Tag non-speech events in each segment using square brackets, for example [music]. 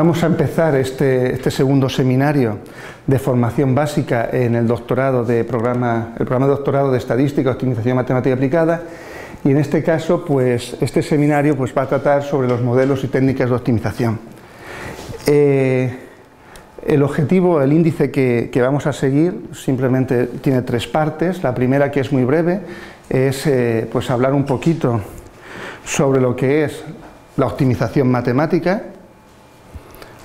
Vamos a empezar este, este, segundo seminario de formación básica en el doctorado de programa, el programa de doctorado de Estadística, Optimización Matemática Aplicada y en este caso pues este seminario pues, va a tratar sobre los modelos y técnicas de optimización. Eh, el objetivo, el índice que, vamos a seguir simplemente tiene tres partes. La primera que es muy breve es eh, pues hablar un poquito sobre lo que es la optimización matemática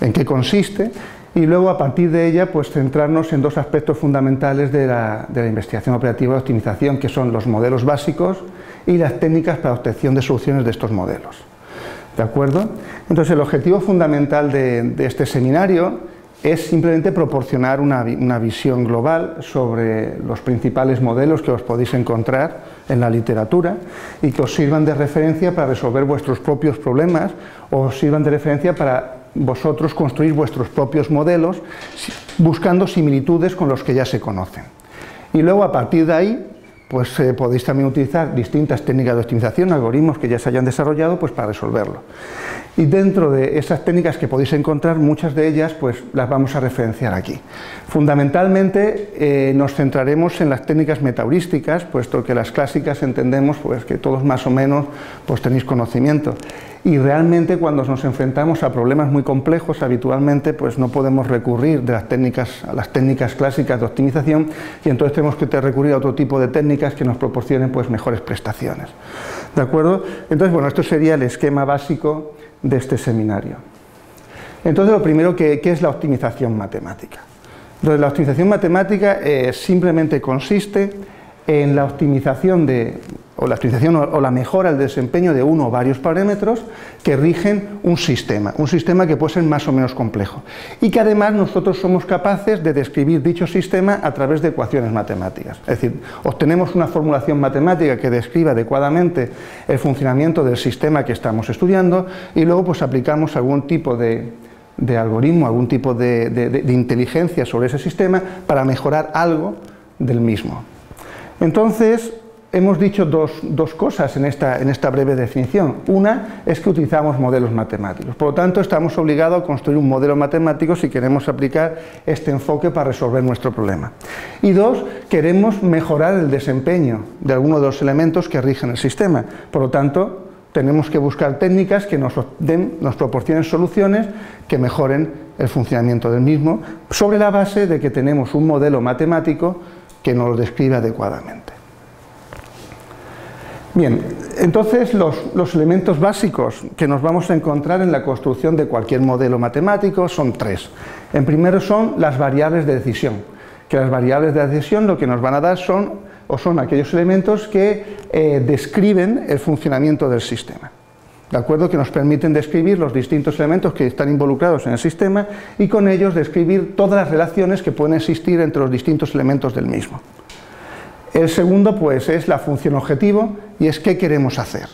en qué consiste y luego a partir de ella pues centrarnos en dos aspectos fundamentales de la, investigación operativa de optimización que son los modelos básicos y las técnicas para obtención de soluciones de estos modelos. ¿De acuerdo? Entonces el objetivo fundamental de, este seminario es simplemente proporcionar una, una, visión global sobre los principales modelos que os podéis encontrar en la literatura y que os sirvan de referencia para resolver vuestros propios problemas o os sirvan de referencia para vosotros construir vuestros propios modelos buscando similitudes con los que ya se conocen. Y luego a partir de ahí pues eh, podéis también utilizar distintas técnicas de optimización, algoritmos que ya se hayan desarrollado pues para resolverlo. Y dentro de esas técnicas que podéis encontrar, muchas de ellas pues las vamos a referenciar aquí. Fundamentalmente eh, nos centraremos en las técnicas metaheurísticas, puesto que las clásicas entendemos pues que todos más o menos pues tenéis conocimiento y realmente cuando nos enfrentamos a problemas muy complejos habitualmente pues no podemos recurrir de las técnicas, a las técnicas clásicas de optimización y entonces tenemos que recurrir a otro tipo de técnicas que nos proporcionen pues mejores prestaciones. ¿De acuerdo? Entonces, bueno, esto sería el esquema básico de este seminario. Entonces, lo primero, ¿qué, es la optimización matemática? Entonces, la optimización matemática eh, simplemente consiste en la optimización de o la optimización o la mejora del desempeño de uno o varios parámetros que rigen un sistema, un sistema que puede ser más o menos complejo y que además nosotros somos capaces de describir dicho sistema a través de ecuaciones matemáticas. Es decir, obtenemos una formulación matemática que describa adecuadamente el funcionamiento del sistema que estamos estudiando y luego pues aplicamos algún tipo de, algoritmo, algún tipo de inteligencia sobre ese sistema para mejorar algo del mismo. Entonces, hemos dicho dos, cosas en esta, breve definición. Una es que utilizamos modelos matemáticos. Por lo tanto, estamos obligados a construir un modelo matemático si queremos aplicar este enfoque para resolver nuestro problema. Y dos, queremos mejorar el desempeño de alguno de los elementos que rigen el sistema. Por lo tanto, tenemos que buscar técnicas que nos, nos proporcionen soluciones que mejoren el funcionamiento del mismo, sobre la base de que tenemos un modelo matemático que nos lo describe adecuadamente. Bien, entonces los, elementos básicos que nos vamos a encontrar en la construcción de cualquier modelo matemático son tres. En primero son las variables de decisión, que las variables de decisión lo que nos van a dar son, o son aquellos elementos que eh, describen el funcionamiento del sistema. ¿De acuerdo? Que nos permiten describir los distintos elementos que están involucrados en el sistema y con ellos describir todas las relaciones que pueden existir entre los distintos elementos del mismo. El segundo pues es la función objetivo y es qué queremos hacer.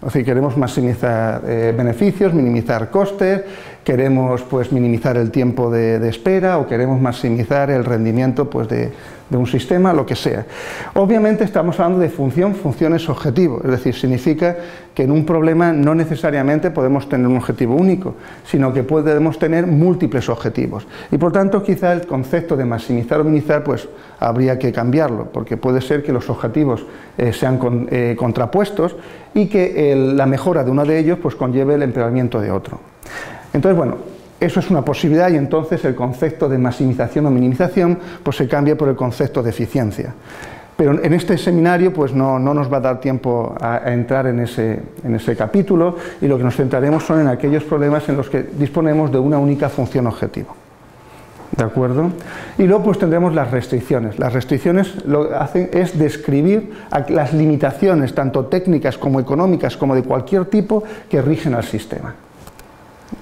Es decir, queremos maximizar eh, beneficios, minimizar costes, queremos pues minimizar el tiempo de, espera o queremos maximizar el rendimiento pues, de, de un sistema, lo que sea. Obviamente estamos hablando de función, funciones objetivo, es decir, significa que en un problema no necesariamente podemos tener un objetivo único, sino que podemos tener múltiples objetivos. Y por tanto, quizá el concepto de maximizar o minimizar, pues habría que cambiarlo, porque puede ser que los objetivos eh, sean eh, contrapuestos y que la mejora de uno de ellos pues conlleve el empeoramiento de otro. Entonces, bueno, eso es una posibilidad y entonces el concepto de maximización o minimización pues se cambia por el concepto de eficiencia. Pero en este seminario pues no, nos va a dar tiempo a, entrar en ese, en ese, capítulo y lo que nos centraremos son en aquellos problemas en los que disponemos de una única función objetivo. ¿De acuerdo? Y luego pues tendremos las restricciones. Las restricciones lo que hacen es describir las limitaciones, tanto técnicas como económicas, como de cualquier tipo, que rigen al sistema.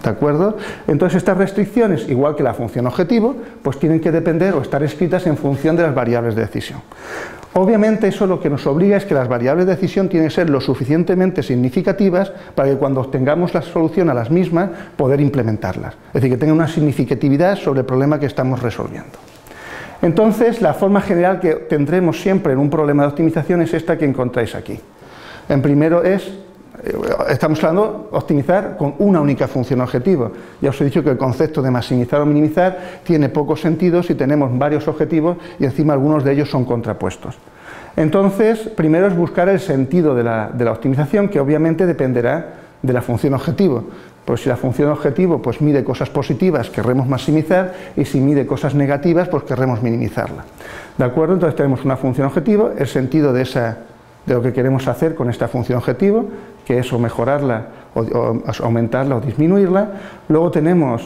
¿De acuerdo? Entonces estas restricciones, igual que la función objetivo, pues tienen que depender o estar escritas en función de las variables de decisión. Obviamente eso lo que nos obliga es que las variables de decisión tienen que ser lo suficientemente significativas para que cuando obtengamos la solución a las mismas poder implementarlas. Es decir, que tengan una significatividad sobre el problema que estamos resolviendo. Entonces, la forma general que tendremos siempre en un problema de optimización es esta que encontráis aquí. En primero es estamos hablando de optimizar con una única función objetivo. Ya os he dicho que el concepto de maximizar o minimizar tiene pocos sentidos si tenemos varios objetivos y encima algunos de ellos son contrapuestos. Entonces, primero es buscar el sentido de la, optimización, que obviamente dependerá de la función objetivo. Pues si la función objetivo pues mide cosas positivas, querremos maximizar, y si mide cosas negativas, pues querremos minimizarla. ¿De acuerdo? Entonces tenemos una función objetivo, el sentido de, esa, de lo que queremos hacer con esta función objetivo, que es o mejorarla, o aumentarla o disminuirla. Luego tenemos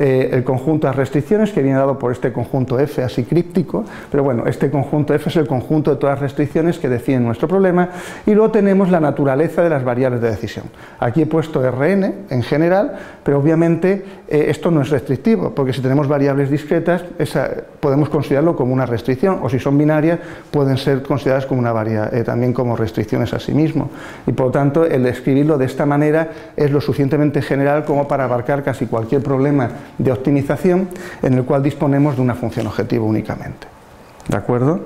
eh, el conjunto de restricciones que viene dado por este conjunto F así críptico, pero bueno, este conjunto F es el conjunto de todas las restricciones que definen nuestro problema y luego tenemos la naturaleza de las variables de decisión. Aquí he puesto Rn en general, pero obviamente eh, esto no es restrictivo, porque si tenemos variables discretas podemos considerarlo como una restricción, o si son binarias pueden ser consideradas como una eh, también como restricciones a sí mismo. Y por lo tanto el escribirlo de esta manera es lo suficientemente general como para abarcar casi cualquier problema de optimización en el cual disponemos de una función objetivo únicamente. ¿De acuerdo?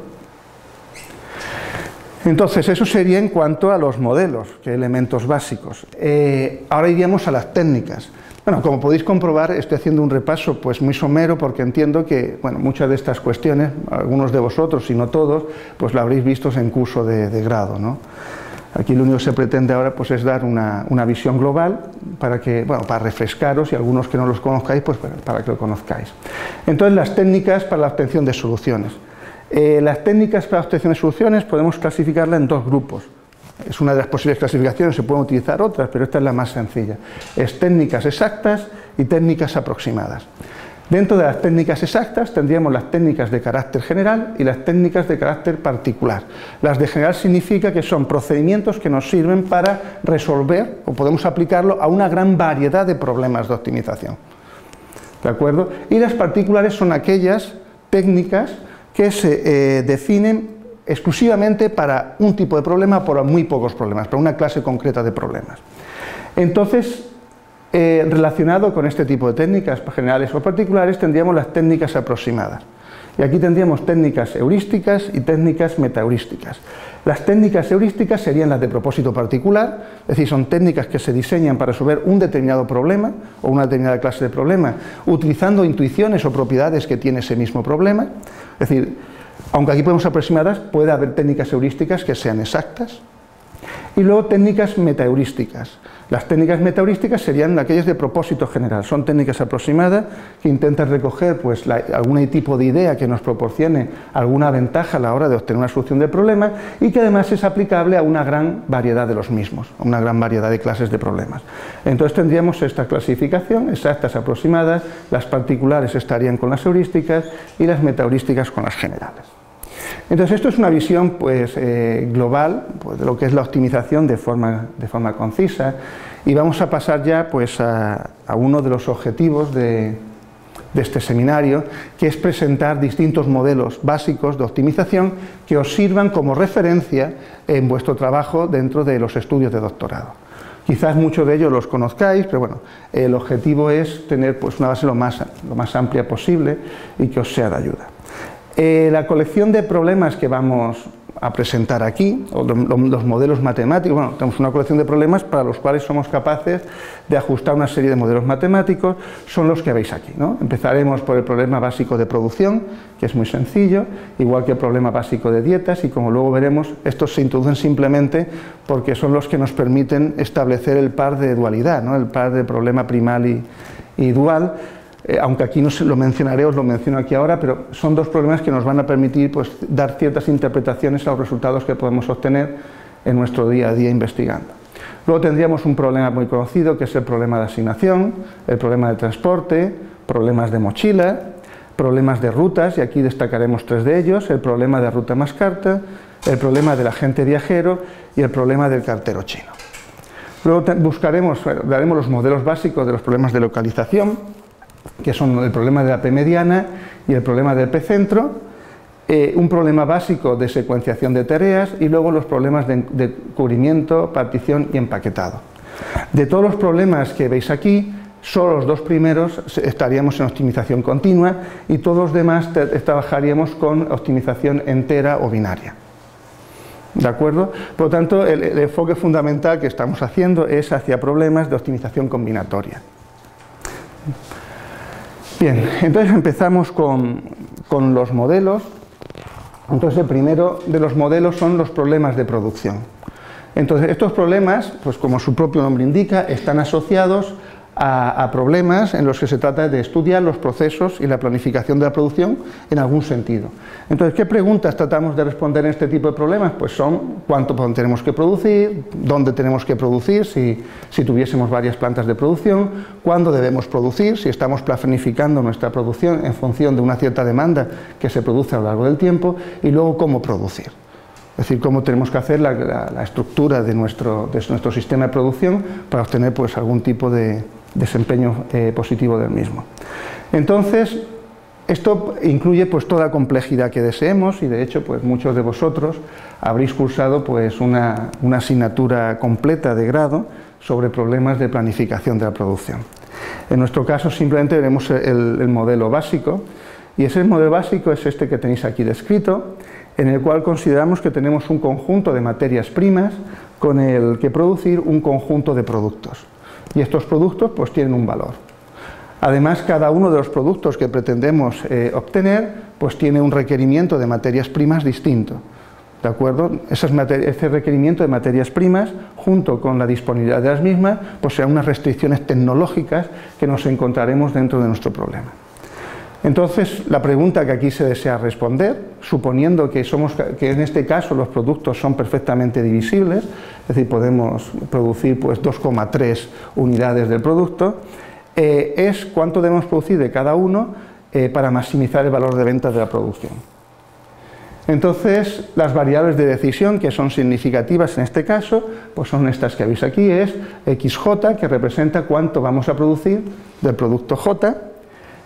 Entonces, eso sería en cuanto a los modelos, que elementos básicos. Eh, ahora iríamos a las técnicas. Bueno, como podéis comprobar, estoy haciendo un repaso pues muy somero porque entiendo que bueno, muchas de estas cuestiones, algunos de vosotros, si no todos, pues lo habréis visto en curso de, de grado. ¿no? Aquí lo único que se pretende ahora pues, es dar una, visión global para, que, bueno, para refrescaros y algunos que no los conozcáis, pues para que lo conozcáis. Entonces, las técnicas para la obtención de soluciones. Eh, las técnicas para la obtención de soluciones podemos clasificarlas en dos grupos. Es una de las posibles clasificaciones, se pueden utilizar otras, pero esta es la más sencilla. Es técnicas exactas y técnicas aproximadas. Dentro de las técnicas exactas tendríamos las técnicas de carácter general y las técnicas de carácter particular. Las de general significa que son procedimientos que nos sirven para resolver o podemos aplicarlo a una gran variedad de problemas de optimización. ¿De acuerdo? Y las particulares son aquellas técnicas que se eh, definen exclusivamente para un tipo de problema, para muy pocos problemas, para una clase concreta de problemas. Entonces, eh, relacionado con este tipo de técnicas generales o particulares tendríamos las técnicas aproximadas. Y aquí tendríamos técnicas heurísticas y técnicas metaheurísticas. Las técnicas heurísticas serían las de propósito particular, es decir, son técnicas que se diseñan para resolver un determinado problema o una determinada clase de problema, utilizando intuiciones o propiedades que tiene ese mismo problema. Es decir, aunque aquí podemos aproximadas, puede haber técnicas heurísticas que sean exactas. Y luego técnicas metaheurísticas. Las técnicas metaheurísticas serían aquellas de propósito general, son técnicas aproximadas que intentan recoger pues, algún tipo de idea que nos proporcione alguna ventaja a la hora de obtener una solución del problema y que además es aplicable a una gran variedad de los mismos, a una gran variedad de clases de problemas. Entonces tendríamos esta clasificación, exactas aproximadas, las particulares estarían con las heurísticas y las metaheurísticas con las generales. Entonces esto es una visión pues, eh, global pues, de lo que es la optimización de forma, de forma concisa y vamos a pasar ya pues, a, uno de los objetivos de, este seminario, que es presentar distintos modelos básicos de optimización que os sirvan como referencia en vuestro trabajo dentro de los estudios de doctorado. Quizás muchos de ellos los conozcáis, pero bueno, el objetivo es tener pues, una base lo más, lo más amplia posible y que os sea de ayuda. Eh, la colección de problemas que vamos a presentar aquí, los modelos matemáticos, bueno, tenemos una colección de problemas para los cuales somos capaces de ajustar una serie de modelos matemáticos, son los que veis aquí. Empezaremos por el problema básico de producción, que es muy sencillo, igual que el problema básico de dietas, y como luego veremos, estos se introducen simplemente porque son los que nos permiten establecer el par de dualidad, el par de problema primal y dual, eh, aunque aquí no lo mencionaré, os lo menciono aquí ahora, pero son dos problemas que nos van a permitir pues, dar ciertas interpretaciones a los resultados que podemos obtener en nuestro día a día investigando. Luego tendríamos un problema muy conocido que es el problema de asignación, el problema de transporte, problemas de mochila, problemas de rutas, y aquí destacaremos tres de ellos, el problema de ruta más carta, el problema del agente viajero y el problema del cartero chino. Luego buscaremos, daremos los modelos básicos de los problemas de localización, que son el problema de la P mediana y el problema del P centro, eh, un problema básico de secuenciación de tareas y luego los problemas de, cubrimiento, partición y empaquetado. De todos los problemas que veis aquí, solo los dos primeros estaríamos en optimización continua y todos los demás trabajaríamos con optimización entera o binaria. ¿De acuerdo? Por lo tanto, el, enfoque fundamental que estamos haciendo es hacia problemas de optimización combinatoria. Bien, entonces empezamos con, con los modelos. Entonces, el primero de los modelos son los problemas de producción. Entonces, estos problemas, pues como su propio nombre indica, están asociados a, problemas en los que se trata de estudiar los procesos y la planificación de la producción en algún sentido. Entonces, ¿qué preguntas tratamos de responder en este tipo de problemas? Pues son cuánto tenemos que producir, dónde tenemos que producir, si, si tuviésemos varias plantas de producción, cuándo debemos producir, si estamos planificando nuestra producción en función de una cierta demanda que se produce a lo largo del tiempo, y luego cómo producir. Es decir, cómo tenemos que hacer la, estructura de nuestro, de nuestro sistema de producción para obtener pues, algún tipo de, desempeño eh, positivo del mismo. Entonces, esto incluye pues toda complejidad que deseemos y de hecho pues muchos de vosotros habréis cursado pues una, asignatura completa de grado sobre problemas de planificación de la producción. En nuestro caso simplemente veremos el modelo básico y ese modelo básico es este que tenéis aquí descrito en el cual consideramos que tenemos un conjunto de materias primas con el que producir un conjunto de productos y estos productos pues tienen un valor. Además, cada uno de los productos que pretendemos eh, obtener pues tiene un requerimiento de materias primas distinto. ¿De acuerdo? ese requerimiento de materias primas, junto con la disponibilidad de las mismas, pues serán unas restricciones tecnológicas que nos encontraremos dentro de nuestro problema. Entonces, la pregunta que aquí se desea responder, suponiendo que, somos, que en este caso los productos son perfectamente divisibles, es decir, podemos producir pues, 2,3 unidades del producto, eh, es cuánto debemos producir de cada uno eh, para maximizar el valor de venta de la producción. Entonces, las variables de decisión que son significativas en este caso, pues son estas que veis aquí, es XJ, que representa cuánto vamos a producir del producto J,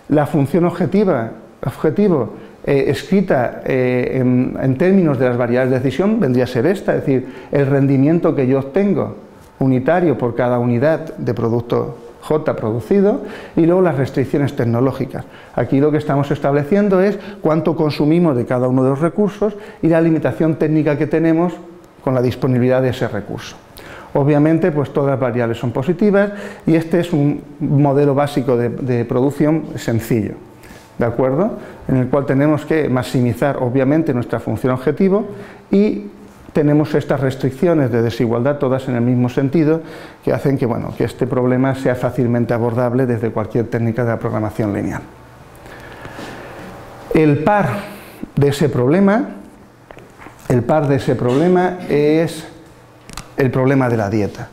la función objetiva, objetivo eh, escrita eh, en, términos de las variables de decisión vendría a ser esta, es decir, el rendimiento que yo obtengo unitario por cada unidad de producto J producido y luego las restricciones tecnológicas. Aquí lo que estamos estableciendo es cuánto consumimos de cada uno de los recursos y la limitación técnica que tenemos con la disponibilidad de ese recurso. Obviamente, pues todas las variables son positivas y este es un modelo básico de, producción sencillo, ¿de acuerdo? En el cual tenemos que maximizar, obviamente, nuestra función objetivo y tenemos estas restricciones de desigualdad todas en el mismo sentido que hacen que, bueno, que este problema sea fácilmente abordable desde cualquier técnica de la programación lineal. El par de ese problema, el par de ese problema es el problema de la dieta.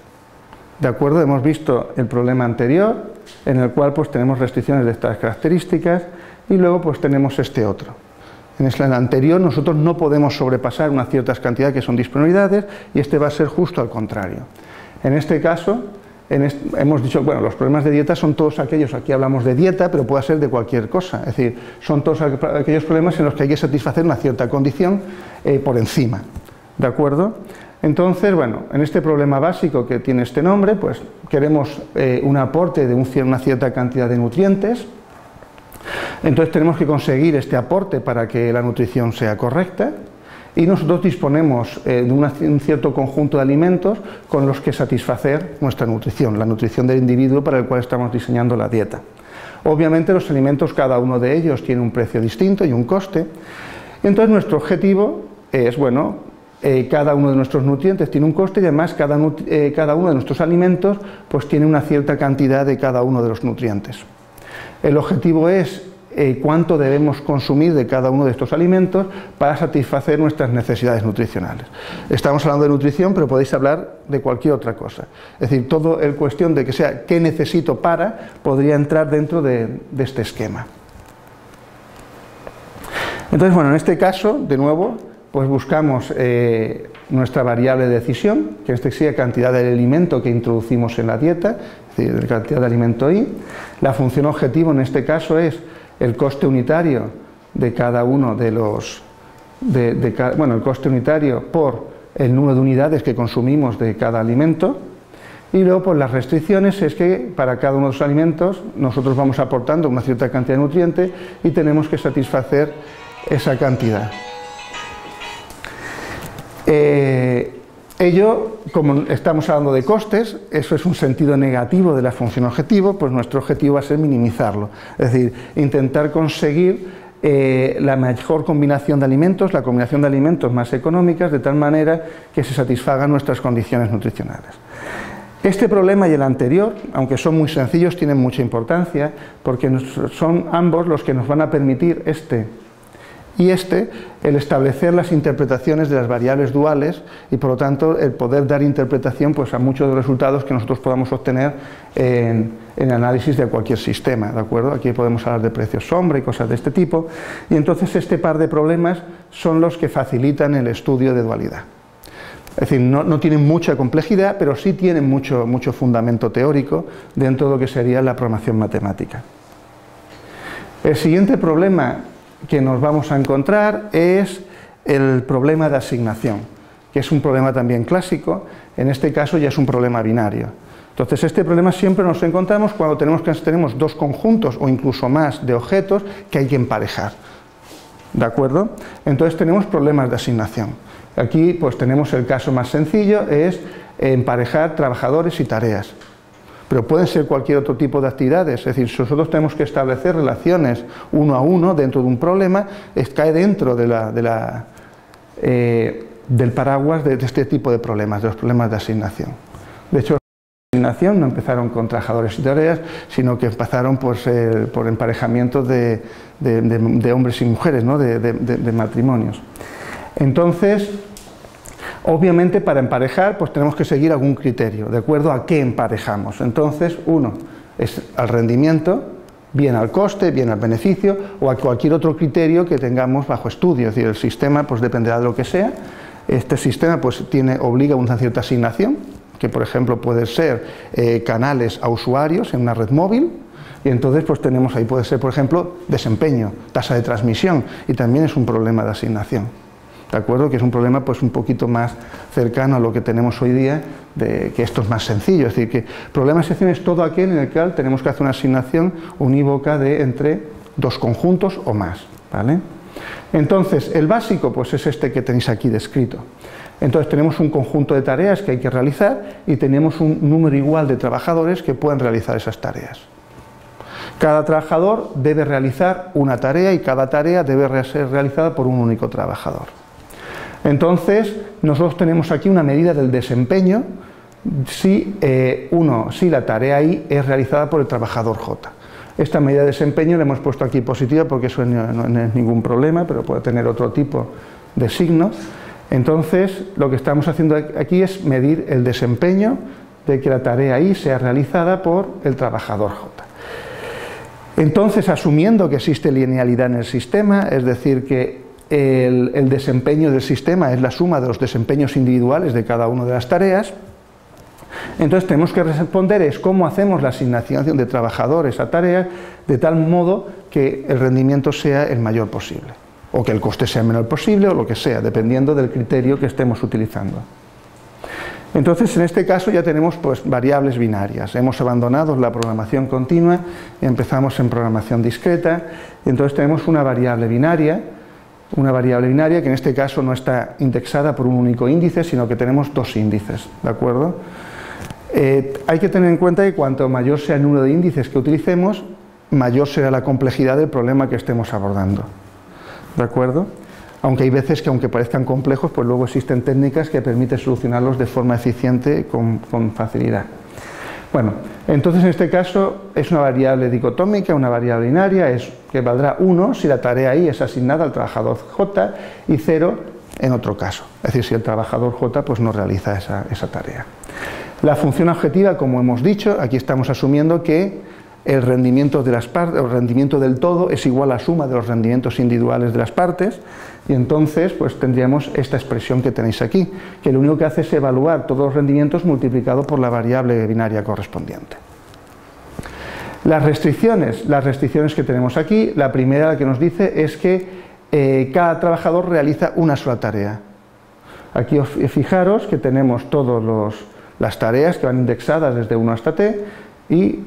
¿De acuerdo? Hemos visto el problema anterior, en el cual pues tenemos restricciones de estas características, y luego pues tenemos este otro. En el anterior nosotros no podemos sobrepasar unas ciertas cantidades que son disponibilidades, y este va a ser justo al contrario. En este caso, hemos dicho, bueno, los problemas de dieta son todos aquellos, aquí hablamos de dieta, pero puede ser de cualquier cosa, es decir, son todos aquellos problemas en los que hay que satisfacer una cierta condición eh, por encima, ¿de acuerdo? Entonces, bueno, en este problema básico que tiene este nombre, pues queremos eh, un aporte de una cierta cantidad de nutrientes. Entonces tenemos que conseguir este aporte para que la nutrición sea correcta y nosotros disponemos eh, de un cierto conjunto de alimentos con los que satisfacer nuestra nutrición, la nutrición del individuo para el cual estamos diseñando la dieta. Obviamente los alimentos, cada uno de ellos tiene un precio distinto y un coste. Entonces nuestro objetivo es, bueno, eh, cada uno de nuestros nutrientes tiene un coste y además cada, eh, cada, uno de nuestros alimentos pues tiene una cierta cantidad de cada uno de los nutrientes. El objetivo es eh, cuánto debemos consumir de cada uno de estos alimentos para satisfacer nuestras necesidades nutricionales. Estamos hablando de nutrición, pero podéis hablar de cualquier otra cosa. Es decir, todo el cuestión de que sea qué necesito para podría entrar dentro de, este esquema. Entonces, bueno, en este caso, de nuevo, pues buscamos eh, nuestra variable de decisión, que este sea cantidad de alimento que introducimos en la dieta, es decir, la cantidad de alimento I. La función objetivo en este caso es el coste unitario de cada uno de los, bueno, el coste unitario por el número de unidades que consumimos de cada alimento. Y luego, pues las restricciones es que para cada uno de los alimentos nosotros vamos aportando una cierta cantidad de nutrientes y tenemos que satisfacer esa cantidad. Eh, ello, como estamos hablando de costes, eso es un sentido negativo de la función objetivo, pues nuestro objetivo va a ser minimizarlo, es decir, intentar conseguir eh, la mejor combinación de alimentos, la combinación de alimentos más económicas, de tal manera que se satisfagan nuestras condiciones nutricionales. Este problema y el anterior, aunque son muy sencillos, tienen mucha importancia porque son ambos los que nos van a permitir este y este el establecer las interpretaciones de las variables duales y por lo tanto el poder dar interpretación pues, a muchos de los resultados que nosotros podamos obtener en, el análisis de cualquier sistema, ¿de acuerdo? Aquí podemos hablar de precios sombra y cosas de este tipo y entonces este par de problemas son los que facilitan el estudio de dualidad. Es decir, no, tienen mucha complejidad, pero sí tienen mucho, mucho fundamento teórico dentro de lo que sería la programación matemática. El siguiente problema que nos vamos a encontrar es el problema de asignación, que es un problema también clásico, en este caso ya es un problema binario. Entonces este problema siempre nos encontramos cuando tenemos, tenemos dos conjuntos o incluso más de objetos que hay que emparejar. ¿De acuerdo? Entonces tenemos problemas de asignación. Aquí pues tenemos el caso más sencillo, es emparejar trabajadores y tareas pero pueden ser cualquier otro tipo de actividades. Es decir, si nosotros tenemos que establecer relaciones uno a uno dentro de un problema, cae dentro eh, del paraguas de, este tipo de problemas, de los problemas de asignación. De hecho, la asignación no empezaron con trabajadores y tareas, sino que empezaron pues, eh, por emparejamientos de, hombres y mujeres, de matrimonios. Entonces, Obviamente para emparejar pues tenemos que seguir algún criterio, de acuerdo a qué emparejamos. Entonces, uno es al rendimiento, bien al coste, bien al beneficio o a cualquier otro criterio que tengamos bajo estudio. Es decir, el sistema pues dependerá de lo que sea. Este sistema pues tiene, obliga a una cierta asignación, que por ejemplo puede ser eh, canales a usuarios en una red móvil, y entonces pues tenemos ahí puede ser por ejemplo desempeño, tasa de transmisión y también es un problema de asignación. ¿De acuerdo? Que es un problema pues un poquito más cercano a lo que tenemos hoy día, de, que esto es más sencillo, es decir, que problema de asignación es todo aquel en el cual tenemos que hacer una asignación unívoca de entre dos conjuntos o más, ¿vale? Entonces, el básico pues es este que tenéis aquí descrito. Entonces tenemos un conjunto de tareas que hay que realizar y tenemos un número igual de trabajadores que pueden realizar esas tareas. Cada trabajador debe realizar una tarea y cada tarea debe ser realizada por un único trabajador. Entonces, nosotros tenemos aquí una medida del desempeño si, eh, uno, si la tarea I es realizada por el trabajador J. Esta medida de desempeño la hemos puesto aquí positiva porque eso no, es ningún problema, pero puede tener otro tipo de signo. Entonces, lo que estamos haciendo aquí es medir el desempeño de que la tarea I sea realizada por el trabajador J. Entonces, asumiendo que existe linealidad en el sistema, es decir, que el, desempeño del sistema es la suma de los desempeños individuales de cada una de las tareas, entonces tenemos que responder es cómo hacemos la asignación de trabajadores a tareas de tal modo que el rendimiento sea el mayor posible, o que el coste sea el menor posible, o lo que sea, dependiendo del criterio que estemos utilizando. Entonces, en este caso ya tenemos pues, variables binarias. Hemos abandonado la programación continua y empezamos en programación discreta. Entonces tenemos una variable binaria una variable binaria que en este caso no está indexada por un único índice, sino que tenemos dos índices, ¿de acuerdo? Eh, hay que tener en cuenta que cuanto mayor sea el número de índices que utilicemos, mayor será la complejidad del problema que estemos abordando, ¿de acuerdo? Aunque hay veces que aunque parezcan complejos, pues luego existen técnicas que permiten solucionarlos de forma eficiente con, con facilidad. Bueno, entonces en este caso es una variable dicotómica, una variable binaria, es que valdrá 1 si la tarea I es asignada al trabajador J y 0 en otro caso, es decir, si el trabajador J pues no realiza esa, esa tarea. La función objetiva, como hemos dicho, aquí estamos asumiendo que el rendimiento, de las el rendimiento del todo es igual a la suma de los rendimientos individuales de las partes y entonces pues tendríamos esta expresión que tenéis aquí, que lo único que hace es evaluar todos los rendimientos multiplicado por la variable binaria correspondiente. Las restricciones, las restricciones que tenemos aquí, la primera que nos dice es que eh, cada trabajador realiza una sola tarea. Aquí fijaros que tenemos todas las tareas que van indexadas desde 1 hasta t y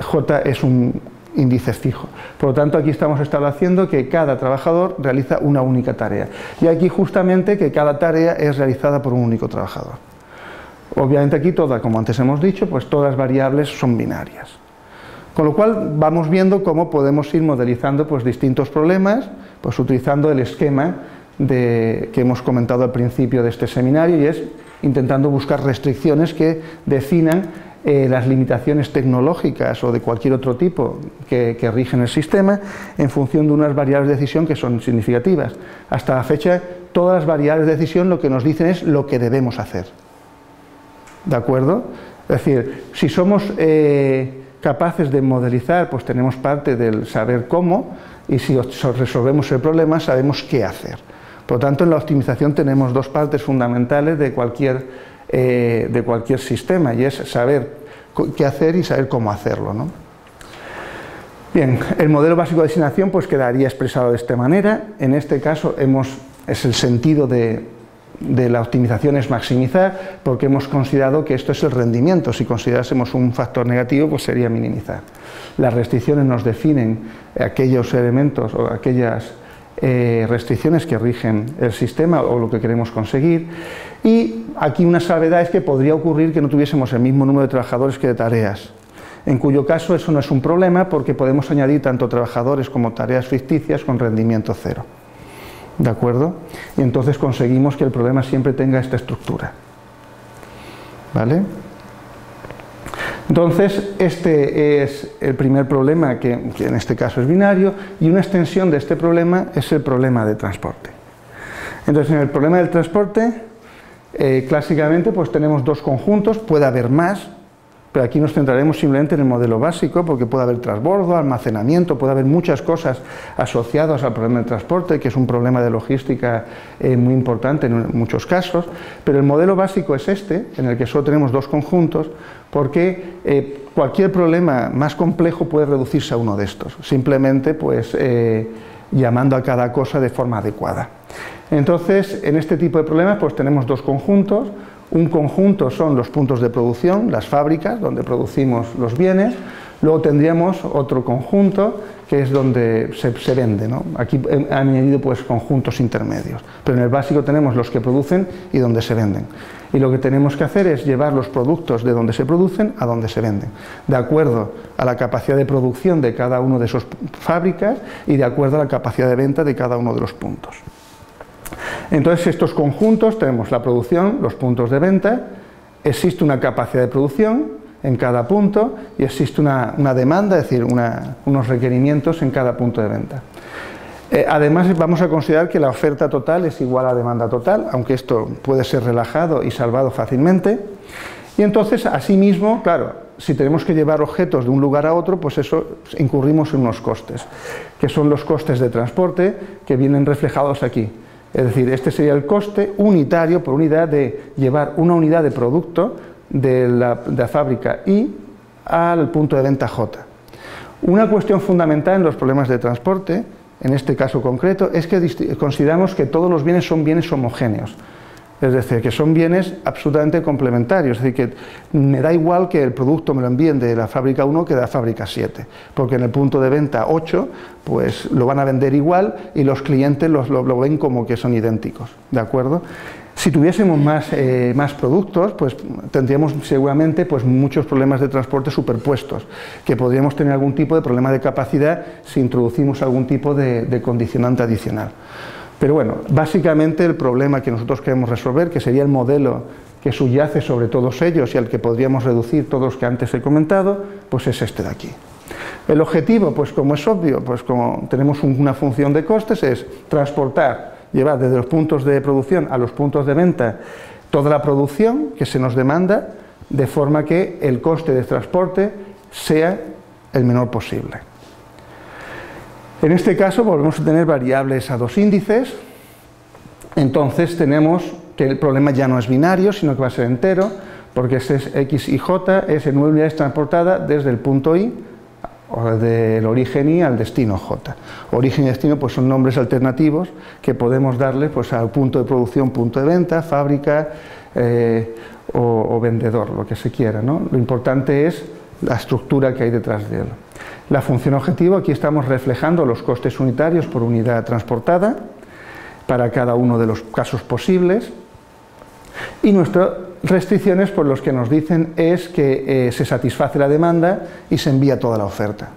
J es un, índices fijos. Por lo tanto, aquí estamos estableciendo que cada trabajador realiza una única tarea. Y aquí justamente que cada tarea es realizada por un único trabajador. Obviamente aquí todas, como antes hemos dicho, pues todas las variables son binarias. Con lo cual vamos viendo cómo podemos ir modelizando pues, distintos problemas, pues utilizando el esquema que hemos comentado al principio de este seminario y es intentando buscar restricciones que definan eh, las limitaciones tecnológicas o de cualquier otro tipo que, rigen el sistema en función de unas variables de decisión que son significativas. Hasta la fecha, todas las variables de decisión lo que nos dicen es lo que debemos hacer. ¿De acuerdo? Es decir, si somos eh, capaces de modelizar, pues tenemos parte del saber cómo, y si resolvemos el problema, sabemos qué hacer. Por lo tanto, en la optimización tenemos dos partes fundamentales de cualquier, eh, de cualquier sistema, y es saber qué hacer y saber cómo hacerlo. ¿no? Bien, el modelo básico de asignación pues quedaría expresado de esta manera. En este caso hemos, es el sentido de, de la optimización es maximizar, porque hemos considerado que esto es el rendimiento. Si considerásemos un factor negativo, pues sería minimizar. Las restricciones nos definen aquellos elementos o aquellas eh, restricciones que rigen el sistema o lo que queremos conseguir. Y aquí una salvedad es que podría ocurrir que no tuviésemos el mismo número de trabajadores que de tareas, en cuyo caso eso no es un problema porque podemos añadir tanto trabajadores como tareas ficticias con rendimiento cero. ¿De acuerdo? Y entonces conseguimos que el problema siempre tenga esta estructura. ¿Vale? Entonces, este es el primer problema, que, en este caso es binario, y una extensión de este problema es el problema de transporte. Entonces, en el problema del transporte, eh, clásicamente pues tenemos dos conjuntos, puede haber más, pero aquí nos centraremos simplemente en el modelo básico porque puede haber transbordo, almacenamiento, puede haber muchas cosas asociadas al problema del transporte, que es un problema de logística eh, muy importante en muchos casos, pero el modelo básico es este, en el que solo tenemos dos conjuntos, porque eh, cualquier problema más complejo puede reducirse a uno de estos, simplemente pues eh, llamando a cada cosa de forma adecuada. Entonces, en este tipo de problemas pues tenemos dos conjuntos, un conjunto son los puntos de producción, las fábricas donde producimos los bienes. Luego tendríamos otro conjunto que es donde se, vende. Aquí han añadido pues, conjuntos intermedios, pero en el básico tenemos los que producen y donde se venden. Y lo que tenemos que hacer es llevar los productos de donde se producen a donde se venden, de acuerdo a la capacidad de producción de cada una de esas fábricas y de acuerdo a la capacidad de venta de cada uno de los puntos. Entonces, estos conjuntos tenemos la producción, los puntos de venta, existe una capacidad de producción en cada punto y existe una, demanda, es decir, unos requerimientos en cada punto de venta. Eh, además, vamos a considerar que la oferta total es igual a la demanda total, aunque esto puede ser relajado y salvado fácilmente. Y entonces, asimismo, claro, si tenemos que llevar objetos de un lugar a otro, pues eso incurrimos en unos costes, que son los costes de transporte que vienen reflejados aquí. Es decir, este sería el coste unitario por unidad de llevar una unidad de producto de la, fábrica I al punto de venta J. Una cuestión fundamental en los problemas de transporte, en este caso concreto, es que consideramos que todos los bienes son bienes homogéneos. Es decir, que son bienes absolutamente complementarios. Es decir, que me da igual que el producto me lo envíen de la fábrica 1 que de la fábrica 7, porque en el punto de venta 8, pues lo van a vender igual y los clientes lo, ven como que son idénticos. ¿De acuerdo? Si tuviésemos más, eh, más, productos, pues tendríamos seguramente pues, muchos problemas de transporte superpuestos, que podríamos tener algún tipo de problema de capacidad si introducimos algún tipo de condicionante adicional. Pero bueno, básicamente el problema que nosotros queremos resolver, que sería el modelo que subyace sobre todos ellos y al que podríamos reducir todos los que antes he comentado, pues es este de aquí. El objetivo, pues como es obvio, pues como tenemos una función de costes, es transportar, llevar desde los puntos de producción a los puntos de venta toda la producción que se nos demanda, de forma que el coste de transporte sea el menor posible. En este caso volvemos a tener variables a dos índices, entonces tenemos que el problema ya no es binario, sino que va a ser entero, porque este es x y j, es en unidades transportada desde el punto i, o del origen i al destino j. Origen y destino pues son nombres alternativos que podemos darle pues, al punto de producción, punto de venta, fábrica eh, o, vendedor, lo que se quiera. Lo importante es la estructura que hay detrás de él. La función objetivo, aquí estamos reflejando los costes unitarios por unidad transportada para cada uno de los casos posibles. Y nuestras restricciones, por los que nos dicen es que eh, se satisface la demanda y se envía toda la oferta.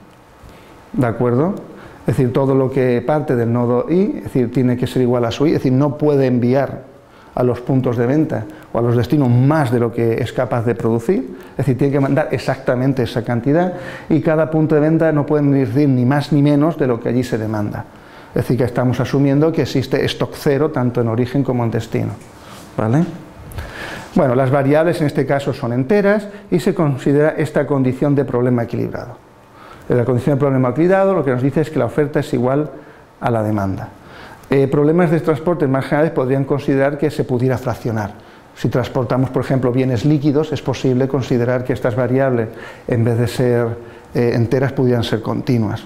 ¿De acuerdo? Es decir, todo lo que parte del nodo I, es decir, tiene que ser igual a su I, es decir, no puede enviar a los puntos de venta o a los destinos más de lo que es capaz de producir, es decir, tiene que mandar exactamente esa cantidad y cada punto de venta no puede decir ni más ni menos de lo que allí se demanda. Es decir, que estamos asumiendo que existe stock cero tanto en origen como en destino. ¿Vale? Bueno, las variables en este caso son enteras y se considera esta condición de problema equilibrado. En la condición de problema equilibrado lo que nos dice es que la oferta es igual a la demanda. Eh, problemas de transporte más generales podrían considerar que se pudiera fraccionar. Si transportamos, por ejemplo, bienes líquidos, es posible considerar que estas variables, en vez de ser eh, enteras, pudieran ser continuas.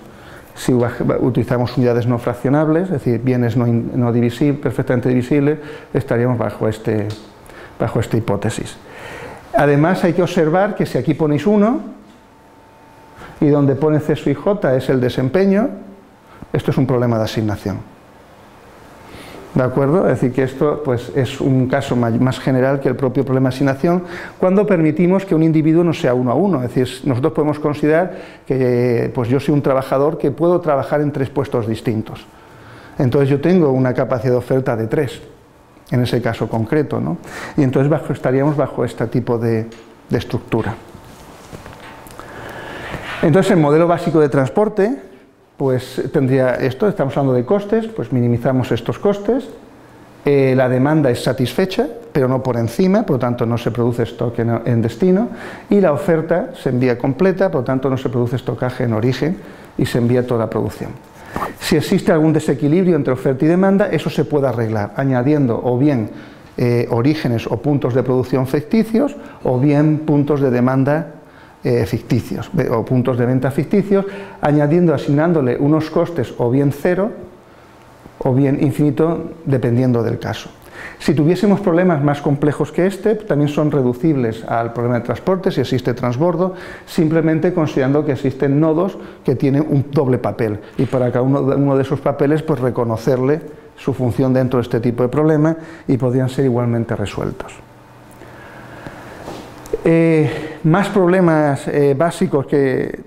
Si utilizamos unidades no fraccionables, es decir, bienes no, divisibles, perfectamente divisibles, estaríamos bajo, este, bajo esta hipótesis. Además, hay que observar que si aquí ponéis 1 y donde pone C y J es el desempeño, esto es un problema de asignación. ¿De acuerdo? Es decir, que esto pues, es un caso más general que el propio problema de asignación cuando permitimos que un individuo no sea uno a uno. Es decir, nosotros podemos considerar que pues, yo soy un trabajador que puedo trabajar en tres puestos distintos. Entonces yo tengo una capacidad de oferta de tres, en ese caso concreto. ¿no? Y entonces estaríamos bajo este tipo de, de estructura. Entonces el modelo básico de transporte pues tendría esto, estamos hablando de costes, pues minimizamos estos costes, eh, la demanda es satisfecha, pero no por encima, por lo tanto no se produce stock en, destino, y la oferta se envía completa, por lo tanto no se produce estocaje en origen y se envía toda producción. Si existe algún desequilibrio entre oferta y demanda, eso se puede arreglar añadiendo o bien eh, orígenes o puntos de producción ficticios o bien puntos de demanda eh, ficticios o puntos de venta ficticios, añadiendo, asignándole unos costes o bien cero o bien infinito, dependiendo del caso. Si tuviésemos problemas más complejos que este, también son reducibles al problema de transporte, si existe transbordo, simplemente considerando que existen nodos que tienen un doble papel y para cada uno de, esos papeles pues reconocerle su función dentro de este tipo de problema y podrían ser igualmente resueltos. Eh, más problemas eh, básicos que,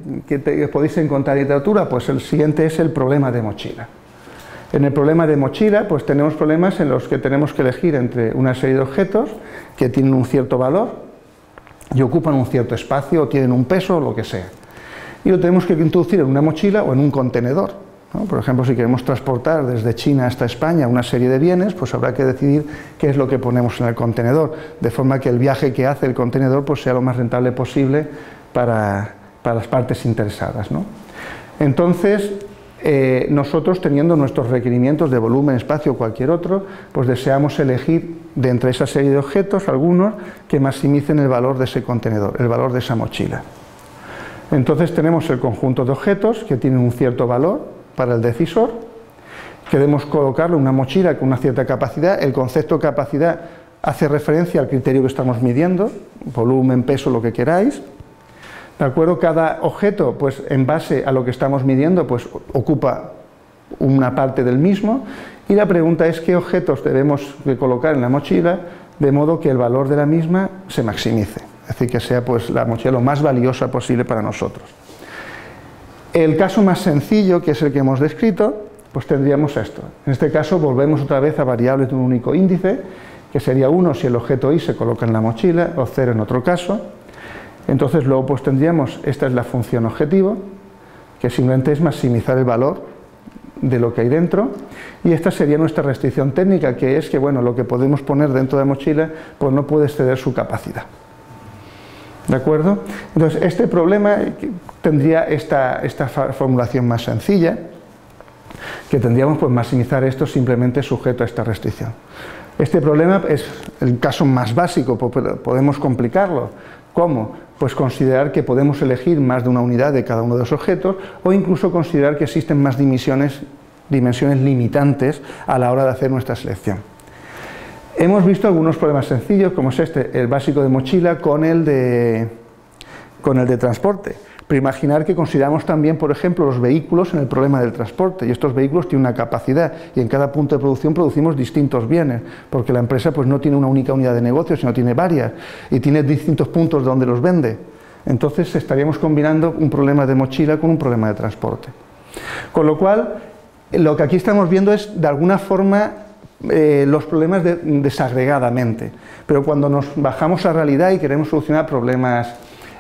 podéis encontrar en literatura, pues el siguiente es el problema de mochila. En el problema de mochila, pues tenemos problemas en los que tenemos que elegir entre una serie de objetos que tienen un cierto valor y ocupan un cierto espacio o tienen un peso o lo que sea. Y lo tenemos que introducir en una mochila o en un contenedor. Por ejemplo, si queremos transportar desde China hasta España una serie de bienes, pues habrá que decidir qué es lo que ponemos en el contenedor, de forma que el viaje que hace el contenedor pues, sea lo más rentable posible para, las partes interesadas. Entonces, eh, nosotros teniendo nuestros requerimientos de volumen, espacio o cualquier otro, pues deseamos elegir de entre esa serie de objetos algunos que maximicen el valor de ese contenedor, el valor de esa mochila. Entonces tenemos el conjunto de objetos que tienen un cierto valor, para el decisor. Queremos colocarle una mochila con una cierta capacidad. El concepto de capacidad hace referencia al criterio que estamos midiendo, volumen, peso, lo que queráis. ¿De acuerdo? Cada objeto, pues en base a lo que estamos midiendo, pues ocupa una parte del mismo. Y la pregunta es qué objetos debemos colocar en la mochila de modo que el valor de la misma se maximice. Es decir, que sea pues la mochila lo más valiosa posible para nosotros. El caso más sencillo, que es el que hemos descrito, pues tendríamos esto. En este caso volvemos otra vez a variables de un único índice, que sería 1 si el objeto i se coloca en la mochila, o 0 en otro caso. Entonces luego pues tendríamos, esta es la función objetivo, que simplemente es maximizar el valor de lo que hay dentro, y esta sería nuestra restricción técnica, que es que bueno, lo que podemos poner dentro de la mochila pues no puede exceder su capacidad. ¿De acuerdo? Entonces, este problema tendría esta, formulación más sencilla, que tendríamos pues maximizar esto simplemente sujeto a esta restricción. Este problema es el caso más básico, podemos complicarlo. ¿Cómo? Pues considerar que podemos elegir más de una unidad de cada uno de los objetos o incluso considerar que existen más dimensiones, limitantes a la hora de hacer nuestra selección. Hemos visto algunos problemas sencillos, como es este, el básico de mochila con el de transporte. Pero imaginar que consideramos también, por ejemplo, los vehículos en el problema del transporte. Y estos vehículos tienen una capacidad y en cada punto de producción producimos distintos bienes, porque la empresa pues, no tiene una única unidad de negocio, sino tiene varias y tiene distintos puntos donde los vende. Entonces estaríamos combinando un problema de mochila con un problema de transporte. Con lo cual, lo que aquí estamos viendo es, de alguna forma, eh, los problemas desagregadamente. Pero cuando nos bajamos a realidad y queremos solucionar problemas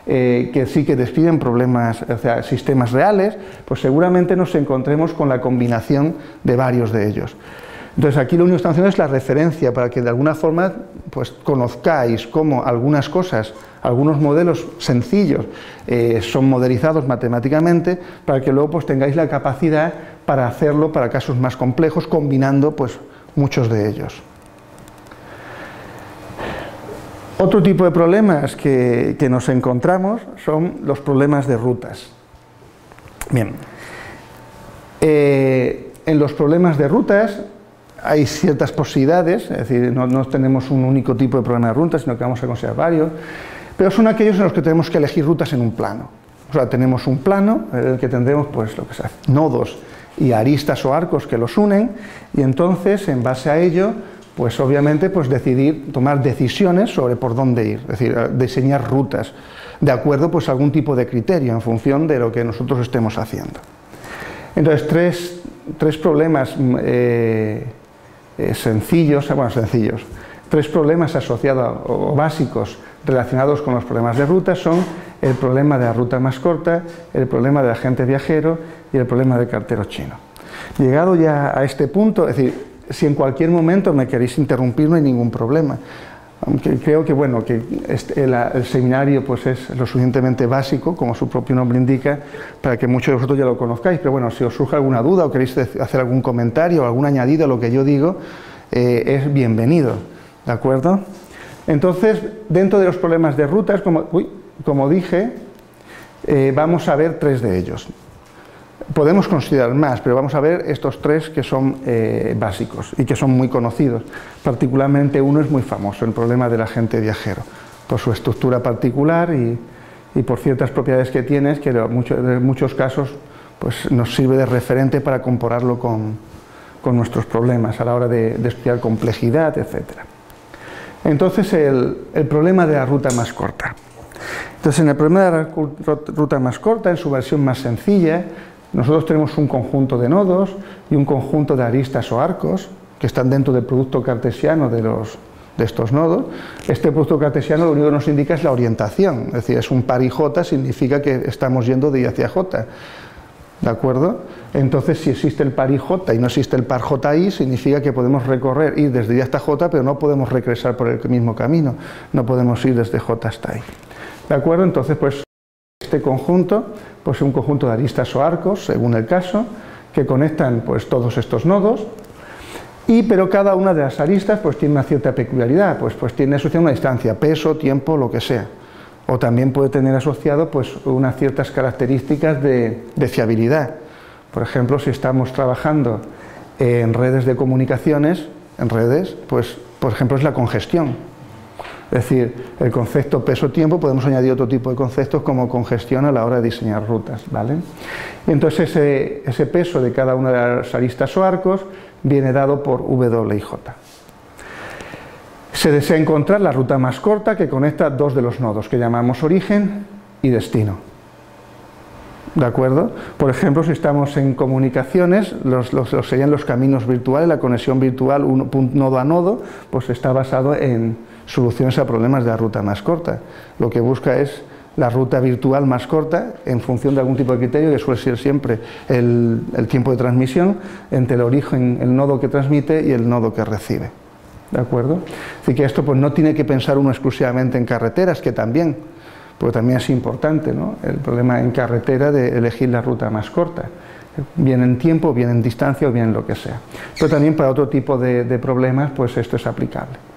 eh, que sí que despiden problemas, o sea, sistemas reales, pues seguramente nos encontremos con la combinación de varios de ellos. Entonces aquí lo único que estamos haciendo es la referencia para que de alguna forma pues, conozcáis cómo algunas cosas, algunos modelos sencillos eh, son modelizados matemáticamente para que luego pues, tengáis la capacidad para hacerlo para casos más complejos combinando pues, muchos de ellos. Otro tipo de problemas que, nos encontramos son los problemas de rutas. Bien, eh, en los problemas de rutas hay ciertas posibilidades, es decir, no, tenemos un único tipo de problema de rutas, sino que vamos a considerar varios, pero son aquellos en los que tenemos que elegir rutas en un plano. O sea, tenemos un plano en el que tendremos pues, lo que nodos y aristas o arcos que los unen, y entonces, en base a ello, pues obviamente pues decidir, tomar decisiones sobre por dónde ir, es decir, diseñar rutas de acuerdo pues a algún tipo de criterio en función de lo que nosotros estemos haciendo. Entonces, tres, problemas mm, eh, eh, sencillos, bueno, sencillos, tres problemas asociados o básicos relacionados con los problemas de ruta son el problema de la ruta más corta, el problema del agente viajero y el problema del cartero chino. Llegado ya a este punto, es decir, si en cualquier momento me queréis interrumpir no hay ningún problema. Aunque creo que bueno que este, el, seminario pues es lo suficientemente básico, como su propio nombre indica, para que muchos de vosotros ya lo conozcáis. Pero bueno, si os surge alguna duda o queréis hacer algún comentario o algún añadido a lo que yo digo, eh, es bienvenido. ¿De acuerdo? Entonces, dentro de los problemas de rutas, como, como dije, eh, vamos a ver tres de ellos. Podemos considerar más, pero vamos a ver estos tres que son eh, básicos y que son muy conocidos. Particularmente uno es muy famoso, el problema del agente viajero, por su estructura particular y, por ciertas propiedades que tiene, que en muchos casos pues, nos sirve de referente para compararlo con, nuestros problemas a la hora de, estudiar complejidad, etc. Entonces, el, el problema de la ruta más corta. Entonces, en el problema de la ruta más corta, en su versión más sencilla, nosotros tenemos un conjunto de nodos y un conjunto de aristas o arcos que están dentro del producto cartesiano de, los, de estos nodos. Este producto cartesiano lo único que nos indica es la orientación, es decir, es un par j, significa que estamos yendo de y hacia j. ¿De acuerdo? Entonces, si existe el par j y no existe el par j significa que podemos recorrer, ir desde y hasta j, pero no podemos regresar por el mismo camino. No podemos ir desde j hasta i. ¿De acuerdo? Entonces, pues este conjunto pues un conjunto de aristas o arcos, según el caso, que conectan pues, todos estos nodos, y, pero cada una de las aristas pues, tiene una cierta peculiaridad, pues, pues tiene asociada una distancia, peso, tiempo, lo que sea. O también puede tener asociado pues, unas ciertas características de, de fiabilidad. Por ejemplo, si estamos trabajando en redes de comunicaciones, en redes, pues por ejemplo es la congestión. Es decir, el concepto peso-tiempo, podemos añadir otro tipo de conceptos como congestión a la hora de diseñar rutas. ¿vale? Y entonces ese, peso de cada una de las aristas o arcos viene dado por W y J. Se desea encontrar la ruta más corta que conecta dos de los nodos que llamamos origen y destino. ¿De acuerdo? Por ejemplo, si estamos en comunicaciones, los, serían los caminos virtuales, la conexión virtual un, nodo a nodo, pues está basado en, soluciones a problemas de la ruta más corta. Lo que busca es la ruta virtual más corta en función de algún tipo de criterio que suele ser siempre el, tiempo de transmisión entre el origen, el nodo que transmite y el nodo que recibe. ¿De acuerdo? Así que esto pues, no tiene que pensar uno exclusivamente en carreteras, que también, porque también es importante ¿no? el problema en carretera de elegir la ruta más corta, bien en tiempo, bien en distancia o bien en lo que sea. Pero también para otro tipo de, de problemas pues esto es aplicable.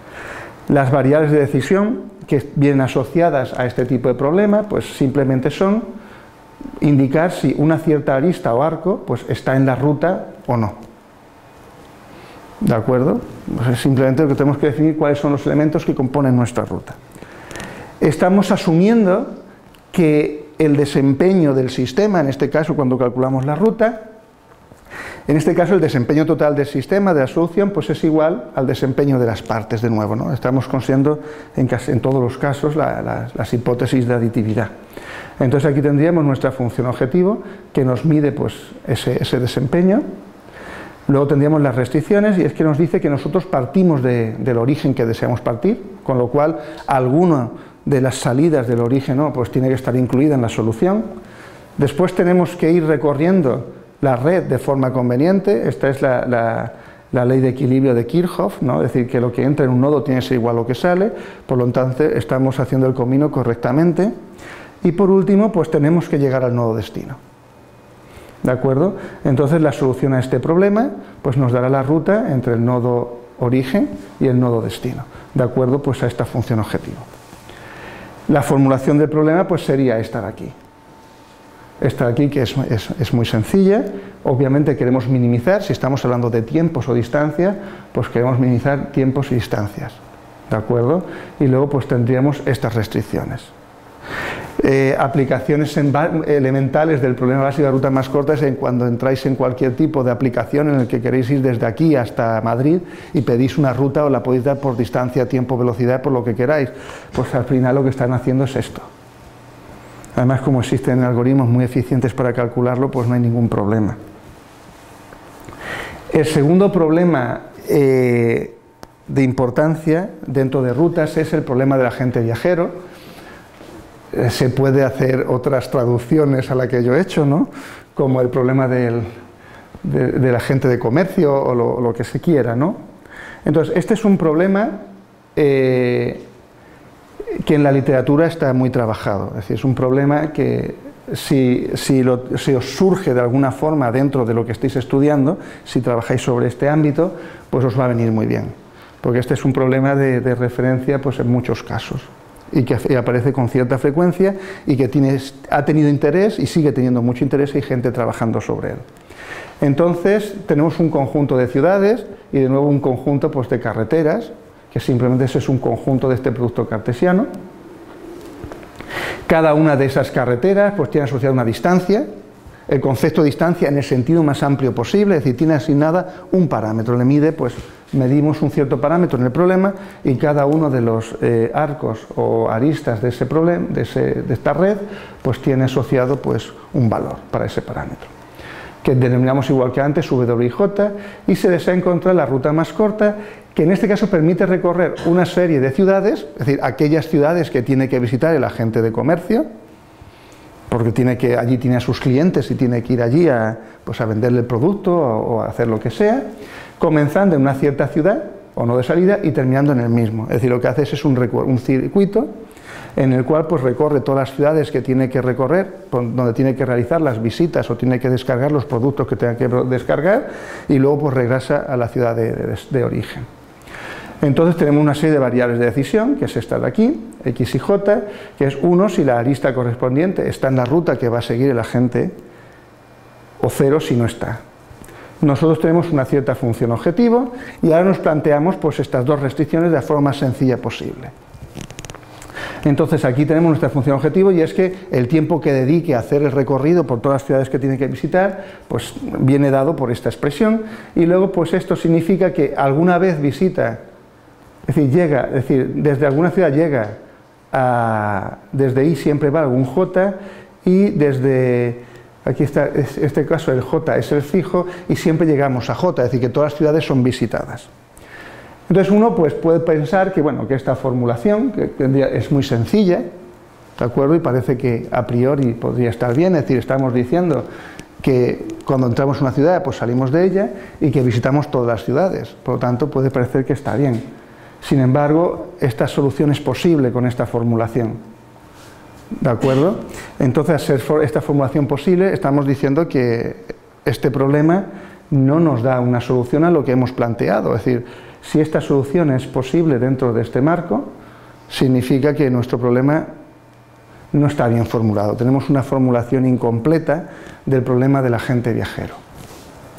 Las variables de decisión que vienen asociadas a este tipo de problema, pues simplemente son indicar si una cierta arista o arco pues está en la ruta o no. ¿De acuerdo? Pues simplemente lo que tenemos que definir cuáles son los elementos que componen nuestra ruta. Estamos asumiendo que el desempeño del sistema, en este caso cuando calculamos la ruta, en este caso, el desempeño total del sistema, de la solución, pues es igual al desempeño de las partes, de nuevo. ¿no? Estamos consiguiendo en, en todos los casos las hipótesis de aditividad. Entonces aquí tendríamos nuestra función objetivo que nos mide pues, ese, desempeño. Luego tendríamos las restricciones y es que nos dice que nosotros partimos del origen que deseamos partir, con lo cual alguna de las salidas del origen ¿no? pues tiene que estar incluida en la solución. Después tenemos que ir recorriendo la red de forma conveniente, esta es la, ley de equilibrio de Kirchhoff, ¿no? es decir, que lo que entra en un nodo tiene que ser igual a lo que sale, por lo tanto estamos haciendo el camino correctamente. Y por último, pues tenemos que llegar al nodo destino. ¿De acuerdo? Entonces la solución a este problema pues nos dará la ruta entre el nodo origen y el nodo destino, de acuerdo pues a esta función objetivo. La formulación del problema pues sería esta de aquí esta aquí que es, muy sencilla. Obviamente queremos minimizar, si estamos hablando de tiempos o distancias, pues queremos minimizar tiempos y distancias. ¿De acuerdo? Y luego pues tendríamos estas restricciones. Eh, aplicaciones elementales del problema básico de ruta más corta es en cuando entráis en cualquier tipo de aplicación en el que queréis ir desde aquí hasta Madrid y pedís una ruta o la podéis dar por distancia, tiempo, velocidad, por lo que queráis. Pues al final lo que están haciendo es esto. Además, como existen algoritmos muy eficientes para calcularlo, pues no hay ningún problema. El segundo problema eh, de importancia dentro de rutas es el problema del agente viajero. Eh, se puede hacer otras traducciones a la que yo he hecho, ¿no? como el problema del, agente de comercio o lo, que se quiera. ¿no? Entonces, este es un problema eh, que en la literatura está muy trabajado. Es decir, es un problema que si, os surge de alguna forma dentro de lo que estáis estudiando, si trabajáis sobre este ámbito, pues os va a venir muy bien. Porque este es un problema de, referencia pues, en muchos casos y que aparece con cierta frecuencia y que tiene, ha tenido interés y sigue teniendo mucho interés y gente trabajando sobre él. Entonces tenemos un conjunto de ciudades y de nuevo un conjunto pues, de carreteras que simplemente ese es un conjunto de este producto cartesiano. Cada una de esas carreteras pues, tiene asociada una distancia, el concepto de distancia en el sentido más amplio posible, es decir, tiene asignada un parámetro, le mide, pues medimos un cierto parámetro en el problema y cada uno de los eh, arcos o aristas de, ese problema, de, de, esta red, pues tiene asociado pues, un valor para ese parámetro que denominamos igual que antes W y J, y se desea encontrar la ruta más corta que en este caso permite recorrer una serie de ciudades, es decir, aquellas ciudades que tiene que visitar el agente de comercio, porque tiene que, allí tiene a sus clientes y tiene que ir allí a, pues a venderle el producto o, a hacer lo que sea, comenzando en una cierta ciudad o no de salida y terminando en el mismo. Es decir, lo que hace es un, un circuito en el cual pues recorre todas las ciudades que tiene que recorrer, donde tiene que realizar las visitas o tiene que descargar los productos que tenga que descargar y luego pues regresa a la ciudad de origen. Entonces tenemos una serie de variables de decisión, que es esta de aquí, x y j, que es 1 si la arista correspondiente está en la ruta que va a seguir el agente, o 0 si no está. Nosotros tenemos una cierta función objetivo y ahora nos planteamos pues, estas dos restricciones de la forma más sencilla posible. Entonces aquí tenemos nuestra función objetivo y es que el tiempo que dedique a hacer el recorrido por todas las ciudades que tiene que visitar, pues viene dado por esta expresión y luego pues esto significa que alguna vez visita es decir, llega, es decir, desde alguna ciudad llega a, desde I siempre va algún J y desde, aquí está, en este caso el J es el fijo y siempre llegamos a J, es decir, que todas las ciudades son visitadas. Entonces uno pues, puede pensar que, bueno, que esta formulación es muy sencilla, ¿de acuerdo? Y parece que a priori podría estar bien, es decir, estamos diciendo que cuando entramos en una ciudad pues salimos de ella y que visitamos todas las ciudades, por lo tanto puede parecer que está bien. Sin embargo, esta solución es posible con esta formulación. ¿De acuerdo? Entonces, esta formulación posible, estamos diciendo que este problema no nos da una solución a lo que hemos planteado. Es decir, si esta solución es posible dentro de este marco, significa que nuestro problema no está bien formulado. Tenemos una formulación incompleta del problema del agente viajero.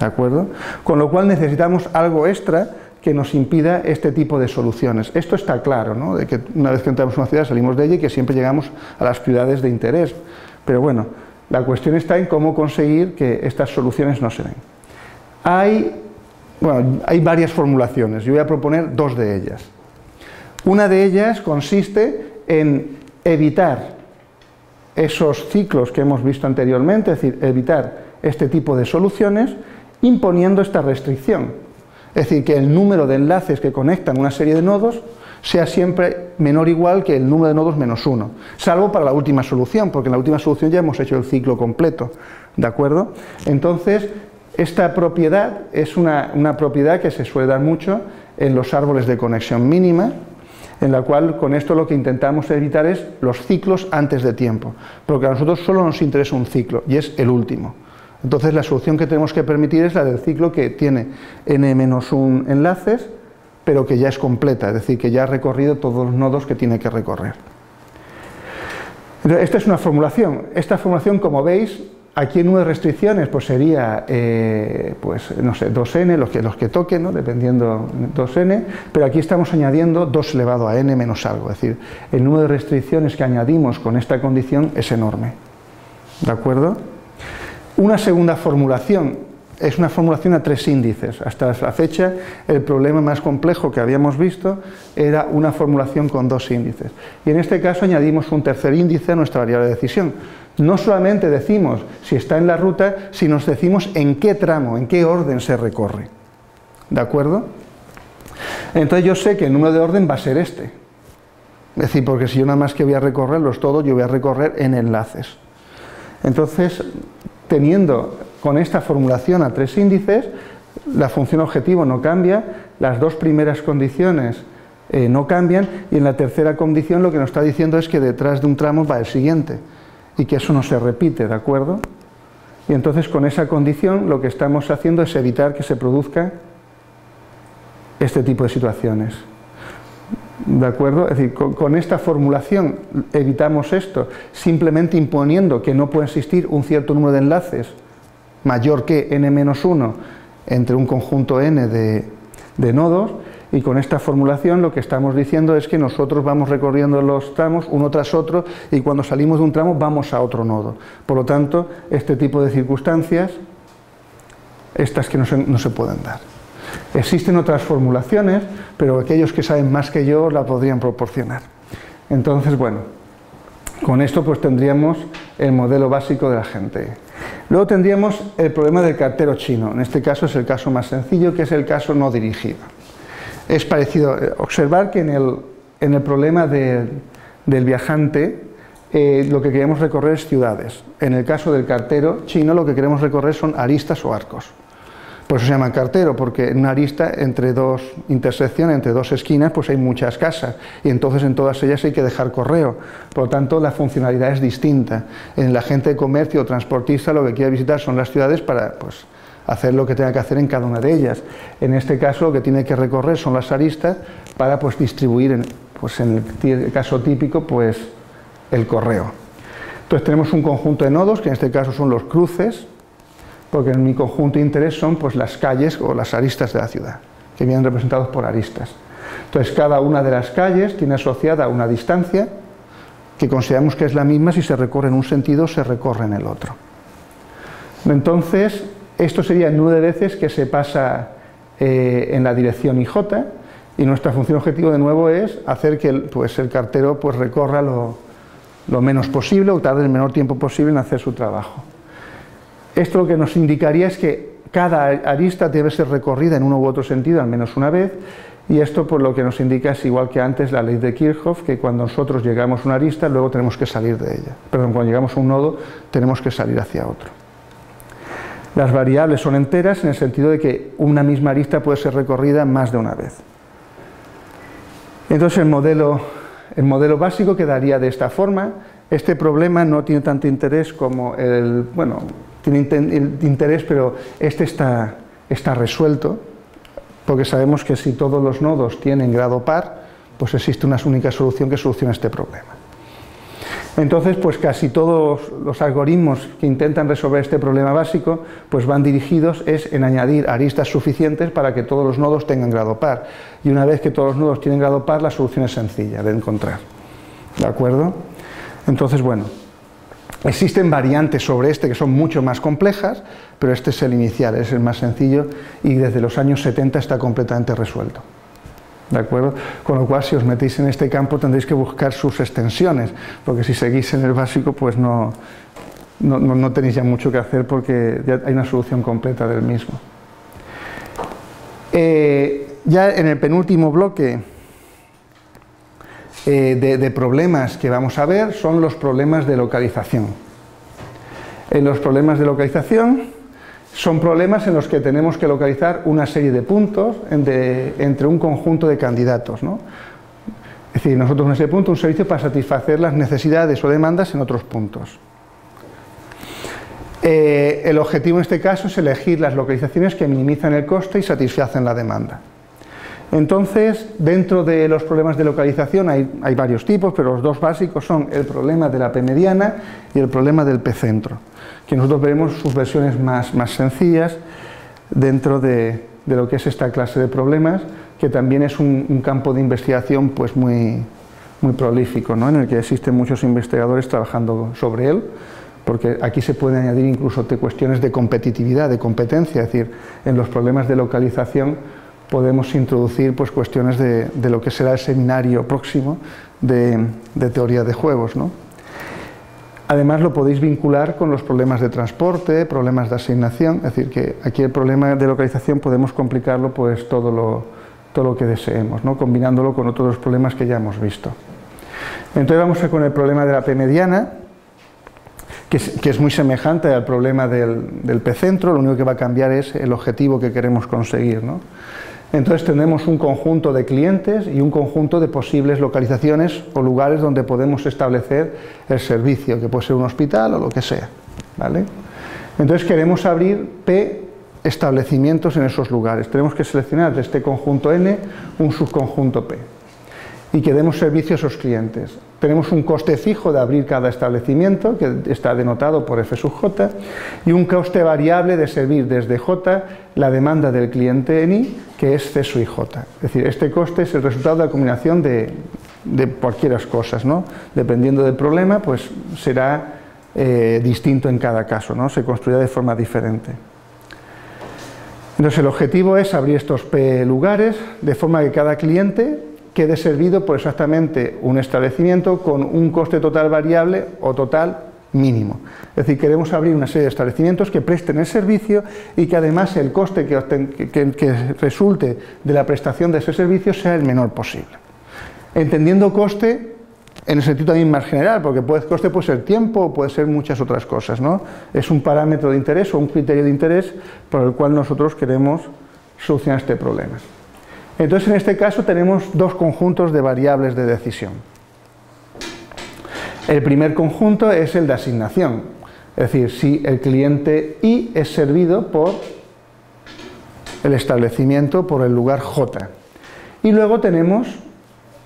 ¿De acuerdo? Con lo cual necesitamos algo extra que nos impida este tipo de soluciones. Esto está claro, ¿no? de que una vez que entramos en una ciudad salimos de ella y que siempre llegamos a las ciudades de interés. Pero bueno, la cuestión está en cómo conseguir que estas soluciones no se den. Hay, bueno, hay varias formulaciones, yo voy a proponer dos de ellas. Una de ellas consiste en evitar esos ciclos que hemos visto anteriormente, es decir, evitar este tipo de soluciones imponiendo esta restricción. Es decir, que el número de enlaces que conectan una serie de nodos sea siempre menor o igual que el número de nodos menos uno, salvo para la última solución, porque en la última solución ya hemos hecho el ciclo completo, ¿de acuerdo? Entonces, esta propiedad es una, una propiedad que se suele dar mucho en los árboles de conexión mínima, en la cual con esto lo que intentamos evitar es los ciclos antes de tiempo, porque a nosotros solo nos interesa un ciclo y es el último. Entonces la solución que tenemos que permitir es la del ciclo que tiene n-1 enlaces, pero que ya es completa, es decir, que ya ha recorrido todos los nodos que tiene que recorrer. esta es una formulación. Esta formulación, como veis, Aquí en de restricciones pues sería, eh, pues, no sé, 2n, los que, los que toquen, ¿no? dependiendo 2n, pero aquí estamos añadiendo 2 elevado a n menos algo, es decir, el número de restricciones que añadimos con esta condición es enorme. ¿De acuerdo? Una segunda formulación es una formulación a tres índices. Hasta la fecha, el problema más complejo que habíamos visto era una formulación con dos índices. Y en este caso añadimos un tercer índice a nuestra variable de decisión no solamente decimos si está en la ruta, sino decimos en qué tramo, en qué orden se recorre. ¿De acuerdo? Entonces yo sé que el número de orden va a ser este. Es decir, porque si yo nada más que voy a recorrerlos todos, yo voy a recorrer en enlaces. Entonces, teniendo con esta formulación a tres índices, la función objetivo no cambia, las dos primeras condiciones eh, no cambian y en la tercera condición lo que nos está diciendo es que detrás de un tramo va el siguiente y que eso no se repite, ¿de acuerdo? Y entonces con esa condición lo que estamos haciendo es evitar que se produzca este tipo de situaciones. ¿De acuerdo? Es decir, con, esta formulación evitamos esto, simplemente imponiendo que no puede existir un cierto número de enlaces mayor que n-1 entre un conjunto n de nodos, y con esta formulación lo que estamos diciendo es que nosotros vamos recorriendo los tramos uno tras otro y cuando salimos de un tramo vamos a otro nodo. Por lo tanto, este tipo de circunstancias, estas que no se, no se pueden dar. Existen otras formulaciones, pero aquellos que saben más que yo la podrían proporcionar. Entonces, bueno, con esto pues tendríamos el modelo básico de la gente. Luego tendríamos el problema del cartero chino. En este caso es el caso más sencillo, que es el caso no dirigido es parecido. Eh, observar que en el, en el problema del viajante eh, lo que queremos recorrer es ciudades. En el caso del cartero chino lo que queremos recorrer son aristas o arcos. Por eso se llama cartero, porque en una arista entre dos intersecciones, entre dos esquinas, pues hay muchas casas y entonces en todas ellas hay que dejar correo. Por lo tanto, la funcionalidad es distinta. En la gente de comercio o transportista lo que quiere visitar son las ciudades para pues, hacer lo que tenga que hacer en cada una de ellas. En este caso lo que tiene que recorrer son las aristas para pues, distribuir, en, pues, en el caso típico, pues, el correo. Entonces tenemos un conjunto de nodos, que en este caso son los cruces, porque en mi conjunto de interés son pues, las calles o las aristas de la ciudad, que vienen representados por aristas. Entonces cada una de las calles tiene asociada una distancia que consideramos que es la misma si se recorre en un sentido o se recorre en el otro. Entonces, esto sería nueve veces que se pasa eh, en la dirección IJ y nuestra función objetivo de nuevo es hacer que el, pues, el cartero pues, recorra lo, menos posible o tarde el menor tiempo posible en hacer su trabajo. Esto lo que nos indicaría es que cada arista debe ser recorrida en uno u otro sentido al menos una vez y esto por lo que nos indica es igual que antes la ley de Kirchhoff, que cuando nosotros llegamos a una arista luego tenemos que salir de ella. Perdón, cuando llegamos a un nodo tenemos que salir hacia otro. Las variables son enteras en el sentido de que una misma arista puede ser recorrida más de una vez. Entonces el modelo, el modelo básico quedaría de esta forma. Este problema no tiene tanto interés como el, bueno, tiene interés, pero este está, está resuelto, porque sabemos que si todos los nodos tienen grado par, pues existe una única solución que soluciona este problema. Entonces, pues casi todos los algoritmos que intentan resolver este problema básico, pues van dirigidos es en añadir aristas suficientes para que todos los nodos tengan grado par. Y una vez que todos los nodos tienen grado par, la solución es sencilla de encontrar. ¿De acuerdo? Entonces, bueno, Existen variantes sobre este que son mucho más complejas, pero este es el inicial, es el más sencillo y desde los años 70 está completamente resuelto. ¿De acuerdo? Con lo cual, si os metéis en este campo tendréis que buscar sus extensiones, porque si seguís en el básico, pues no, no, tenéis ya mucho que hacer porque ya hay una solución completa del mismo. Eh, ya en el penúltimo bloque eh, de, problemas que vamos a ver son los problemas de localización. En los problemas de localización son problemas en los que tenemos que localizar una serie de puntos entre un conjunto de candidatos. Es decir, nosotros en ese punto un servicio para satisfacer las necesidades o demandas en otros puntos. Eh, el objetivo en este caso es elegir las localizaciones que minimizan el coste y satisfacen la demanda. Entonces, dentro de los problemas de localización hay, varios tipos, pero los dos básicos son el problema de la P mediana y el problema del P centro, que nosotros veremos sus versiones más, sencillas dentro de, lo que es esta clase de problemas, que también es un, campo de investigación pues muy, prolífico, en el que existen muchos investigadores trabajando sobre él porque aquí se pueden añadir incluso cuestiones de competitividad, de competencia, es decir, en los problemas de localización podemos introducir pues, cuestiones de, lo que será el seminario próximo de, teoría de juegos. Además lo podéis vincular con los problemas de transporte, problemas de asignación, es decir, que aquí el problema de localización podemos complicarlo pues todo lo, todo lo que deseemos, ¿no? combinándolo con otros problemas que ya hemos visto. Entonces vamos a con el problema de la P mediana, que es, muy semejante al problema del, del P-centro, lo único que va a cambiar es el objetivo que queremos conseguir. Entonces tenemos un conjunto de clientes y un conjunto de posibles localizaciones o lugares donde podemos establecer el servicio, que puede ser un hospital o lo que sea. ¿vale? Entonces queremos abrir P establecimientos en esos lugares. Tenemos que seleccionar de este conjunto N un subconjunto P y que demos servicio a esos clientes. Tenemos un coste fijo de abrir cada establecimiento, que está denotado por F sub J, y un coste variable de servir desde J la demanda del cliente en I, que es C sub J. Es decir, este coste es el resultado de la combinación de, de cualquiera cosas, ¿no? Dependiendo del problema, pues será eh, distinto en cada caso, ¿no? Se construirá de forma diferente. Entonces el objetivo es abrir estos P lugares de forma que cada cliente quede servido por exactamente un establecimiento con un coste total variable o total mínimo. Es decir, queremos abrir una serie de establecimientos que presten el servicio y que además el coste que, resulte de la prestación de ese servicio sea el menor posible. Entendiendo coste en el sentido también más general, porque puede, coste puede ser tiempo puede ser muchas otras cosas. ¿no? Es un parámetro de interés o un criterio de interés por el cual nosotros queremos solucionar este problema. Entonces, en este caso tenemos dos conjuntos de variables de decisión. El primer conjunto es el de asignación, es decir, si el cliente I es servido por el establecimiento, por el lugar J. Y luego tenemos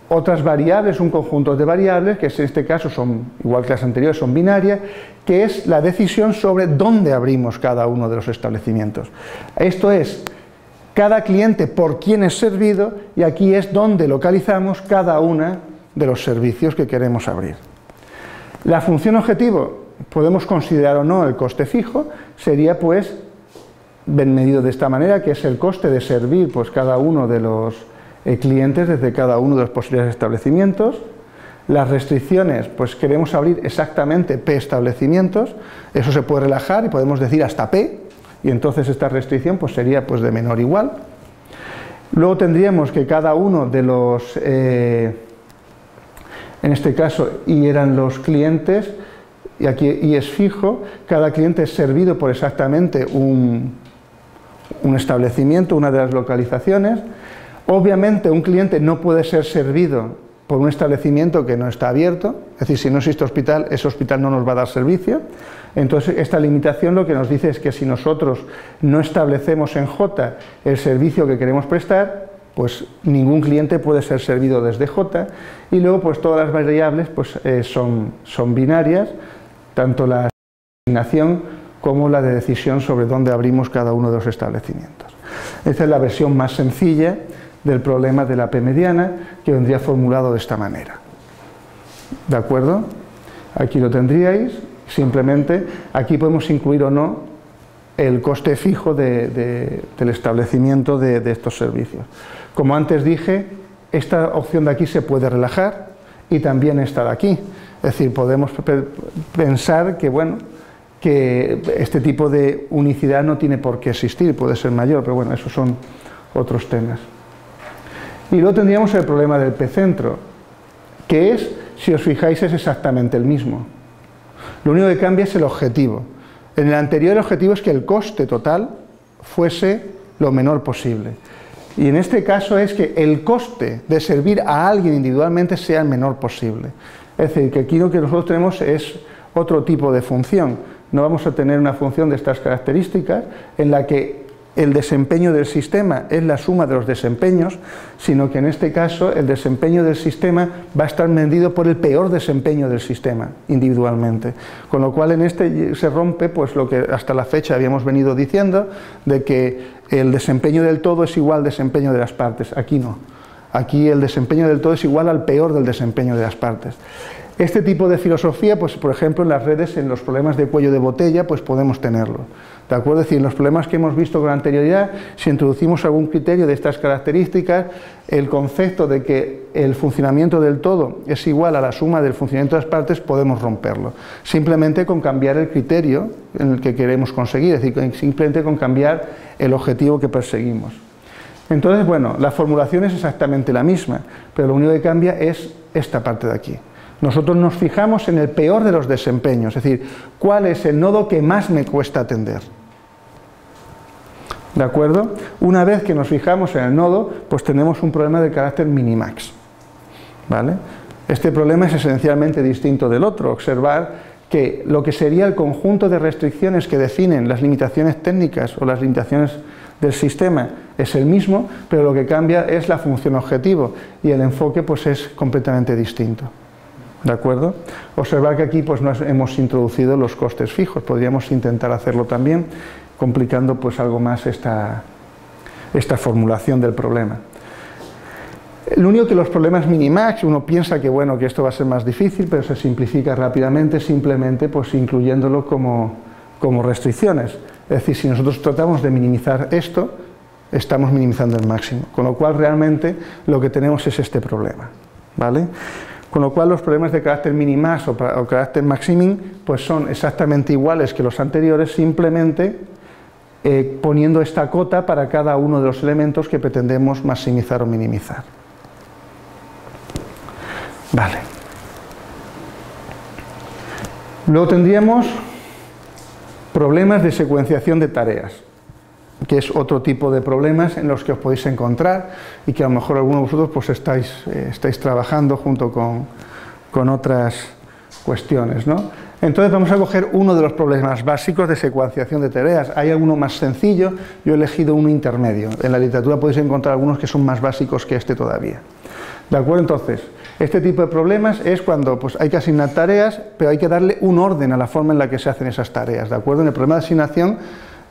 otras variables, un conjunto de variables, que en este caso son, igual que las anteriores, son binarias, que es la decisión sobre dónde abrimos cada uno de los establecimientos. Esto es, cada cliente por quién es servido y aquí es donde localizamos cada uno de los servicios que queremos abrir. La función objetivo, podemos considerar o no el coste fijo, sería pues medido de esta manera, que es el coste de servir pues, cada uno de los eh, clientes desde cada uno de los posibles establecimientos. Las restricciones, pues queremos abrir exactamente P establecimientos, eso se puede relajar y podemos decir hasta P, y entonces esta restricción pues, sería pues, de menor igual. Luego tendríamos que cada uno de los, eh, en este caso, y eran los clientes, y aquí y es fijo, cada cliente es servido por exactamente un, un establecimiento, una de las localizaciones. Obviamente un cliente no puede ser servido por un establecimiento que no está abierto, es decir, si no existe hospital, ese hospital no nos va a dar servicio. Entonces, esta limitación lo que nos dice es que si nosotros no establecemos en J el servicio que queremos prestar, pues ningún cliente puede ser servido desde J y luego pues todas las variables pues, eh, son, son binarias, tanto la asignación como la de decisión sobre dónde abrimos cada uno de los establecimientos. Esta es la versión más sencilla del problema de la P mediana que vendría formulado de esta manera. ¿De acuerdo? Aquí lo tendríais. Simplemente aquí podemos incluir o no el coste fijo del establecimiento de, estos servicios. Como antes dije, esta opción de aquí se puede relajar y también esta de aquí. Es decir, podemos pensar que, bueno, que este tipo de unicidad no tiene por qué existir, puede ser mayor, pero bueno, esos son otros temas. Y luego tendríamos el problema del P-centro, que es, si os fijáis, es exactamente el mismo. Lo único que cambia es el objetivo. En el anterior el objetivo es que el coste total fuese lo menor posible. Y en este caso es que el coste de servir a alguien individualmente sea el menor posible. Es decir, que aquí lo que nosotros tenemos es otro tipo de función. No vamos a tener una función de estas características en la que el desempeño del sistema es la suma de los desempeños, sino que en este caso el desempeño del sistema va a estar medido por el peor desempeño del sistema individualmente. Con lo cual en este se rompe pues lo que hasta la fecha habíamos venido diciendo de que el desempeño del todo es igual al desempeño de las partes. Aquí no. Aquí el desempeño del todo es igual al peor del desempeño de las partes. Este tipo de filosofía, pues por ejemplo en las redes, en los problemas de cuello de botella, pues podemos tenerlo. ¿De acuerdo? Es decir, en los problemas que hemos visto con anterioridad, si introducimos algún criterio de estas características, el concepto de que el funcionamiento del todo es igual a la suma del funcionamiento de las partes, podemos romperlo. Simplemente con cambiar el criterio en el que queremos conseguir, es decir, simplemente con cambiar el objetivo que perseguimos. Entonces, bueno, la formulación es exactamente la misma, pero lo único que cambia es esta parte de aquí. Nosotros nos fijamos en el peor de los desempeños, es decir, cuál es el nodo que más me cuesta atender. ¿De acuerdo? Una vez que nos fijamos en el nodo, pues tenemos un problema de carácter minimax. ¿Vale? Este problema es esencialmente distinto del otro, observar que lo que sería el conjunto de restricciones que definen las limitaciones técnicas o las limitaciones del sistema es el mismo, pero lo que cambia es la función objetivo y el enfoque pues es completamente distinto. ¿De acuerdo? Observar que aquí pues, no hemos introducido los costes fijos, podríamos intentar hacerlo también, complicando pues, algo más esta, esta formulación del problema. Lo único que los problemas minimax, uno piensa que bueno, que esto va a ser más difícil, pero se simplifica rápidamente simplemente pues, incluyéndolo como, como restricciones. Es decir, si nosotros tratamos de minimizar esto, estamos minimizando el máximo. Con lo cual realmente lo que tenemos es este problema. ¿Vale? Con lo cual los problemas de carácter minimax o, carácter maximin pues son exactamente iguales que los anteriores, simplemente eh, poniendo esta cota para cada uno de los elementos que pretendemos maximizar o minimizar. Vale. Luego tendríamos problemas de secuenciación de tareas que es otro tipo de problemas en los que os podéis encontrar y que a lo mejor algunos de vosotros pues estáis, eh, estáis trabajando junto con, con otras cuestiones. ¿no? Entonces vamos a coger uno de los problemas básicos de secuenciación de tareas. Hay alguno más sencillo, yo he elegido uno intermedio. En la literatura podéis encontrar algunos que son más básicos que este todavía. ¿De acuerdo? Entonces, este tipo de problemas es cuando pues, hay que asignar tareas, pero hay que darle un orden a la forma en la que se hacen esas tareas. ¿De acuerdo? En el problema de asignación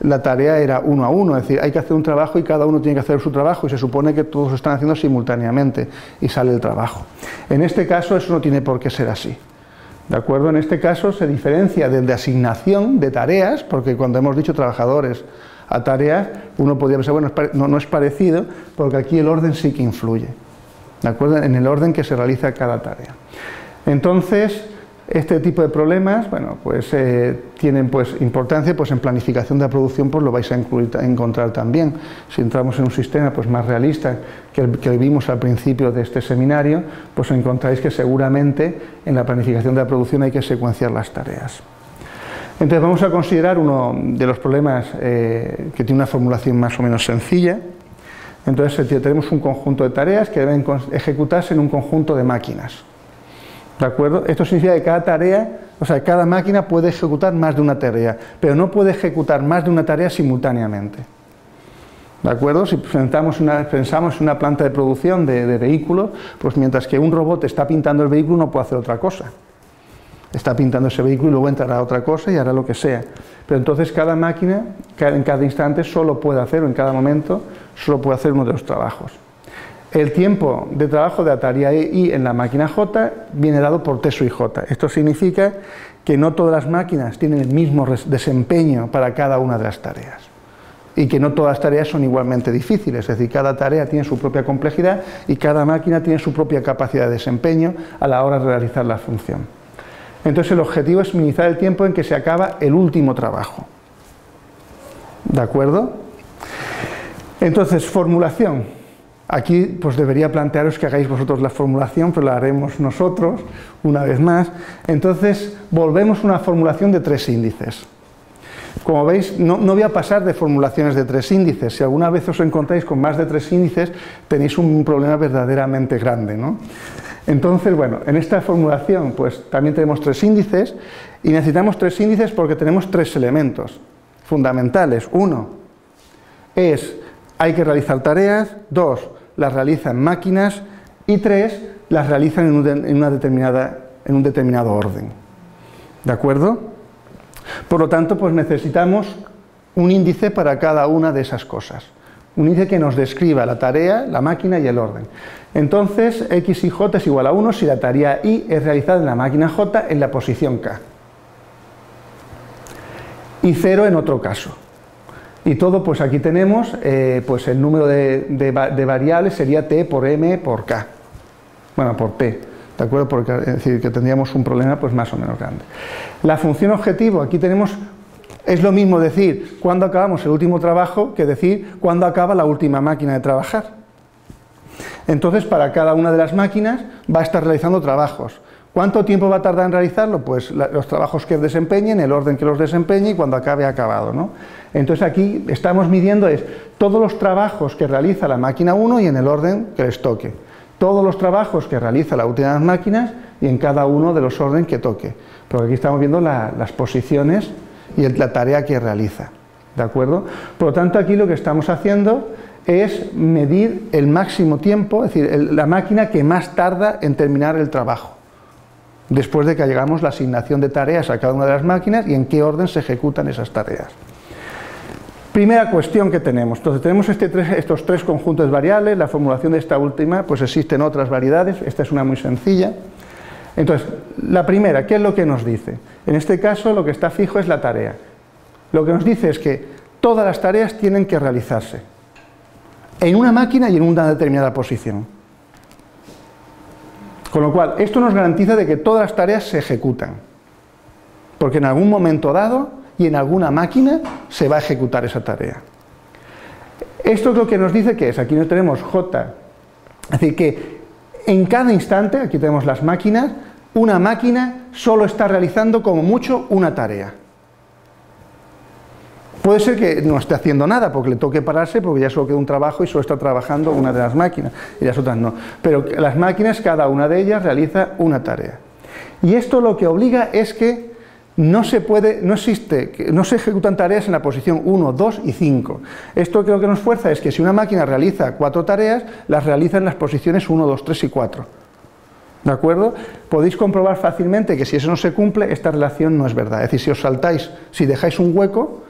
la tarea era uno a uno, es decir, hay que hacer un trabajo y cada uno tiene que hacer su trabajo y se supone que todos están haciendo simultáneamente y sale el trabajo. En este caso eso no tiene por qué ser así. ¿De acuerdo? En este caso se diferencia del de asignación de tareas, porque cuando hemos dicho trabajadores a tareas, uno podría pensar, bueno, no, no es parecido, porque aquí el orden sí que influye. ¿De acuerdo? En el orden que se realiza cada tarea. Entonces, este tipo de problemas, bueno, pues eh, tienen pues importancia, pues en planificación de la producción pues lo vais a, encontrar también. Si entramos en un sistema pues más realista que el que vimos al principio de este seminario, pues encontráis que seguramente en la planificación de la producción hay que secuenciar las tareas. Entonces vamos a considerar uno de los problemas eh, que tiene una formulación más o menos sencilla. Entonces tenemos un conjunto de tareas que deben ejecutarse en un conjunto de máquinas. ¿De acuerdo? Esto significa que cada tarea, o sea, cada máquina puede ejecutar más de una tarea, pero no puede ejecutar más de una tarea simultáneamente. ¿De acuerdo? Si pensamos, una, pensamos en una planta de producción de, vehículos, pues mientras que un robot está pintando el vehículo no puede hacer otra cosa. Está pintando ese vehículo y luego entrará otra cosa y hará lo que sea. Pero entonces cada máquina, en cada instante, solo puede hacer, o en cada momento, solo puede hacer uno de los trabajos. El tiempo de trabajo de la tarea I en la máquina J viene dado por T sub J. Esto significa que no todas las máquinas tienen el mismo desempeño para cada una de las tareas y que no todas las tareas son igualmente difíciles, es decir, cada tarea tiene su propia complejidad y cada máquina tiene su propia capacidad de desempeño a la hora de realizar la función. Entonces el objetivo es minimizar el tiempo en que se acaba el último trabajo. ¿De acuerdo? Entonces, formulación. Aquí pues debería plantearos que hagáis vosotros la formulación, pero la haremos nosotros una vez más. Entonces, volvemos a una formulación de tres índices. Como veis, no, voy a pasar de formulaciones de tres índices. Si alguna vez os encontráis con más de tres índices, tenéis un problema verdaderamente grande. Entonces, bueno, en esta formulación pues también tenemos tres índices y necesitamos tres índices porque tenemos tres elementos fundamentales. Uno es hay que realizar tareas, dos, las realizan máquinas y tres, las realizan en, una determinada, en un determinado orden. ¿De acuerdo? Por lo tanto, pues necesitamos un índice para cada una de esas cosas. Un índice que nos describa la tarea, la máquina y el orden. Entonces, x y j es igual a 1 si la tarea i es realizada en la máquina j en la posición k. Y 0 en otro caso. Y todo, pues aquí tenemos, eh, pues el número de, de variables sería t por m por k. Bueno, por t. ¿de acuerdo? Porque es decir, que tendríamos un problema pues más o menos grande. La función objetivo, aquí tenemos, es lo mismo decir cuándo acabamos el último trabajo que decir cuándo acaba la última máquina de trabajar. Entonces, para cada una de las máquinas va a estar realizando trabajos. ¿Cuánto tiempo va a tardar en realizarlo? Pues los trabajos que desempeñen, el orden que los desempeñe y cuando acabe acabado. ¿no? Entonces aquí estamos midiendo es todos los trabajos que realiza la máquina 1 y en el orden que les toque todos los trabajos que realiza la última de las máquinas y en cada uno de los órdenes que toque. Porque aquí estamos viendo las posiciones y la tarea que realiza. ¿De acuerdo? Por lo tanto, aquí lo que estamos haciendo es medir el máximo tiempo, es decir, la máquina que más tarda en terminar el trabajo. Después de que llegamos la asignación de tareas a cada una de las máquinas y en qué orden se ejecutan esas tareas. Primera cuestión que tenemos. Entonces tenemos este estos tres conjuntos variables, la formulación de esta última, pues existen otras variedades, esta es una muy sencilla. Entonces, la primera, ¿qué es lo que nos dice? En este caso lo que está fijo es la tarea. Lo que nos dice es que todas las tareas tienen que realizarse en una máquina y en una determinada posición. Con lo cual, esto nos garantiza de que todas las tareas se ejecutan. Porque en algún momento dado y en alguna máquina se va a ejecutar esa tarea. Esto es lo que nos dice que es, aquí no tenemos J, es decir, que en cada instante, aquí tenemos las máquinas, una máquina solo está realizando como mucho una tarea. Puede ser que no esté haciendo nada porque le toque pararse porque ya solo queda un trabajo y solo está trabajando una de las máquinas y las otras no. Pero las máquinas, cada una de ellas realiza una tarea. Y esto lo que obliga es que no se puede, no existe, no se ejecutan tareas en la posición 1, 2 y 5. Esto lo que nos fuerza es que si una máquina realiza cuatro tareas, las realiza en las posiciones 1, 2, 3 y 4. ¿De acuerdo? Podéis comprobar fácilmente que si eso no se cumple, esta relación no es verdad. Es decir, si os saltáis, si dejáis un hueco,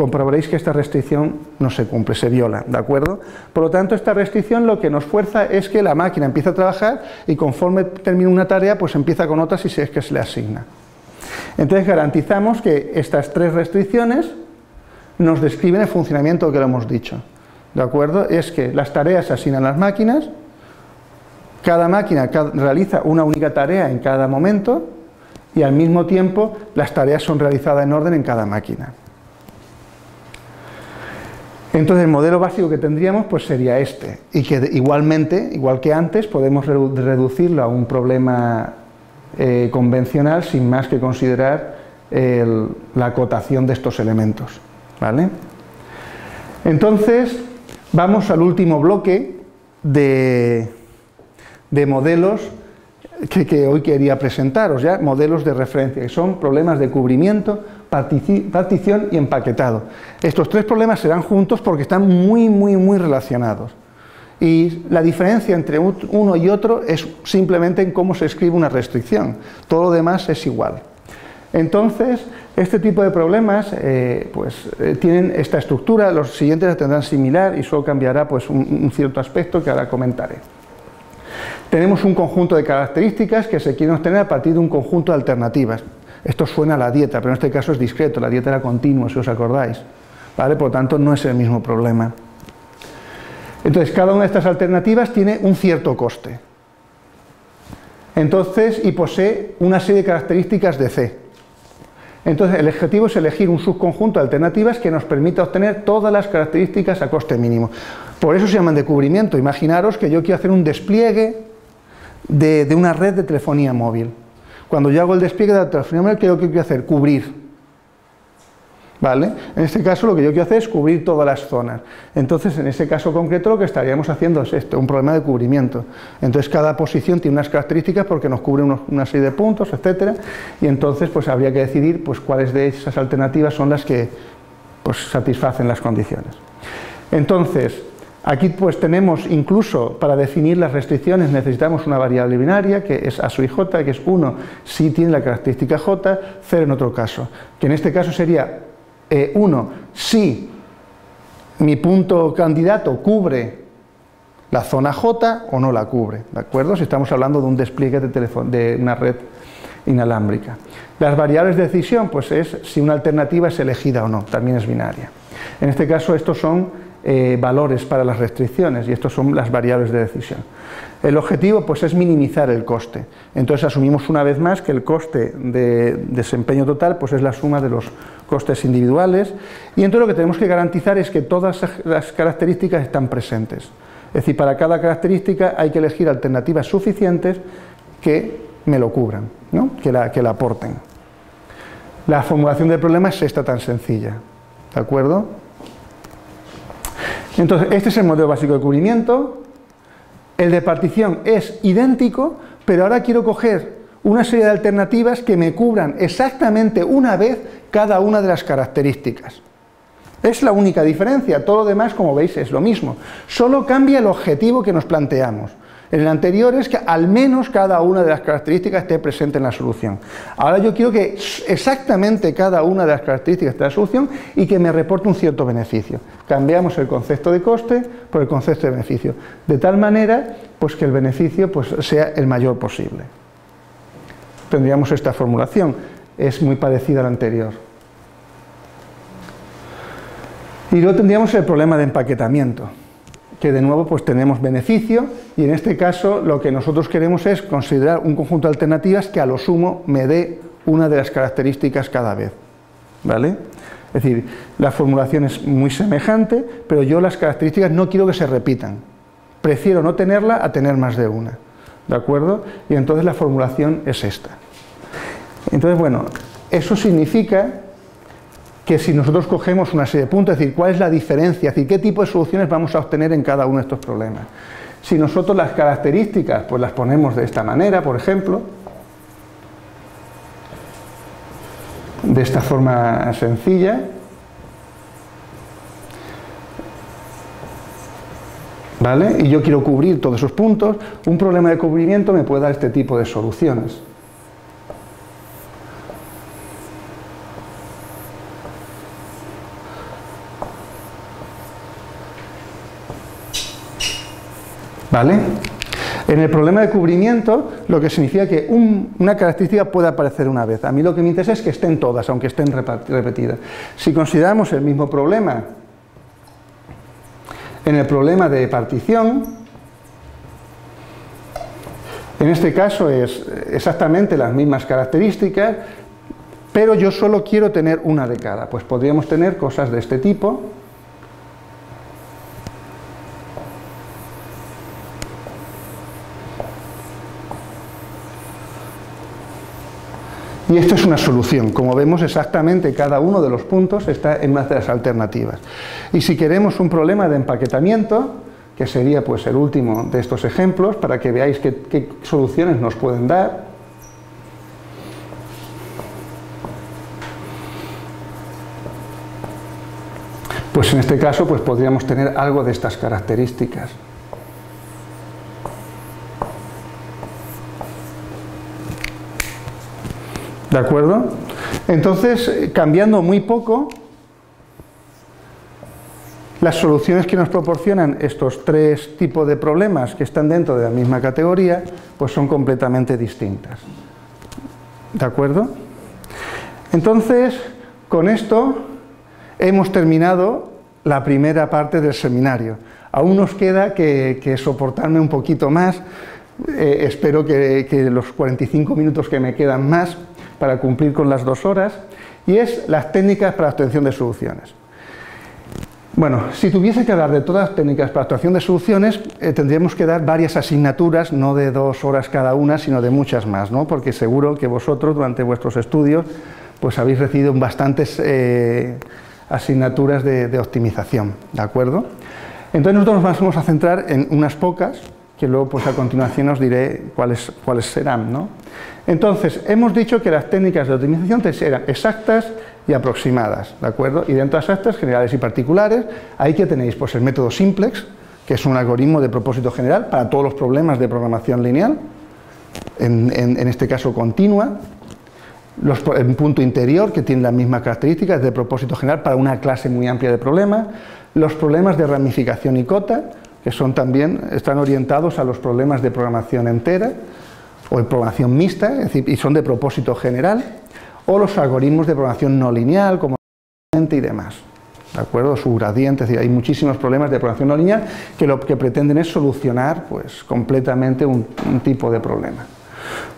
comprobaréis que esta restricción no se cumple, se viola, ¿de acuerdo? Por lo tanto, esta restricción lo que nos fuerza es que la máquina empiece a trabajar y conforme termina una tarea, pues empieza con otra si es que se le asigna. Entonces garantizamos que estas tres restricciones nos describen el funcionamiento que lo hemos dicho. ¿De acuerdo? Es que las tareas se asignan a las máquinas, cada máquina realiza una única tarea en cada momento y al mismo tiempo las tareas son realizadas en orden en cada máquina. Entonces el modelo básico que tendríamos pues sería este y que igualmente, igual que antes, podemos reducirlo a un problema eh, convencional sin más que considerar la acotación de estos elementos. ¿vale? Entonces, vamos al último bloque de, de modelos que, hoy quería presentaros, ya modelos de referencia, que son problemas de cubrimiento, partición y empaquetado. Estos tres problemas serán juntos porque están muy, muy, muy relacionados. Y la diferencia entre uno y otro es simplemente en cómo se escribe una restricción. Todo lo demás es igual. Entonces, este tipo de problemas eh, pues, eh, tienen esta estructura, los siguientes la tendrán similar y solo cambiará pues, un, cierto aspecto que ahora comentaré. Tenemos un conjunto de características que se quieren obtener a partir de un conjunto de alternativas. Esto suena a la dieta, pero en este caso es discreto, la dieta era continua, si os acordáis. ¿Vale? Por lo tanto, no es el mismo problema. Entonces, cada una de estas alternativas tiene un cierto coste. Entonces, y posee una serie de características de C. Entonces, el objetivo es elegir un subconjunto de alternativas que nos permita obtener todas las características a coste mínimo. Por eso se llaman de cubrimiento. Imaginaros que yo quiero hacer un despliegue de, de una red de telefonía móvil. Cuando yo hago el despliegue de la móvil, ¿qué es lo que quiero hacer? Cubrir. ¿Vale? En este caso lo que yo quiero hacer es cubrir todas las zonas. Entonces, en ese caso concreto lo que estaríamos haciendo es esto, un problema de cubrimiento. Entonces, cada posición tiene unas características porque nos cubre una serie de puntos, etcétera, y entonces pues habría que decidir pues cuáles de esas alternativas son las que pues, satisfacen las condiciones. Entonces, aquí pues tenemos incluso para definir las restricciones necesitamos una variable binaria que es a su j, que es 1 si tiene la característica j, 0 en otro caso, que en este caso sería eh, uno, si mi punto candidato cubre la zona J o no la cubre, ¿de acuerdo? Si estamos hablando de un despliegue de, de una red inalámbrica. Las variables de decisión, pues es si una alternativa es elegida o no, también es binaria. En este caso, estos son eh, valores para las restricciones y estos son las variables de decisión. El objetivo pues, es minimizar el coste. Entonces asumimos una vez más que el coste de desempeño total pues, es la suma de los costes individuales y entonces lo que tenemos que garantizar es que todas las características están presentes. Es decir, para cada característica hay que elegir alternativas suficientes que me lo cubran, que, la, que la aporten. La formulación del problema es esta tan sencilla. ¿De acuerdo? Entonces, este es el modelo básico de cubrimiento. El de partición es idéntico, pero ahora quiero coger una serie de alternativas que me cubran exactamente una vez cada una de las características. Es la única diferencia, todo lo demás, como veis, es lo mismo. Solo cambia el objetivo que nos planteamos. En el anterior es que al menos cada una de las características esté presente en la solución. Ahora yo quiero que exactamente cada una de las características esté en la solución y que me reporte un cierto beneficio. Cambiamos el concepto de coste por el concepto de beneficio, de tal manera pues, que el beneficio pues, sea el mayor posible. Tendríamos esta formulación, es muy parecida a la anterior. Y luego tendríamos el problema de empaquetamiento que de nuevo pues tenemos beneficio y en este caso lo que nosotros queremos es considerar un conjunto de alternativas que a lo sumo me dé una de las características cada vez. ¿Vale? Es decir, la formulación es muy semejante, pero yo las características no quiero que se repitan. Prefiero no tenerla a tener más de una. ¿De acuerdo? Y entonces la formulación es esta. Entonces, bueno, eso significa que si nosotros cogemos una serie de puntos, es decir, cuál es la diferencia, es decir, qué tipo de soluciones vamos a obtener en cada uno de estos problemas. Si nosotros las características pues las ponemos de esta manera, por ejemplo, de esta forma sencilla, ¿vale? Y yo quiero cubrir todos esos puntos, un problema de cubrimiento me puede dar este tipo de soluciones. ¿Vale? En el problema de cubrimiento, lo que significa que una característica puede aparecer una vez. A mí lo que me interesa es que estén todas, aunque estén repetidas. Si consideramos el mismo problema en el problema de partición, en este caso es exactamente las mismas características, pero yo solo quiero tener una de cada. Pues podríamos tener cosas de este tipo, Y esto es una solución. Como vemos exactamente cada uno de los puntos está en una de las alternativas. Y si queremos un problema de empaquetamiento, que sería pues el último de estos ejemplos, para que veáis qué, soluciones nos pueden dar, pues en este caso pues podríamos tener algo de estas características. ¿De acuerdo? Entonces, eh, cambiando muy poco, las soluciones que nos proporcionan estos tres tipos de problemas que están dentro de la misma categoría, pues son completamente distintas. ¿De acuerdo? Entonces, con esto hemos terminado la primera parte del seminario. Aún nos queda que, soportarme un poquito más. Eh, espero que, que los 45 minutos que me quedan más para cumplir con las dos horas. Y es las técnicas para obtención de soluciones. Bueno, si tuviese que hablar de todas las técnicas para actuación de soluciones, eh, tendríamos que dar varias asignaturas, no de dos horas cada una, sino de muchas más, ¿no? porque seguro que vosotros durante vuestros estudios pues habéis recibido bastantes eh, asignaturas de, optimización, ¿de acuerdo? Entonces nosotros nos vamos a centrar en unas pocas, que luego pues a continuación os diré cuáles, cuáles serán, ¿no? Entonces, hemos dicho que las técnicas de optimización eran exactas y aproximadas, ¿de acuerdo? Y dentro de las exactas, generales y particulares, ahí que tenéis pues el método simplex, que es un algoritmo de propósito general para todos los problemas de programación lineal, en este caso continua, los, el punto interior, que tiene las mismas características de propósito general para una clase muy amplia de problemas, los problemas de ramificación y cota, que son también, están orientados a los problemas de programación entera o de programación mixta, es decir, y son de propósito general, o los algoritmos de programación no lineal, como y demás. ¿De acuerdo? Su gradiente, es decir, hay muchísimos problemas de programación no lineal que lo que pretenden es solucionar pues, completamente un tipo de problema.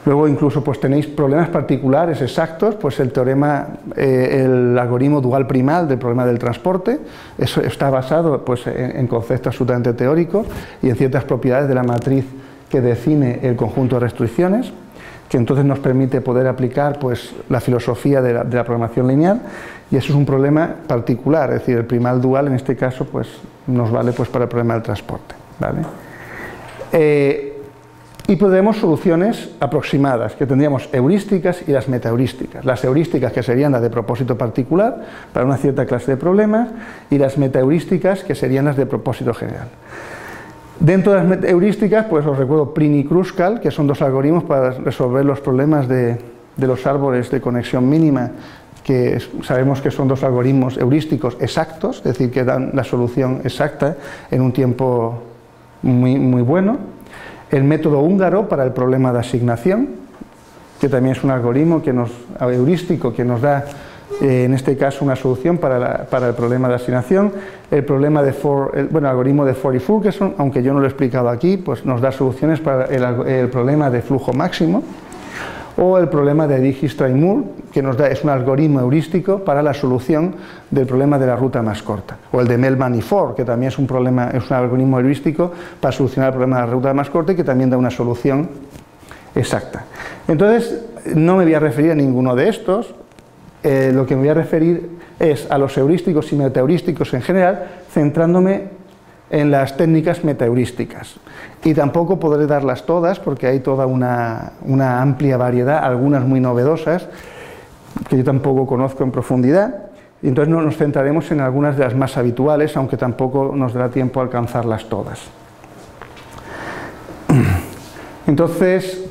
Luego incluso pues tenéis problemas particulares exactos, pues el teorema, eh, el algoritmo dual primal del problema del transporte, eso está basado pues en, conceptos absolutamente teóricos y en ciertas propiedades de la matriz que define el conjunto de restricciones, que entonces nos permite poder aplicar pues la filosofía de la, programación lineal y eso es un problema particular, es decir, el primal dual en este caso pues nos vale pues para el problema del transporte, ¿vale? Eh, y podremos soluciones aproximadas, que tendríamos heurísticas y las metaheurísticas. Las heurísticas que serían las de propósito particular para una cierta clase de problemas y las metaheurísticas que serían las de propósito general. Dentro de las heurísticas, pues os recuerdo Prin y Kruskal, que son dos algoritmos para resolver los problemas de, de los árboles de conexión mínima, que sabemos que son dos algoritmos heurísticos exactos, es decir, que dan la solución exacta en un tiempo muy, muy bueno el método húngaro para el problema de asignación, que también es un algoritmo que nos, heurístico que nos da, eh, en este caso, una solución para, el problema de asignación. El problema de bueno, algoritmo de For y Fulkerson, aunque yo no lo he explicado aquí, pues nos da soluciones para el problema de flujo máximo o el problema de Dijkstra y Moore, que nos da, es un algoritmo heurístico para la solución del problema de la ruta más corta, o el de Melman y Ford, que también es un, problema, es un algoritmo heurístico para solucionar el problema de la ruta más corta y que también da una solución exacta. Entonces, no me voy a referir a ninguno de estos, eh, lo que me voy a referir es a los heurísticos y metaheurísticos en general, centrándome en las técnicas metaheurísticas. Y tampoco podré darlas todas porque hay toda una, amplia variedad, algunas muy novedosas, que yo tampoco conozco en profundidad. Y entonces nos centraremos en algunas de las más habituales, aunque tampoco nos dará tiempo a alcanzarlas todas. Entonces,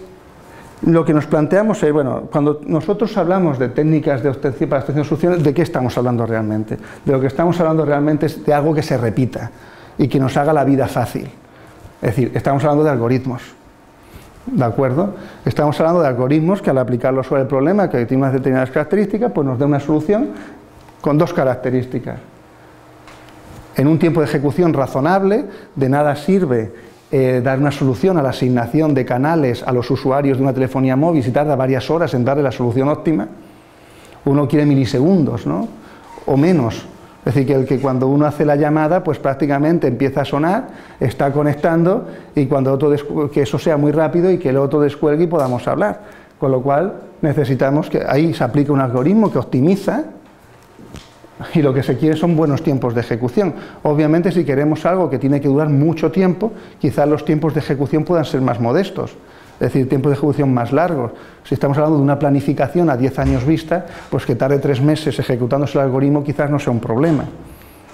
lo que nos planteamos es, bueno, cuando nosotros hablamos de técnicas de obtención para obtención de soluciones, ¿de qué estamos hablando realmente? De lo que estamos hablando realmente es de algo que se repita, y que nos haga la vida fácil. Es decir, estamos hablando de algoritmos. ¿De acuerdo? Estamos hablando de algoritmos que al aplicarlos sobre el problema, que tiene unas determinadas características, pues nos da una solución con dos características. En un tiempo de ejecución razonable, de nada sirve eh, dar una solución a la asignación de canales a los usuarios de una telefonía móvil si tarda varias horas en darle la solución óptima. Uno quiere milisegundos, ¿no? O menos. Es decir, que, cuando uno hace la llamada, pues prácticamente empieza a sonar, está conectando y cuando otro que eso sea muy rápido y que el otro descuelgue y podamos hablar. Con lo cual necesitamos que ahí se aplique un algoritmo que optimiza y lo que se quiere son buenos tiempos de ejecución. Obviamente si queremos algo que tiene que durar mucho tiempo, quizás los tiempos de ejecución puedan ser más modestos es decir, tiempos de ejecución más largos. Si estamos hablando de una planificación a 10 años vista, pues que tarde tres meses ejecutándose el algoritmo quizás no sea un problema.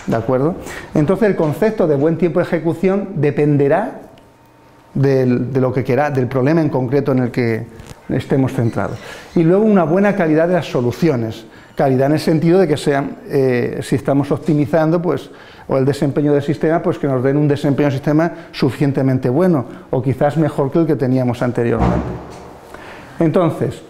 ¿De acuerdo? Entonces el concepto de buen tiempo de ejecución dependerá de lo que quiera, del problema en concreto en el que estemos centrados. Y luego una buena calidad de las soluciones. Calidad en el sentido de que sean, eh, si estamos optimizando, pues o el desempeño del sistema, pues que nos den un desempeño del sistema suficientemente bueno o quizás mejor que el que teníamos anteriormente. Entonces,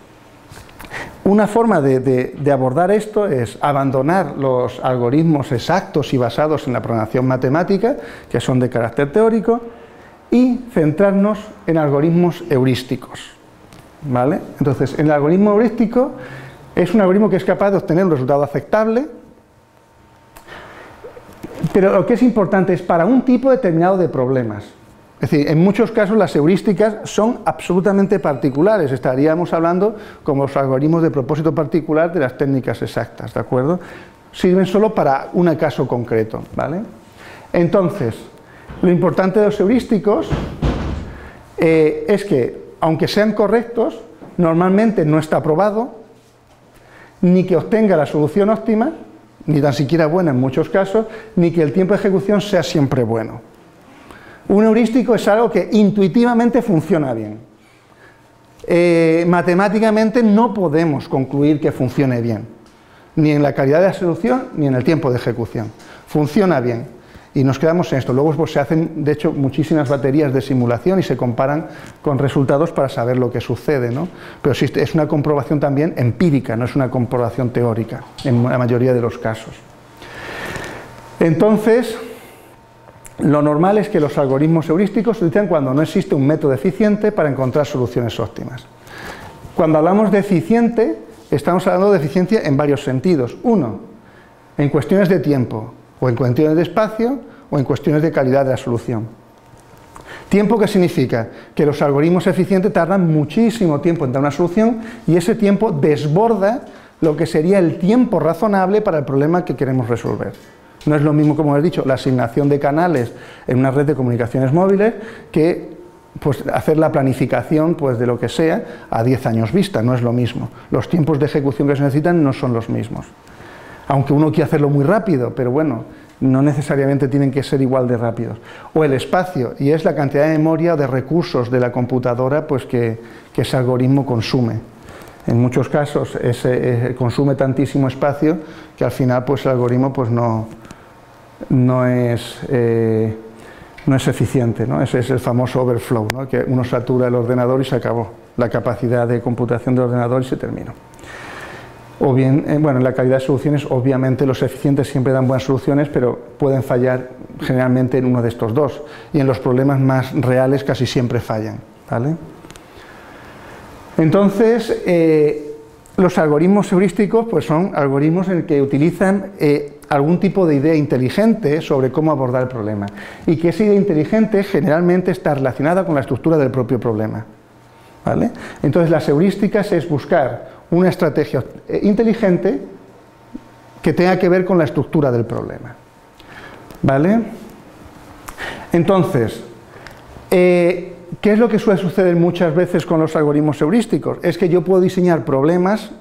Una forma de, abordar esto es abandonar los algoritmos exactos y basados en la programación matemática, que son de carácter teórico, y centrarnos en algoritmos heurísticos. ¿vale? Entonces, el algoritmo heurístico es un algoritmo que es capaz de obtener un resultado aceptable, pero lo que es importante es para un tipo determinado de problemas. Es decir, en muchos casos las heurísticas son absolutamente particulares. Estaríamos hablando como los algoritmos de propósito particular de las técnicas exactas, ¿de acuerdo? Sirven solo para un caso concreto, ¿vale? Entonces, lo importante de los heurísticos eh, es que, aunque sean correctos, normalmente no está probado, ni que obtenga la solución óptima, ni tan siquiera buena en muchos casos, ni que el tiempo de ejecución sea siempre bueno. Un heurístico es algo que intuitivamente funciona bien. Eh, matemáticamente no podemos concluir que funcione bien, ni en la calidad de la solución ni en el tiempo de ejecución. Funciona bien y nos quedamos en esto. Luego pues, se hacen, de hecho, muchísimas baterías de simulación y se comparan con resultados para saber lo que sucede. ¿no? Pero es una comprobación también empírica, no es una comprobación teórica en la mayoría de los casos. Entonces, lo normal es que los algoritmos heurísticos se utilizan cuando no existe un método eficiente para encontrar soluciones óptimas. Cuando hablamos de eficiente, estamos hablando de eficiencia en varios sentidos. Uno, en cuestiones de tiempo, o en cuestiones de espacio, o en cuestiones de calidad de la solución. Tiempo ¿qué significa que los algoritmos eficientes tardan muchísimo tiempo en dar una solución y ese tiempo desborda lo que sería el tiempo razonable para el problema que queremos resolver. No es lo mismo, como he dicho, la asignación de canales en una red de comunicaciones móviles que pues, hacer la planificación pues, de lo que sea a 10 años vista, no es lo mismo. Los tiempos de ejecución que se necesitan no son los mismos. Aunque uno quiera hacerlo muy rápido, pero bueno, no necesariamente tienen que ser igual de rápidos. O el espacio, y es la cantidad de memoria de recursos de la computadora pues, que, ese algoritmo consume. En muchos casos ese, consume tantísimo espacio que al final pues, el algoritmo pues, no, no es, eh, no es eficiente. ¿no? Ese es el famoso overflow, ¿no? que uno satura el ordenador y se acabó la capacidad de computación del ordenador y se terminó. O bien, eh, bueno, en la calidad de soluciones, obviamente los eficientes siempre dan buenas soluciones, pero pueden fallar generalmente en uno de estos dos. Y en los problemas más reales casi siempre fallan. ¿vale? Entonces, eh, los algoritmos heurísticos pues son algoritmos en que utilizan algún tipo de idea inteligente sobre cómo abordar el problema y que esa idea inteligente generalmente está relacionada con la estructura del propio problema. ¿vale? Entonces las heurísticas es buscar una estrategia eh, inteligente que tenga que ver con la estructura del problema. ¿Vale? Entonces, eh, ¿qué es lo que suele suceder muchas veces con los algoritmos heurísticos? Es que yo puedo diseñar problemas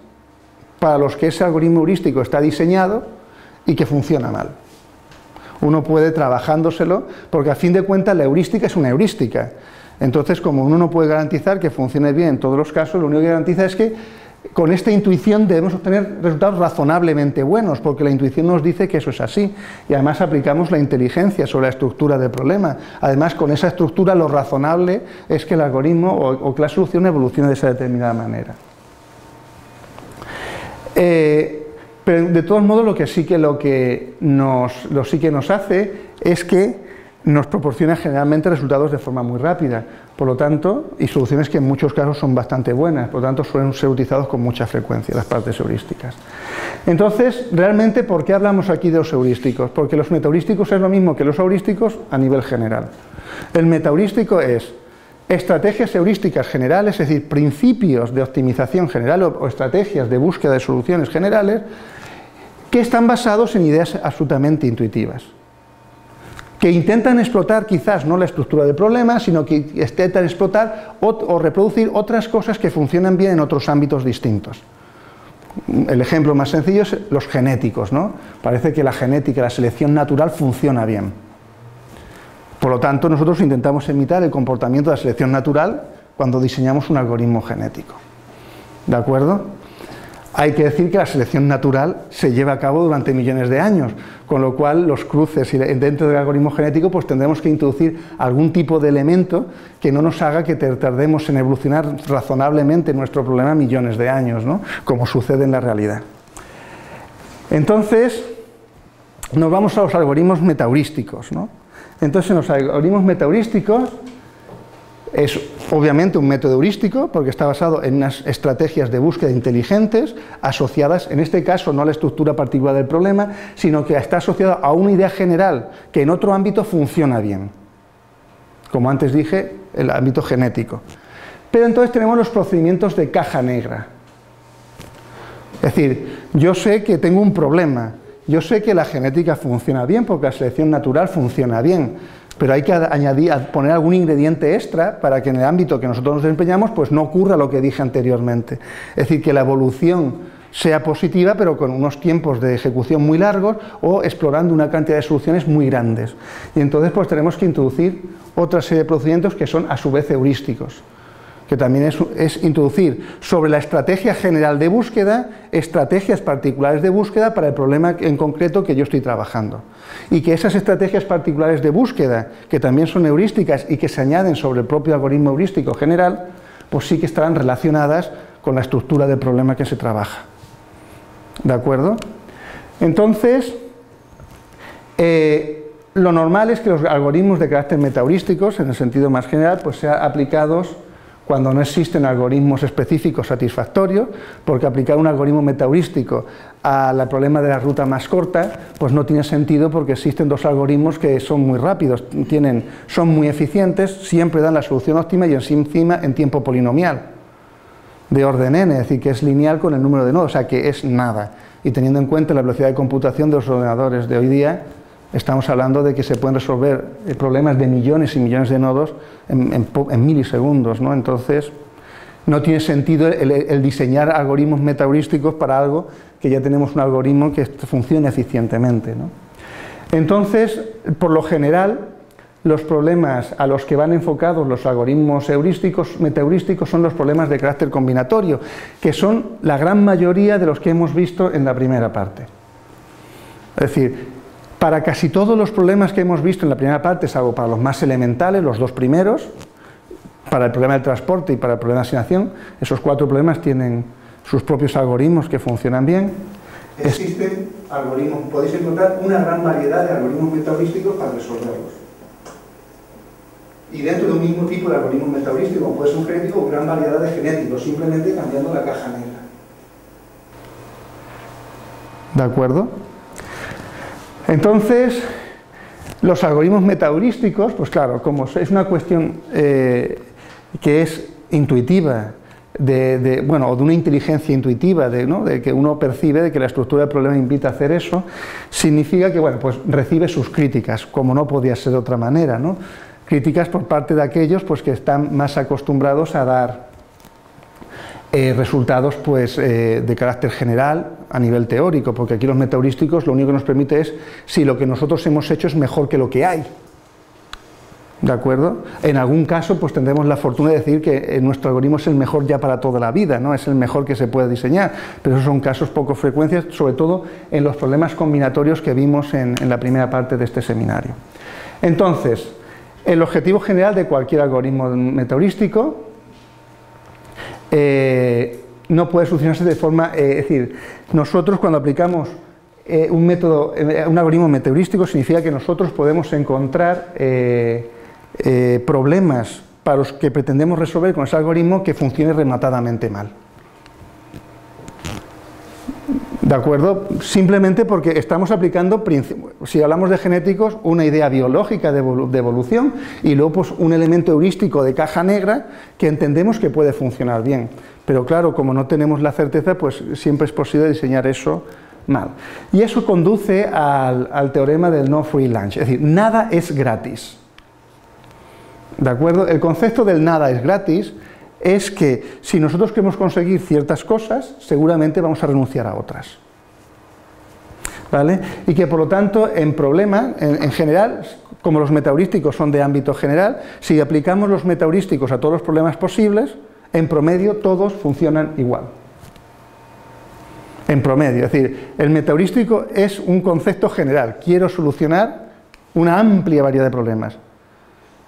para los que ese algoritmo heurístico está diseñado y que funciona mal. Uno puede trabajándoselo, porque a fin de cuentas la heurística es una heurística. Entonces, como uno no puede garantizar que funcione bien en todos los casos, lo único que garantiza es que con esta intuición debemos obtener resultados razonablemente buenos, porque la intuición nos dice que eso es así. Y además aplicamos la inteligencia sobre la estructura del problema. Además, con esa estructura lo razonable es que el algoritmo o, que la solución evolucione de esa determinada manera. Eh, pero de todos modos lo que sí que, lo que nos, lo sí que nos hace es que nos proporciona generalmente resultados de forma muy rápida, por lo tanto, y soluciones que en muchos casos son bastante buenas, por lo tanto suelen ser utilizados con mucha frecuencia las partes heurísticas. Entonces, realmente, ¿por qué hablamos aquí de los heurísticos? Porque los metaheurísticos es lo mismo que los heurísticos a nivel general. El metaheurístico es estrategias heurísticas generales, es decir, principios de optimización general o estrategias de búsqueda de soluciones generales, que están basados en ideas absolutamente intuitivas, que intentan explotar quizás no la estructura del problema, sino que intentan explotar o, reproducir otras cosas que funcionan bien en otros ámbitos distintos. El ejemplo más sencillo es los genéticos, ¿no? Parece que la genética, la selección natural funciona bien. Por lo tanto, nosotros intentamos imitar el comportamiento de la selección natural cuando diseñamos un algoritmo genético. ¿De acuerdo? Hay que decir que la selección natural se lleva a cabo durante millones de años, con lo cual los cruces dentro del algoritmo genético pues tendremos que introducir algún tipo de elemento que no nos haga que tardemos en evolucionar razonablemente nuestro problema millones de años, ¿no? como sucede en la realidad. Entonces, nos vamos a los algoritmos metaurísticos. ¿no? Entonces, en los algoritmos metaurísticos es obviamente un método heurístico porque está basado en unas estrategias de búsqueda inteligentes asociadas, en este caso, no a la estructura particular del problema, sino que está asociado a una idea general que en otro ámbito funciona bien. Como antes dije, el ámbito genético. Pero entonces tenemos los procedimientos de caja negra. Es decir, yo sé que tengo un problema, yo sé que la genética funciona bien porque la selección natural funciona bien, pero hay que añadir, poner algún ingrediente extra para que en el ámbito que nosotros nos desempeñamos pues no ocurra lo que dije anteriormente. Es decir, que la evolución sea positiva pero con unos tiempos de ejecución muy largos o explorando una cantidad de soluciones muy grandes. Y entonces pues tenemos que introducir otra serie de procedimientos que son a su vez heurísticos que también es, introducir sobre la estrategia general de búsqueda, estrategias particulares de búsqueda para el problema en concreto que yo estoy trabajando. Y que esas estrategias particulares de búsqueda, que también son heurísticas y que se añaden sobre el propio algoritmo heurístico general, pues sí que estarán relacionadas con la estructura del problema que se trabaja. ¿De acuerdo? Entonces, eh, lo normal es que los algoritmos de carácter metaheurísticos, en el sentido más general, pues sean aplicados cuando no existen algoritmos específicos satisfactorios, porque aplicar un algoritmo metaheurístico al problema de la ruta más corta, pues no tiene sentido porque existen dos algoritmos que son muy rápidos, tienen, son muy eficientes, siempre dan la solución óptima y encima en tiempo polinomial, de orden n, es decir, que es lineal con el número de nodos, o sea que es nada. Y teniendo en cuenta la velocidad de computación de los ordenadores de hoy día, estamos hablando de que se pueden resolver eh, problemas de millones y millones de nodos en, milisegundos, ¿no? Entonces, no tiene sentido el, diseñar algoritmos metaheurísticos para algo que ya tenemos un algoritmo que funcione eficientemente, Entonces, por lo general, los problemas a los que van enfocados los algoritmos heurísticos, metaheurísticos son los problemas de carácter combinatorio, que son la gran mayoría de los que hemos visto en la primera parte. Es decir, para casi todos los problemas que hemos visto en la primera parte, salvo para los más elementales, los dos primeros, para el problema del transporte y para el problema de asignación, esos cuatro problemas tienen sus propios algoritmos que funcionan bien. Existen algoritmos, podéis encontrar una gran variedad de algoritmos metaheurísticos para resolverlos. Y dentro de un mismo tipo de algoritmo metaheurístico, puede ser un genético, gran variedad de genéticos, simplemente cambiando la caja negra. ¿De acuerdo? Entonces, los algoritmos metaheurísticos, pues claro, como es una cuestión eh, que es intuitiva, de, bueno, o de una inteligencia intuitiva, de, que uno percibe de que la estructura del problema invita a hacer eso, significa que bueno, pues recibe sus críticas, como no podía ser de otra manera, ¿no? críticas por parte de aquellos pues, que están más acostumbrados a dar eh, resultados pues, eh, de carácter general a nivel teórico, porque aquí los metaheurísticos lo único que nos permite es si lo que nosotros hemos hecho es mejor que lo que hay. ¿De acuerdo? En algún caso, pues tendremos la fortuna de decir que eh, nuestro algoritmo es el mejor ya para toda la vida, ¿no? Es el mejor que se puede diseñar, pero esos son casos poco frecuentes, sobre todo en los problemas combinatorios que vimos en la primera parte de este seminario. Entonces, el objetivo general de cualquier algoritmo metaheurístico eh, no puede solucionarse de forma, eh, es decir, nosotros cuando aplicamos eh, un método, un algoritmo meteorístico significa que nosotros podemos encontrar problemas para los que pretendemos resolver con ese algoritmo que funcione rematadamente mal. ¿De acuerdo? Simplemente porque estamos aplicando, si hablamos de genéticos, una idea biológica de evolución y luego pues, un elemento heurístico de caja negra que entendemos que puede funcionar bien. Pero claro, como no tenemos la certeza, pues siempre es posible diseñar eso mal. Y eso conduce al, teorema del no free lunch, es decir, nada es gratis. ¿De acuerdo? El concepto del nada es gratis es que si nosotros queremos conseguir ciertas cosas, seguramente vamos a renunciar a otras. ¿Vale? Y que por lo tanto, en problema, en, general, como los metaheurísticos son de ámbito general, si aplicamos los metaheurísticos a todos los problemas posibles, en promedio todos funcionan igual. en promedio. Es decir, el metaheurístico es un concepto general. Quiero solucionar una amplia variedad de problemas.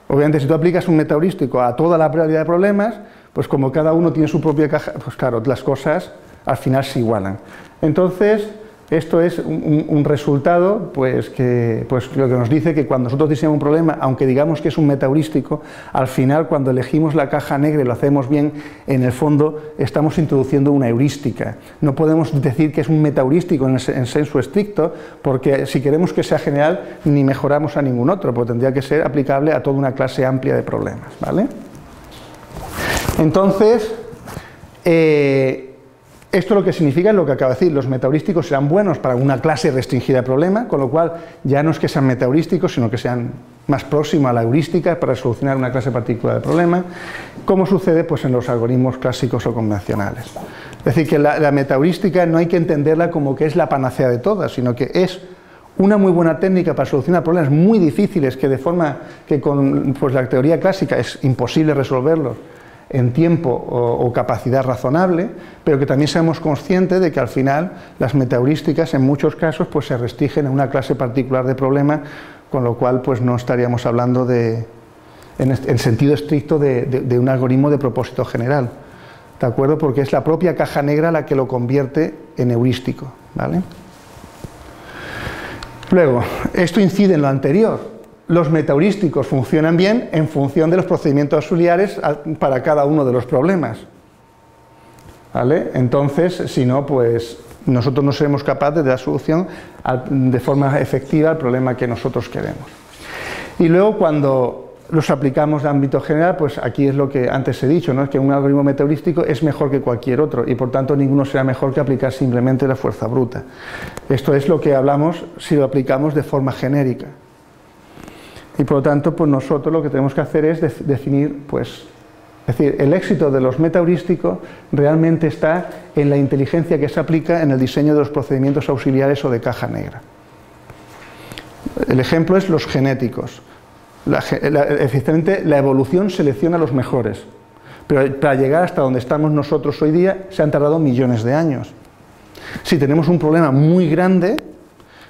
Obviamente, si tú aplicas un metaheurístico a toda la variedad de problemas, pues como cada uno tiene su propia caja, pues claro, las cosas al final se igualan. Entonces, esto es un, resultado pues, que, pues, lo que nos dice que cuando nosotros diseñamos un problema, aunque digamos que es un metaheurístico, al final cuando elegimos la caja negra y lo hacemos bien, en el fondo estamos introduciendo una heurística. No podemos decir que es un metaheurístico en, en senso estricto, porque si queremos que sea general, ni mejoramos a ningún otro, porque tendría que ser aplicable a toda una clase amplia de problemas. ¿vale? Entonces, eh, esto lo que significa es lo que acabo de decir, los metaheurísticos serán buenos para una clase restringida de problema, con lo cual ya no es que sean metaheurísticos, sino que sean más próximos a la heurística para solucionar una clase particular de problema, como sucede pues, en los algoritmos clásicos o convencionales. Es decir, que la, la metaheurística no hay que entenderla como que es la panacea de todas, sino que es una muy buena técnica para solucionar problemas muy difíciles que de forma que con pues, la teoría clásica es imposible resolverlos en tiempo o, capacidad razonable, pero que también seamos conscientes de que al final las metaheurísticas en muchos casos pues, se restringen a una clase particular de problema, con lo cual pues, no estaríamos hablando de, en, sentido estricto de, un algoritmo de propósito general. ¿De acuerdo? Porque es la propia caja negra la que lo convierte en heurístico. ¿vale? Luego, esto incide en lo anterior los metaheurísticos funcionan bien en función de los procedimientos auxiliares para cada uno de los problemas. ¿Vale? Entonces, si no, pues nosotros no seremos capaces de dar solución de forma efectiva al problema que nosotros queremos. Y luego cuando los aplicamos de ámbito general, pues aquí es lo que antes he dicho, ¿no? es que un algoritmo metaheurístico es mejor que cualquier otro y por tanto ninguno será mejor que aplicar simplemente la fuerza bruta. Esto es lo que hablamos si lo aplicamos de forma genérica. Y por lo tanto, pues nosotros lo que tenemos que hacer es definir, pues, es decir, el éxito de los metaheurísticos realmente está en la inteligencia que se aplica en el diseño de los procedimientos auxiliares o de caja negra. El ejemplo es los genéticos. La, la evolución selecciona a los mejores, pero para llegar hasta donde estamos nosotros hoy día se han tardado millones de años. Si tenemos un problema muy grande,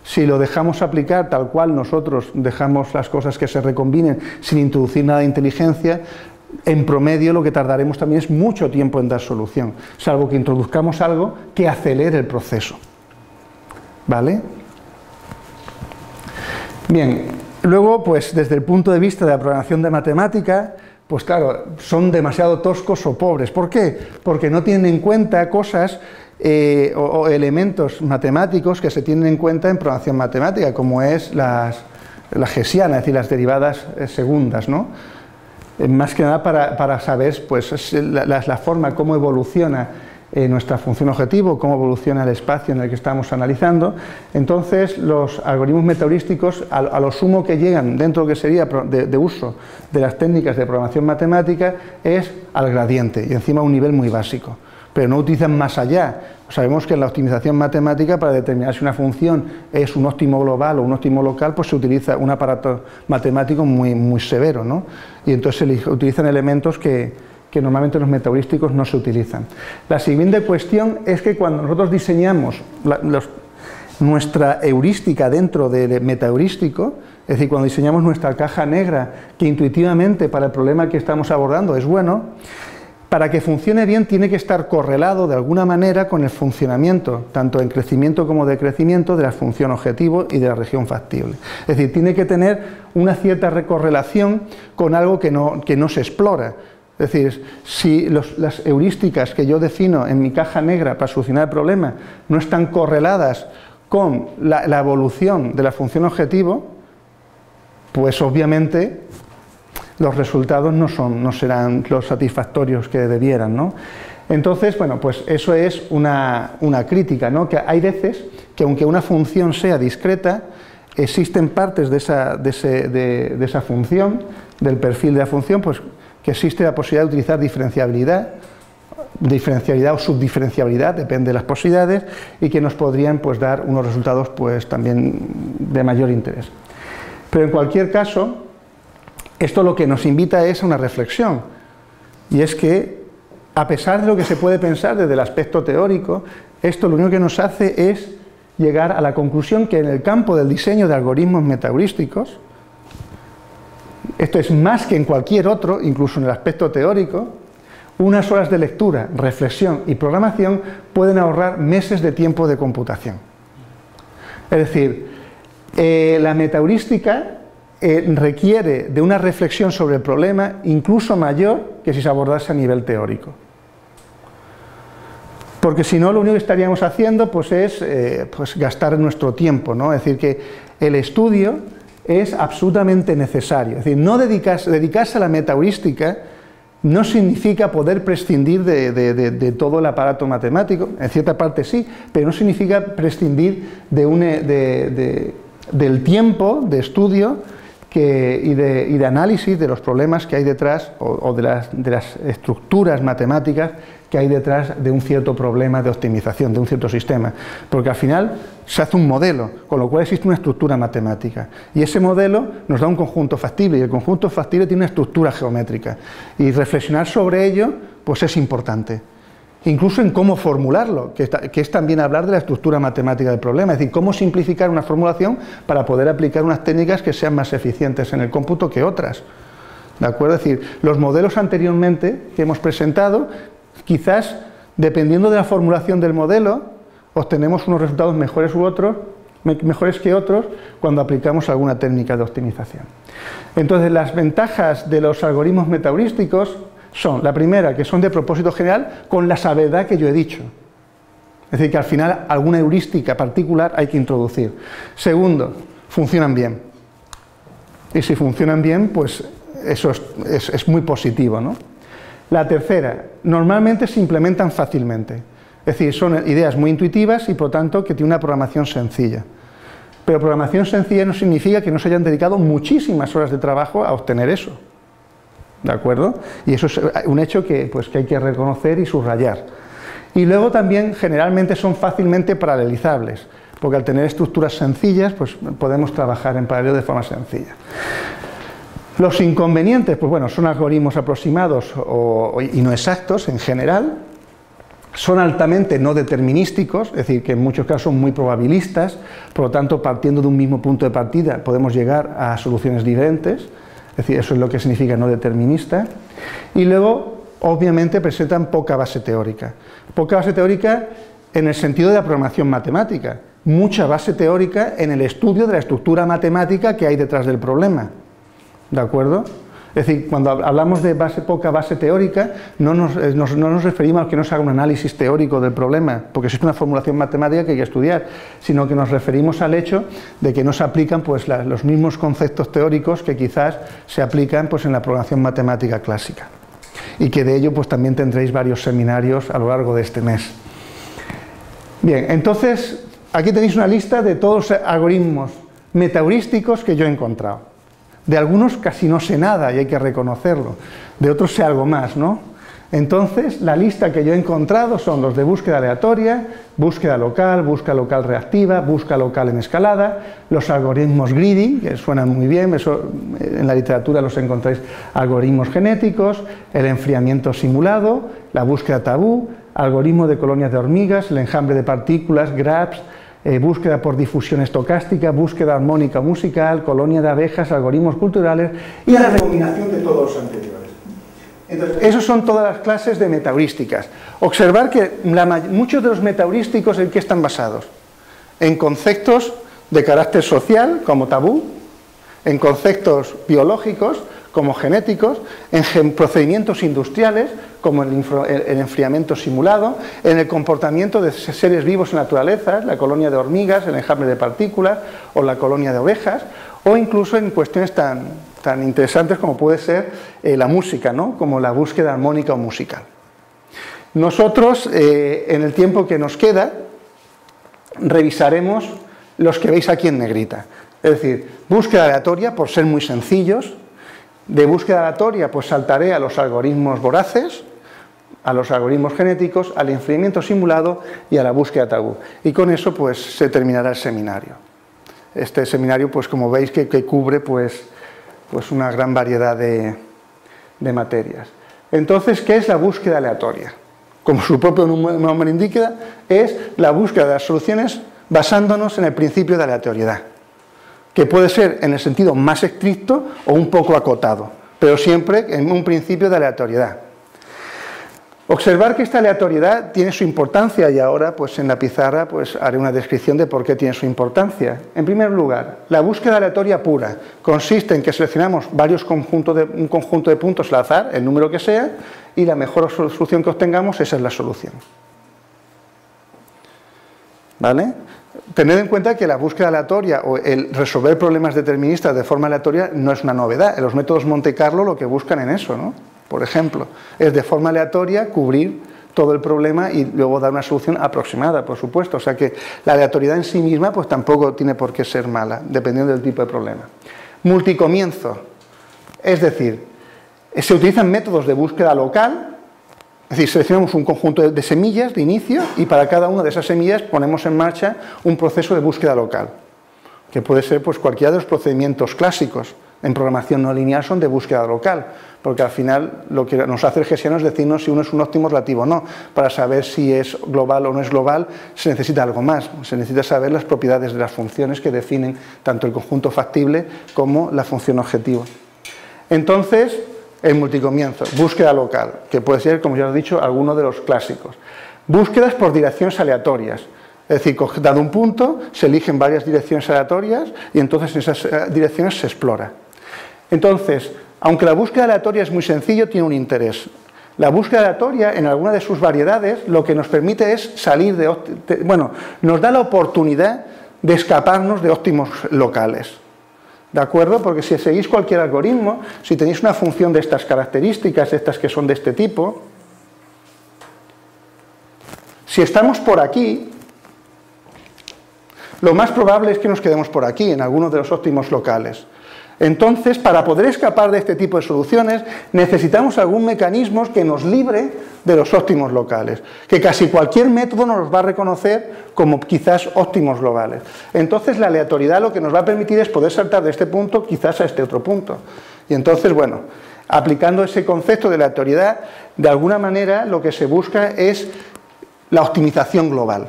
si lo dejamos aplicar tal cual nosotros dejamos las cosas que se recombinen sin introducir nada de inteligencia, en promedio lo que tardaremos también es mucho tiempo en dar solución, salvo que introduzcamos algo que acelere el proceso. ¿Vale? Bien, luego, pues desde el punto de vista de la programación de matemática, pues claro, son demasiado toscos o pobres. ¿Por qué? Porque no tienen en cuenta cosas eh, o, elementos matemáticos que se tienen en cuenta en programación matemática, como es las, la gesiana, es decir, las derivadas eh, segundas, ¿no? Eh, más que nada para, saber pues, la, forma, cómo evoluciona nuestra función objetivo, cómo evoluciona el espacio en el que estamos analizando. Entonces, los algoritmos metaheurísticos, a, lo sumo que llegan dentro que sería de, uso de las técnicas de programación matemática, es al gradiente y encima a un nivel muy básico pero no utilizan más allá. Sabemos que en la optimización matemática, para determinar si una función es un óptimo global o un óptimo local, pues se utiliza un aparato matemático muy, muy severo, ¿no? Y entonces se utilizan elementos que, que normalmente los metaheurísticos no se utilizan. La siguiente cuestión es que cuando nosotros diseñamos nuestra heurística dentro del metaheurístico, es decir, cuando diseñamos nuestra caja negra, que intuitivamente para el problema que estamos abordando es bueno, para que funcione bien tiene que estar correlado de alguna manera con el funcionamiento, tanto en crecimiento como decrecimiento, de la función objetivo y de la región factible. Es decir, tiene que tener una cierta recorrelación con algo que no, que no se explora. Es decir, si las heurísticas que yo defino en mi caja negra para solucionar el problema no están correladas con la, la evolución de la función objetivo, pues obviamente los resultados no, son, no serán los satisfactorios que debieran. ¿no? Entonces, bueno, pues eso es una, crítica, ¿no? que hay veces que aunque una función sea discreta, existen partes de esa, de, esa función, del perfil de la función, pues que existe la posibilidad de utilizar diferenciabilidad, diferenciabilidad o subdiferenciabilidad, depende de las posibilidades, y que nos podrían pues, dar unos resultados pues, también de mayor interés. Pero en cualquier caso, esto lo que nos invita es a una reflexión, y es que a pesar de lo que se puede pensar desde el aspecto teórico, esto lo único que nos hace es llegar a la conclusión que en el campo del diseño de algoritmos metaheurísticos, esto es más que en cualquier otro, incluso en el aspecto teórico, unas horas de lectura, reflexión y programación pueden ahorrar meses de tiempo de computación. Es decir, eh, la metaheurística eh, requiere de una reflexión sobre el problema incluso mayor que si se abordase a nivel teórico. Porque si no, lo único que estaríamos haciendo pues, es eh, pues, gastar nuestro tiempo. ¿no? Es decir, que el estudio es absolutamente necesario. Es decir, no dedicarse, dedicarse a la metaheurística no significa poder prescindir de, todo el aparato matemático, en cierta parte sí, pero no significa prescindir del tiempo de estudio y, de, análisis de los problemas que hay detrás o, de, las, estructuras matemáticas que hay detrás de un cierto problema de optimización, de un cierto sistema. Porque al final se hace un modelo, con lo cual existe una estructura matemática. Y ese modelo nos da un conjunto factible, y el conjunto factible tiene una estructura geométrica. Y reflexionar sobre ello, pues es importante incluso en cómo formularlo, que, es también hablar de la estructura matemática del problema, es decir, cómo simplificar una formulación para poder aplicar unas técnicas que sean más eficientes en el cómputo que otras. ¿De acuerdo? Es decir, los modelos anteriormente que hemos presentado, quizás dependiendo de la formulación del modelo, obtenemos unos resultados mejores u otros, mejores que otros cuando aplicamos alguna técnica de optimización. Entonces, las ventajas de los algoritmos metaheurísticos son, la primera, que son de propósito general con la salvedad que yo he dicho. Es decir, que al final alguna heurística particular hay que introducir. Segundo, funcionan bien. Y si funcionan bien, pues eso es, muy positivo. ¿no? La tercera, normalmente se implementan fácilmente. Es decir, son ideas muy intuitivas y por tanto que tienen una programación sencilla. Pero programación sencilla no significa que no se hayan dedicado muchísimas horas de trabajo a obtener eso. ¿De acuerdo? Y eso es un hecho que, pues, que hay que reconocer y subrayar. Y luego también generalmente son fácilmente paralelizables, porque al tener estructuras sencillas, pues podemos trabajar en paralelo de forma sencilla. Los inconvenientes, pues bueno, son algoritmos aproximados y no exactos en general, son altamente no determinísticos, es decir, que en muchos casos son muy probabilistas, por lo tanto, partiendo de un mismo punto de partida, podemos llegar a soluciones diferentes. Es decir, eso es lo que significa no determinista. Y luego, obviamente, presentan poca base teórica. Poca base teórica en el sentido de la programación matemática. Mucha base teórica en el estudio de la estructura matemática que hay detrás del problema. ¿De acuerdo? Es decir, cuando hablamos de base, poca base teórica, no nos, eh, no nos, referimos a que no se haga un análisis teórico del problema, porque existe una formulación matemática que hay que estudiar, sino que nos referimos al hecho de que no se aplican pues, los mismos conceptos teóricos que quizás se aplican pues, en la programación matemática clásica. Y que de ello pues, también tendréis varios seminarios a lo largo de este mes. Bien, entonces aquí tenéis una lista de todos los algoritmos metaheurísticos que yo he encontrado. De algunos casi no sé nada y hay que reconocerlo, de otros sé algo más, ¿no? Entonces, la lista que yo he encontrado son los de búsqueda aleatoria, búsqueda local, búsqueda local reactiva, búsqueda local en escalada, los algoritmos greedy, que suenan muy bien, eso en la literatura los encontráis, algoritmos genéticos, el enfriamiento simulado, la búsqueda tabú, algoritmo de colonias de hormigas, el enjambre de partículas, GRAPS, eh, búsqueda por difusión estocástica, búsqueda armónica musical, colonia de abejas, algoritmos culturales y la denominación de todos los anteriores. Esas son todas las clases de metaheurísticas. Observar que muchos de los metaheurísticos en qué están basados? En conceptos de carácter social, como tabú, en conceptos biológicos, como genéticos, en procedimientos industriales, como el, enfriamiento simulado, en el comportamiento de seres vivos en la naturaleza, la colonia de hormigas, el enjambre de partículas o la colonia de ovejas, o incluso en cuestiones tan, tan interesantes como puede ser eh, la música, ¿no? como la búsqueda armónica o musical. Nosotros, eh, en el tiempo que nos queda, revisaremos los que veis aquí en negrita. Es decir, búsqueda aleatoria por ser muy sencillos, de búsqueda aleatoria, pues saltaré a los algoritmos voraces, a los algoritmos genéticos, al enfriamiento simulado y a la búsqueda tabú. Y con eso, pues, se terminará el seminario. Este seminario, pues, como veis, que, cubre, pues, pues, una gran variedad de, materias. Entonces, ¿qué es la búsqueda aleatoria? Como su propio nombre indica, es la búsqueda de las soluciones basándonos en el principio de aleatoriedad, que puede ser en el sentido más estricto o un poco acotado, pero siempre en un principio de aleatoriedad. Observar que esta aleatoriedad tiene su importancia y ahora pues en la pizarra pues haré una descripción de por qué tiene su importancia. En primer lugar, la búsqueda aleatoria pura consiste en que seleccionamos varios conjuntos de, un conjunto de puntos al azar, el número que sea, y la mejor solución que obtengamos, esa es la solución. ¿Vale? Tened en cuenta que la búsqueda aleatoria o el resolver problemas deterministas de forma aleatoria no es una novedad. En los métodos Monte Carlo lo que buscan en eso, ¿no? por ejemplo, es de forma aleatoria cubrir todo el problema y luego dar una solución aproximada, por supuesto. O sea que la aleatoriedad en sí misma pues tampoco tiene por qué ser mala, dependiendo del tipo de problema. Multicomienzo, es decir, se utilizan métodos de búsqueda local, es decir, seleccionamos un conjunto de semillas de inicio y para cada una de esas semillas ponemos en marcha un proceso de búsqueda local, que puede ser pues, cualquiera de los procedimientos clásicos en programación no lineal son de búsqueda local porque al final lo que nos hace el gesiano es decirnos si uno es un óptimo relativo o no. Para saber si es global o no es global se necesita algo más, se necesita saber las propiedades de las funciones que definen tanto el conjunto factible como la función objetivo. Entonces, el multicomienzo, búsqueda local, que puede ser, como ya os he dicho, alguno de los clásicos. Búsquedas por direcciones aleatorias. Es decir, dado un punto, se eligen varias direcciones aleatorias y entonces en esas eh, direcciones se explora. Entonces, aunque la búsqueda aleatoria es muy sencillo, tiene un interés. La búsqueda aleatoria, en alguna de sus variedades, lo que nos permite es salir de, bueno, nos da la oportunidad de escaparnos de óptimos locales. ¿De acuerdo? Porque si seguís cualquier algoritmo, si tenéis una función de estas características, estas que son de este tipo, si estamos por aquí, lo más probable es que nos quedemos por aquí, en alguno de los óptimos locales. Entonces, para poder escapar de este tipo de soluciones, necesitamos algún mecanismo que nos libre de los óptimos locales, que casi cualquier método nos los va a reconocer como quizás óptimos globales. Entonces, la aleatoriedad lo que nos va a permitir es poder saltar de este punto quizás a este otro punto. Y entonces, bueno, aplicando ese concepto de aleatoriedad, de alguna manera lo que se busca es la optimización global.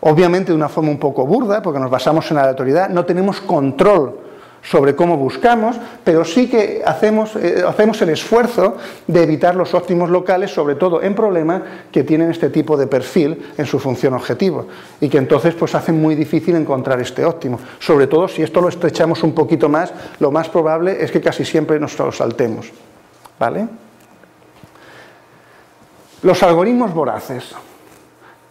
Obviamente de una forma un poco burda, porque nos basamos en la aleatoriedad, no tenemos control sobre cómo buscamos, pero sí que hacemos, eh, hacemos el esfuerzo de evitar los óptimos locales, sobre todo en problemas que tienen este tipo de perfil en su función objetivo y que entonces pues hacen muy difícil encontrar este óptimo. Sobre todo si esto lo estrechamos un poquito más, lo más probable es que casi siempre nos lo saltemos. ¿Vale? Los algoritmos voraces.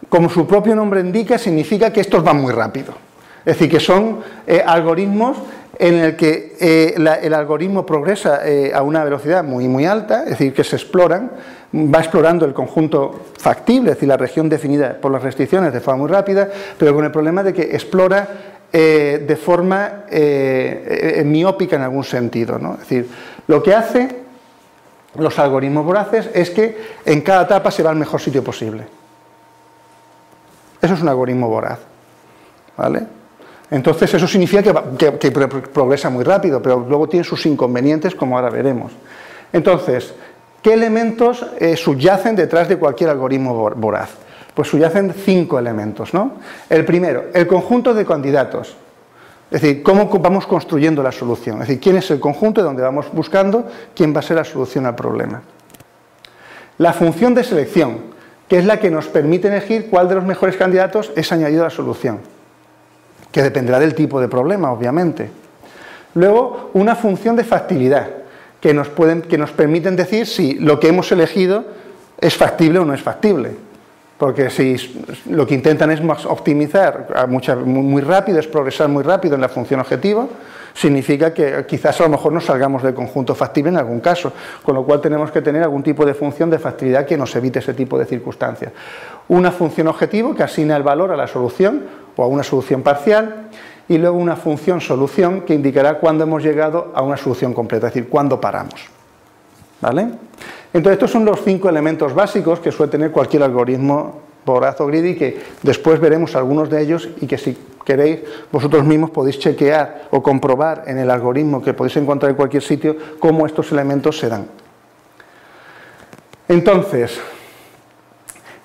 Como su propio nombre indica, significa que estos van muy rápido. Es decir, que son eh, algoritmos en el que eh, el algoritmo progresa eh, a una velocidad muy, muy alta, es decir, que se exploran, va explorando el conjunto factible, es decir, la región definida por las restricciones de forma muy rápida, pero con el problema de que explora eh, de forma miópica en algún sentido. ¿no? Es decir, lo que hace los algoritmos voraces es que en cada etapa se va al mejor sitio posible. Eso es un algoritmo voraz. ¿Vale? Entonces eso significa que, progresa muy rápido, pero luego tiene sus inconvenientes, como ahora veremos. Entonces, ¿qué elementos eh, subyacen detrás de cualquier algoritmo voraz? Pues subyacen cinco elementos. ¿no? El primero, el conjunto de candidatos. Es decir, cómo vamos construyendo la solución. Es decir, quién es el conjunto de donde vamos buscando, quién va a ser la solución al problema. La función de selección, que es la que nos permite elegir cuál de los mejores candidatos es añadido a la solución que dependerá del tipo de problema, obviamente. Luego, una función de factibilidad, que nos, pueden, que nos permiten decir si lo que hemos elegido es factible o no es factible. Porque si lo que intentan es optimizar muy rápido, es progresar muy rápido en la función objetivo, significa que quizás a lo mejor nos salgamos del conjunto factible en algún caso, con lo cual tenemos que tener algún tipo de función de factibilidad que nos evite ese tipo de circunstancias. Una función objetivo que asigna el valor a la solución o a una solución parcial y luego una función solución que indicará cuándo hemos llegado a una solución completa, es decir, cuándo paramos. ¿Vale? Entonces estos son los cinco elementos básicos que suele tener cualquier algoritmo voraz o greedy que después veremos algunos de ellos y que si queréis vosotros mismos podéis chequear o comprobar en el algoritmo que podéis encontrar en cualquier sitio cómo estos elementos se dan. Entonces,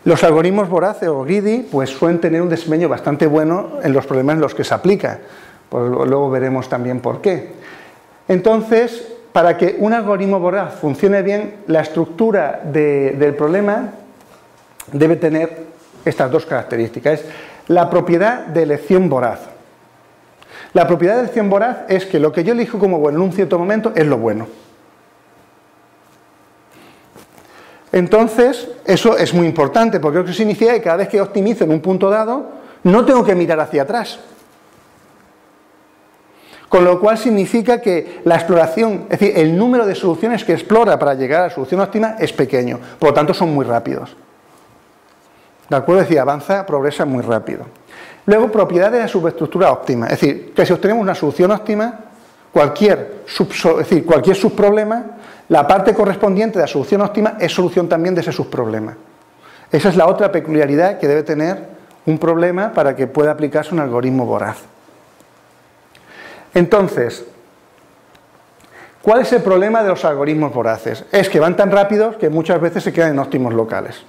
los algoritmos voraces o greedy pues suelen tener un desempeño bastante bueno en los problemas en los que se aplica. Pues luego veremos también por qué. Entonces, para que un algoritmo voraz funcione bien, la estructura del problema debe tener estas dos características. Es la propiedad de elección voraz. La propiedad de elección voraz es que lo que yo elijo como bueno en un cierto momento es lo bueno. Entonces, eso es muy importante porque eso significa que cada vez que optimizo en un punto dado, no tengo que mirar hacia atrás. Con lo cual significa que la exploración, es decir, el número de soluciones que explora para llegar a la solución óptima es pequeño, por lo tanto son muy rápidos. ¿De acuerdo? Es decir, avanza, progresa muy rápido. Luego, propiedad de subestructura óptima, es decir, que si obtenemos una solución óptima, cualquier, es decir, cualquier subproblema, la parte correspondiente de la solución óptima es solución también de ese subproblema. Esa es la otra peculiaridad que debe tener un problema para que pueda aplicarse un algoritmo voraz. Entonces, ¿cuál es el problema de los algoritmos voraces? Es que van tan rápidos que muchas veces se quedan en óptimos locales.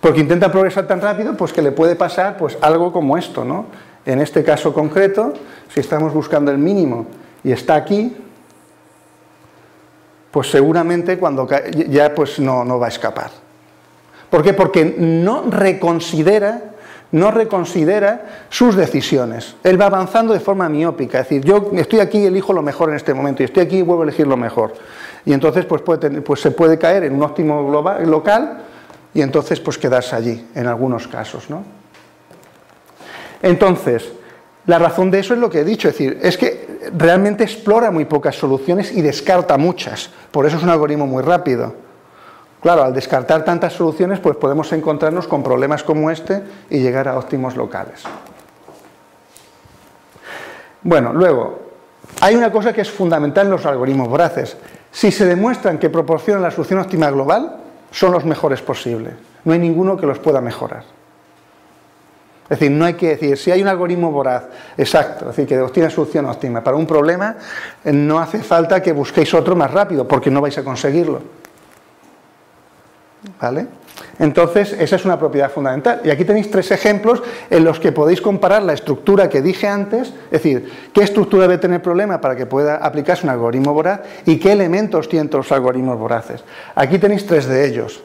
Porque intentan progresar tan rápido, pues que le puede pasar pues, algo como esto, ¿no? En este caso concreto, si estamos buscando el mínimo y está aquí, pues seguramente cuando ya pues no, no va a escapar. ¿Por qué? Porque no reconsidera no reconsidera sus decisiones. Él va avanzando de forma miópica, es decir, yo estoy aquí y elijo lo mejor en este momento, y estoy aquí y vuelvo a elegir lo mejor. Y entonces pues, pues se puede caer en un óptimo global, local y entonces pues quedarse allí, en algunos casos. ¿no? Entonces, la razón de eso es lo que he dicho, es decir, es que realmente explora muy pocas soluciones y descarta muchas, por eso es un algoritmo muy rápido. Claro, al descartar tantas soluciones, pues podemos encontrarnos con problemas como este y llegar a óptimos locales. Bueno, luego, hay una cosa que es fundamental en los algoritmos voraces. Si se demuestran que proporcionan la solución óptima global, son los mejores posibles. No hay ninguno que los pueda mejorar. Es decir, no hay que decir, si hay un algoritmo voraz exacto, es decir, que obtiene solución óptima para un problema, no hace falta que busquéis otro más rápido, porque no vais a conseguirlo. ¿Vale? Entonces, esa es una propiedad fundamental. Y aquí tenéis tres ejemplos en los que podéis comparar la estructura que dije antes, es decir, qué estructura debe tener problema para que pueda aplicarse un algoritmo voraz y qué elementos tienen los algoritmos voraces. Aquí tenéis tres de ellos.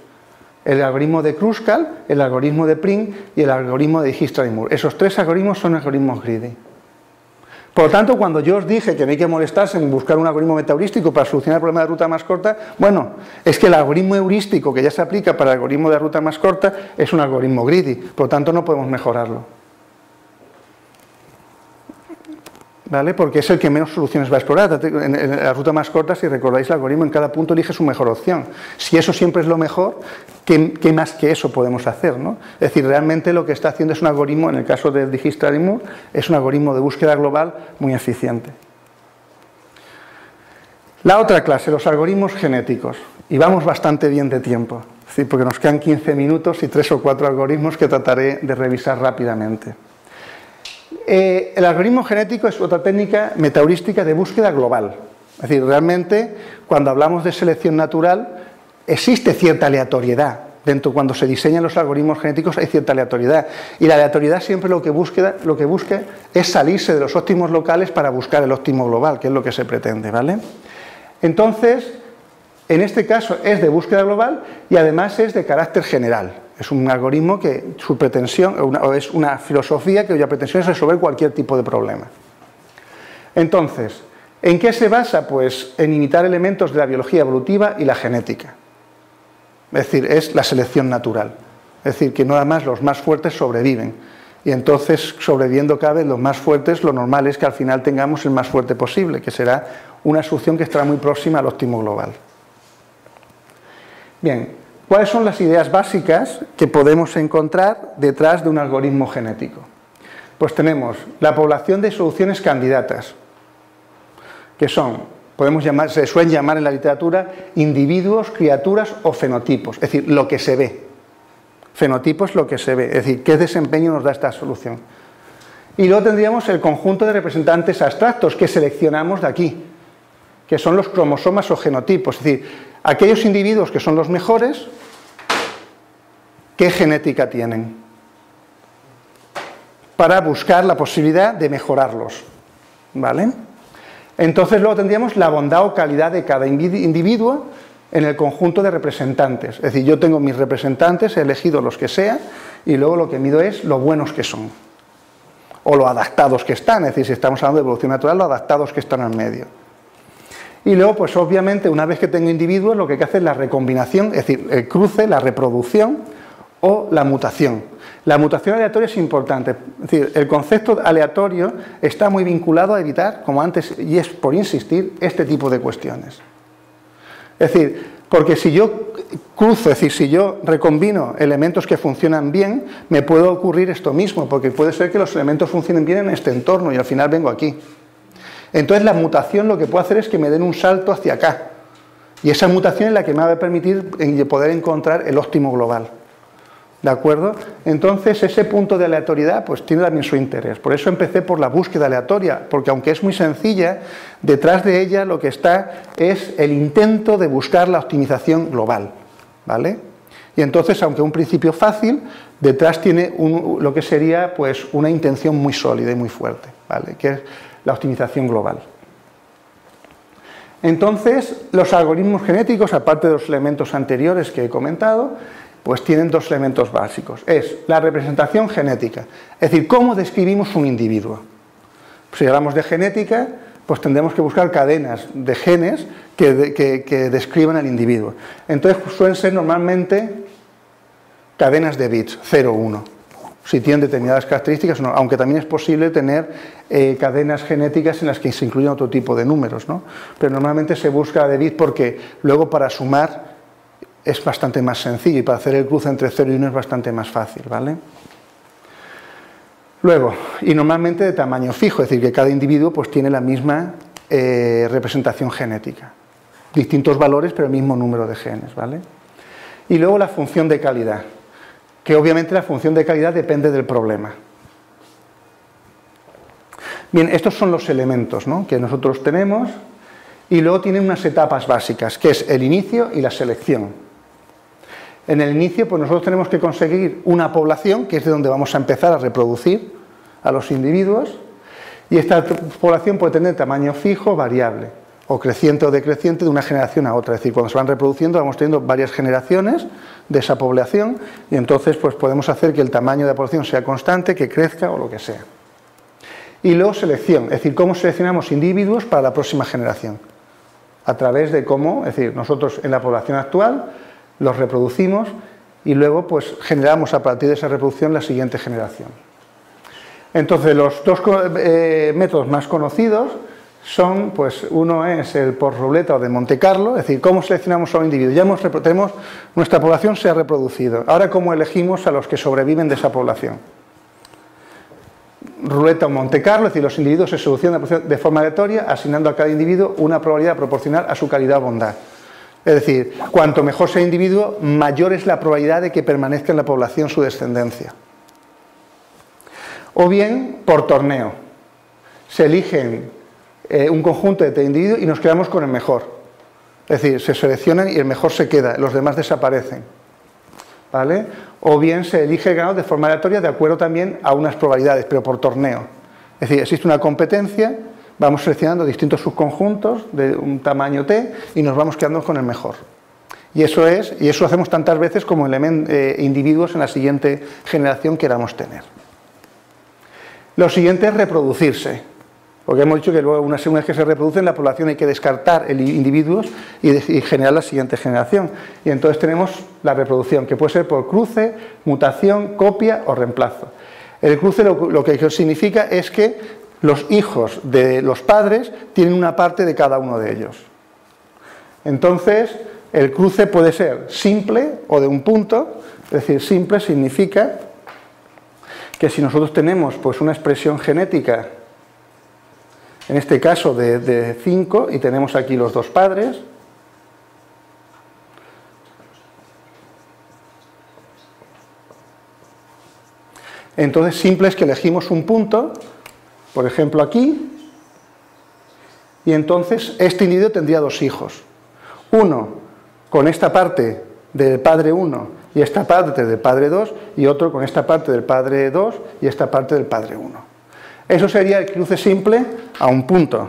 El algoritmo de Kruskal, el algoritmo de Pring y el algoritmo de Dijkstra-Moore. Esos tres algoritmos son algoritmos greedy. Por lo tanto, cuando yo os dije que no hay que molestarse en buscar un algoritmo metaheurístico para solucionar el problema de ruta más corta, bueno, es que el algoritmo heurístico que ya se aplica para el algoritmo de ruta más corta es un algoritmo greedy, por lo tanto no podemos mejorarlo. ¿Vale? Porque es el que menos soluciones va a explorar. En la ruta más corta, si recordáis el algoritmo, en cada punto elige su mejor opción. Si eso siempre es lo mejor, ¿qué, más que eso podemos hacer? ¿no? Es decir, realmente lo que está haciendo es un algoritmo, en el caso del Dijkstra Moore, es un algoritmo de búsqueda global muy eficiente. La otra clase, los algoritmos genéticos. Y vamos bastante bien de tiempo, porque nos quedan 15 minutos y tres o cuatro algoritmos que trataré de revisar rápidamente. Eh, el algoritmo genético es otra técnica metaheurística de búsqueda global. Es decir, realmente cuando hablamos de selección natural existe cierta aleatoriedad. Dentro, cuando se diseñan los algoritmos genéticos hay cierta aleatoriedad. Y la aleatoriedad siempre lo que, busca, lo que busca es salirse de los óptimos locales para buscar el óptimo global, que es lo que se pretende. ¿vale? Entonces, en este caso es de búsqueda global y además es de carácter general. Es un algoritmo que su pretensión, o es una filosofía cuya pretensión es resolver cualquier tipo de problema. Entonces, ¿en qué se basa? Pues en imitar elementos de la biología evolutiva y la genética. Es decir, es la selección natural. Es decir, que nada más los más fuertes sobreviven. Y entonces, sobreviviendo cada vez los más fuertes, lo normal es que al final tengamos el más fuerte posible, que será una solución que estará muy próxima al óptimo global. Bien, ¿Cuáles son las ideas básicas que podemos encontrar detrás de un algoritmo genético? Pues tenemos la población de soluciones candidatas, que son, podemos llamar, se suelen llamar en la literatura individuos, criaturas o fenotipos, es decir, lo que se ve. Fenotipo es lo que se ve, es decir, qué desempeño nos da esta solución. Y luego tendríamos el conjunto de representantes abstractos que seleccionamos de aquí, que son los cromosomas o genotipos, es decir, aquellos individuos que son los mejores, ¿qué genética tienen? Para buscar la posibilidad de mejorarlos. ¿Vale? Entonces luego tendríamos la bondad o calidad de cada individuo en el conjunto de representantes. Es decir, yo tengo mis representantes, he elegido los que sea, y luego lo que mido es lo buenos que son. O lo adaptados que están, es decir, si estamos hablando de evolución natural, lo adaptados que están al medio. Y luego, pues obviamente, una vez que tengo individuos, lo que hay que hacer es la recombinación, es decir, el cruce, la reproducción o la mutación. La mutación aleatoria es importante. Es decir, el concepto aleatorio está muy vinculado a evitar, como antes, y es por insistir, este tipo de cuestiones. Es decir, porque si yo cruzo, es decir, si yo recombino elementos que funcionan bien, me puede ocurrir esto mismo, porque puede ser que los elementos funcionen bien en este entorno y al final vengo aquí. Entonces la mutación lo que puede hacer es que me den un salto hacia acá. Y esa mutación es la que me va a permitir poder encontrar el óptimo global. ¿De acuerdo? Entonces ese punto de aleatoriedad pues tiene también su interés. Por eso empecé por la búsqueda aleatoria, porque aunque es muy sencilla, detrás de ella lo que está es el intento de buscar la optimización global. ¿Vale? Y entonces, aunque un principio fácil, detrás tiene lo que sería pues una intención muy sólida y muy fuerte, ¿vale? Que es la optimización global. Entonces, los algoritmos genéticos, aparte de los elementos anteriores que he comentado, pues tienen dos elementos básicos. Es la representación genética, es decir, cómo describimos un individuo. Si hablamos de genética, pues tendremos que buscar cadenas de genes que, describan al individuo. Entonces suelen ser normalmente cadenas de bits, 0, 1, si tienen determinadas características, aunque también es posible tener eh, cadenas genéticas en las que se incluyen otro tipo de números, ¿no? pero normalmente se busca de bits porque luego para sumar es bastante más sencillo y para hacer el cruce entre 0 y 1 es bastante más fácil, ¿vale? Luego, y normalmente de tamaño fijo, es decir, que cada individuo pues, tiene la misma eh, representación genética. Distintos valores, pero el mismo número de genes, ¿vale? Y luego la función de calidad, que obviamente la función de calidad depende del problema. Bien, estos son los elementos que nosotros tenemos y luego tienen unas etapas básicas, que es el inicio y la selección. En el inicio, pues nosotros tenemos que conseguir una población, que es de donde vamos a empezar a reproducir a los individuos, y esta población puede tener tamaño fijo, variable, o creciente o decreciente de una generación a otra. Es decir, cuando se van reproduciendo vamos teniendo varias generaciones de esa población y entonces pues podemos hacer que el tamaño de la población sea constante, que crezca o lo que sea. Y luego selección, es decir, cómo seleccionamos individuos para la próxima generación. A través de cómo, es decir, nosotros en la población actual los reproducimos y luego pues generamos a partir de esa reproducción la siguiente generación. Entonces los dos eh, métodos más conocidos son, pues uno es el por ruleta o de Monte Carlo, es decir, cómo seleccionamos a un individuo. Ya hemos, tenemos, nuestra población se ha reproducido. Ahora cómo elegimos a los que sobreviven de esa población. Ruleta o Monte Carlo, es decir, los individuos se seleccionan de forma aleatoria, asignando a cada individuo una probabilidad proporcional a su calidad o bondad. Es decir, cuanto mejor sea el individuo, mayor es la probabilidad de que permanezca en la población su descendencia. O bien por torneo. Se eligen eh, un conjunto de individuos y nos quedamos con el mejor. Es decir, se seleccionan y el mejor se queda, los demás desaparecen. ¿Vale? O bien se elige el ganador de forma aleatoria de acuerdo también a unas probabilidades, pero por torneo. Es decir, existe una competencia Vamos seleccionando distintos subconjuntos de un tamaño T y nos vamos quedando con el mejor. Y eso es, y eso hacemos tantas veces como eh, individuos en la siguiente generación queramos tener. Lo siguiente es reproducirse, porque hemos dicho que luego, una vez que se reproducen, la población hay que descartar el individuos y, generar la siguiente generación. Y entonces tenemos la reproducción, que puede ser por cruce, mutación, copia o reemplazo. El cruce lo que significa es que los hijos de los padres tienen una parte de cada uno de ellos. Entonces, el cruce puede ser simple o de un punto, es decir, simple significa que si nosotros tenemos pues, una expresión genética, en este caso de 5, y tenemos aquí los dos padres, entonces simple es que elegimos un punto por ejemplo, aquí, y entonces este individuo tendría dos hijos. Uno con esta parte del padre 1 y esta parte del padre 2 y otro con esta parte del padre 2 y esta parte del padre 1. Eso sería el cruce simple a un punto.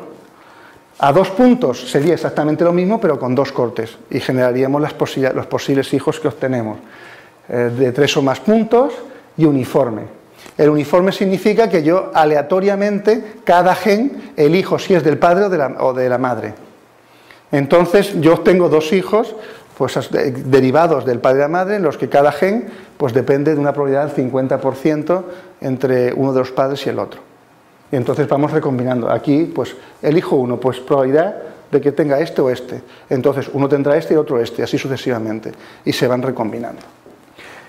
A dos puntos sería exactamente lo mismo pero con dos cortes y generaríamos los posibles hijos que obtenemos eh, de tres o más puntos y uniforme. El uniforme significa que yo aleatoriamente cada gen elijo si es del padre o de la, madre. Entonces yo tengo dos hijos pues, derivados del padre y la madre en los que cada gen pues, depende de una probabilidad del 50% entre uno de los padres y el otro. Y entonces vamos recombinando. Aquí pues elijo uno, pues probabilidad de que tenga este o este. Entonces uno tendrá este y otro este, así sucesivamente. Y se van recombinando.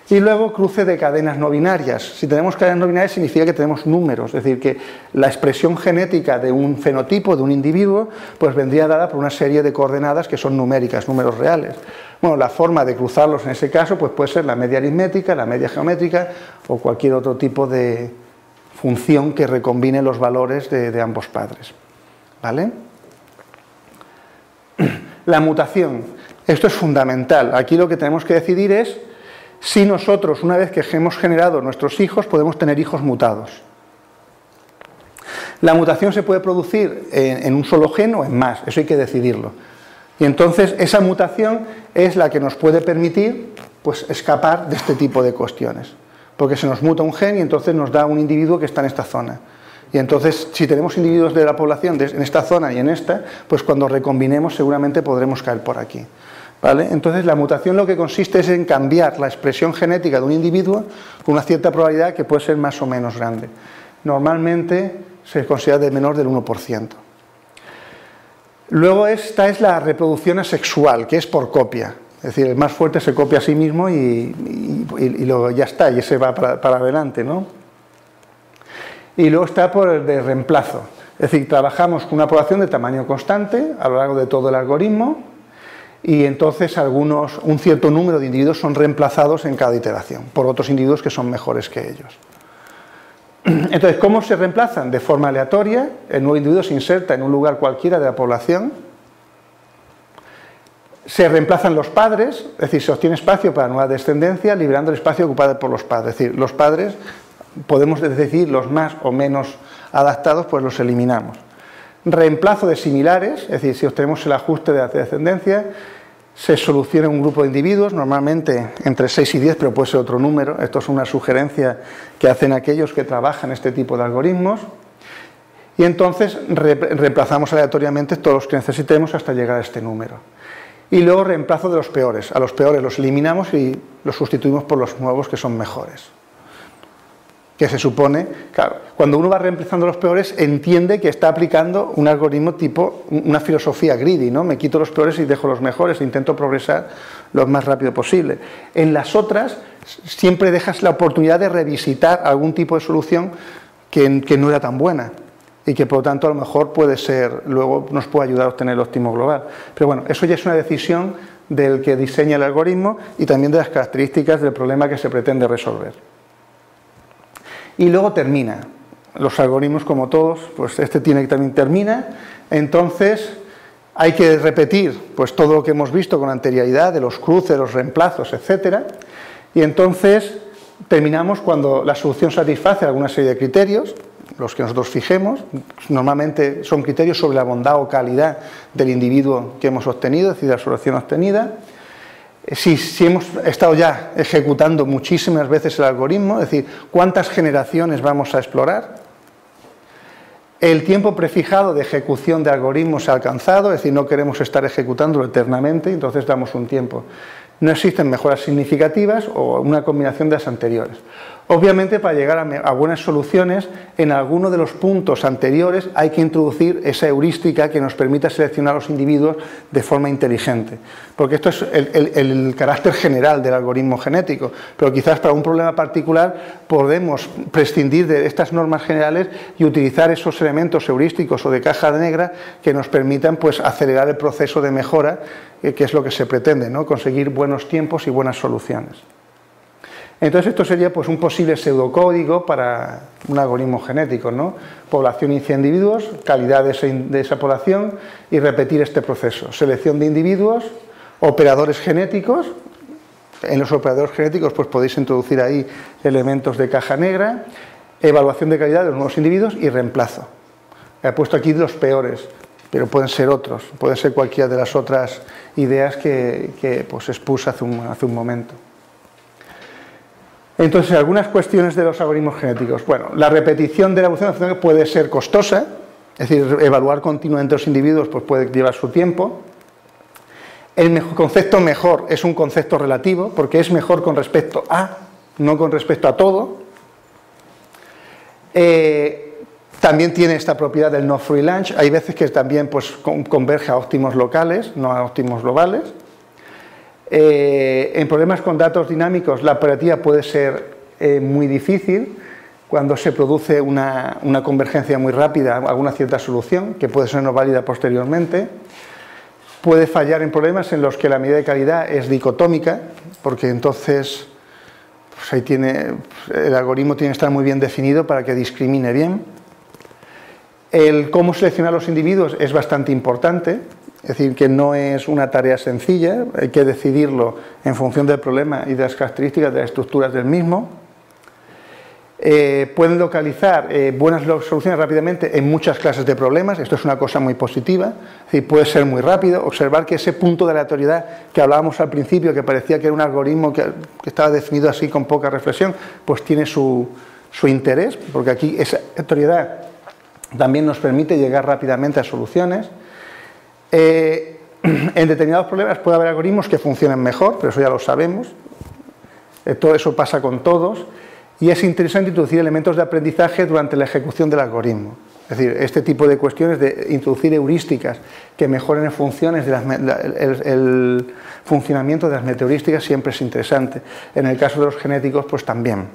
Y luego cruce de cadenas no binarias. Si tenemos cadenas no binarias significa que tenemos números, es decir, que la expresión genética de un fenotipo, de un individuo, pues vendría dada por una serie de coordenadas que son numéricas, números reales. Bueno, la forma de cruzarlos en ese caso pues puede ser la media aritmética, la media geométrica o cualquier otro tipo de función que recombine los valores de, de ambos padres. ¿Vale? [clears throat] La mutación. Esto es fundamental. Aquí lo que tenemos que decidir es si nosotros, una vez que hemos generado nuestros hijos, podemos tener hijos mutados. La mutación se puede producir en, un solo gen o en más, eso hay que decidirlo. Y entonces esa mutación es la que nos puede permitir pues, escapar de este tipo de cuestiones. Porque se nos muta un gen y entonces nos da un individuo que está en esta zona. Y entonces, si tenemos individuos de la población en esta zona y en esta, pues cuando recombinemos seguramente podremos caer por aquí. Entonces la mutación lo que consiste es en cambiar la expresión genética de un individuo con una cierta probabilidad que puede ser más o menos grande. Normalmente se considera de menor del 1%. Luego esta es la reproducción asexual, que es por copia. Es decir, el más fuerte se copia a sí mismo y, ya está, y ese va para, para adelante. ¿no? Y luego está por el de reemplazo. Es decir, trabajamos con una población de tamaño constante a lo largo de todo el algoritmo y entonces algunos, un cierto número de individuos son reemplazados en cada iteración por otros individuos que son mejores que ellos. [clears throat] Entonces, ¿cómo se reemplazan? De forma aleatoria, el nuevo individuo se inserta en un lugar cualquiera de la población, se reemplazan los padres, es decir, se obtiene espacio para nueva descendencia, liberando el espacio ocupado por los padres. Es decir, los padres, podemos decir los más o menos adaptados, pues los eliminamos. Reemplazo de similares, es decir, si obtenemos el ajuste de la descendencia, se soluciona un grupo de individuos, normalmente entre 6 y 10, pero puede ser otro número. Esto es una sugerencia que hacen aquellos que trabajan este tipo de algoritmos. Y entonces reemplazamos aleatoriamente todos los que necesitemos hasta llegar a este número. Y luego reemplazo de los peores. A los peores los eliminamos y los sustituimos por los nuevos que son mejores que se supone, claro, cuando uno va reemplazando los peores, entiende que está aplicando un algoritmo tipo, una filosofía greedy, ¿no? Me quito los peores y dejo los mejores, e intento progresar lo más rápido posible. En las otras, siempre dejas la oportunidad de revisitar algún tipo de solución que, que no era tan buena y que por lo tanto a lo mejor puede ser, luego nos puede ayudar a obtener el óptimo global. Pero bueno, eso ya es una decisión del que diseña el algoritmo y también de las características del problema que se pretende resolver y luego termina. Los algoritmos, como todos, pues este tiene que también termina. Entonces, hay que repetir pues, todo lo que hemos visto con anterioridad, de los cruces, los reemplazos, etc. Y entonces terminamos cuando la solución satisface alguna serie de criterios, los que nosotros fijemos. Normalmente son criterios sobre la bondad o calidad del individuo que hemos obtenido, es decir, la solución obtenida si, hemos estado ya ejecutando muchísimas veces el algoritmo, es decir, cuántas generaciones vamos a explorar, el tiempo prefijado de ejecución de algoritmos se ha alcanzado, es decir, no queremos estar ejecutándolo eternamente, entonces damos un tiempo. No existen mejoras significativas o una combinación de las anteriores. Obviamente, para llegar a, buenas soluciones, en alguno de los puntos anteriores hay que introducir esa heurística que nos permita seleccionar a los individuos de forma inteligente. Porque esto es el, carácter general del algoritmo genético. Pero quizás para un problema particular podemos prescindir de estas normas generales y utilizar esos elementos heurísticos o de caja negra que nos permitan pues, acelerar el proceso de mejora, eh, que es lo que se pretende, ¿no? conseguir buenos tiempos y buenas soluciones. Entonces esto sería pues, un posible pseudocódigo para un algoritmo genético, ¿no? Población y individuos, calidad de esa, población y repetir este proceso. Selección de individuos, operadores genéticos. En los operadores genéticos pues podéis introducir ahí elementos de caja negra, evaluación de calidad de los nuevos individuos y reemplazo. He puesto aquí los peores, pero pueden ser otros, pueden ser cualquiera de las otras ideas que, pues, expuse hace un momento. Entonces, algunas cuestiones de los algoritmos genéticos. Bueno, la repetición de la evolución puede ser costosa, es decir, evaluar continuamente los individuos pues puede llevar su tiempo. El concepto mejor es un concepto relativo, porque es mejor con respecto a, no con respecto a todo. Eh, también tiene esta propiedad del no free lunch. Hay veces que también pues, converge a óptimos locales, no a óptimos globales. Eh, en problemas con datos dinámicos la operativa puede ser eh, muy difícil cuando se produce una, convergencia muy rápida, alguna cierta solución que puede ser no válida posteriormente. Puede fallar en problemas en los que la medida de calidad es dicotómica, porque entonces pues el algoritmo tiene que estar muy bien definido para que discrimine bien. El cómo seleccionar los individuos es bastante importante, es decir, que no es una tarea sencilla, hay que decidirlo en función del problema y de las características de las estructuras del mismo. Eh, pueden localizar eh, buenas soluciones rápidamente en muchas clases de problemas, esto es una cosa muy positiva, es decir, puede ser muy rápido, observar que ese punto de aleatoriedad que hablábamos al principio, que parecía que era un algoritmo que, estaba definido así con poca reflexión, pues tiene su, su interés, porque aquí esa aleatoriedad también nos permite llegar rápidamente a soluciones. Eh, [clears throat] en determinados problemas puede haber algoritmos que funcionen mejor, pero eso ya lo sabemos. Eh, todo eso pasa con todos. Y es interesante introducir elementos de aprendizaje durante la ejecución del algoritmo. Es decir, este tipo de cuestiones de introducir heurísticas que mejoren funciones de el, funcionamiento de las meteorísticas siempre es interesante. En el caso de los genéticos, pues también.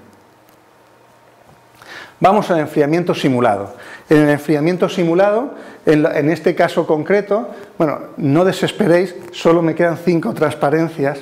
Vamos al enfriamiento simulado. En el enfriamiento simulado, en, este caso concreto, bueno, no desesperéis, solo me quedan cinco transparencias.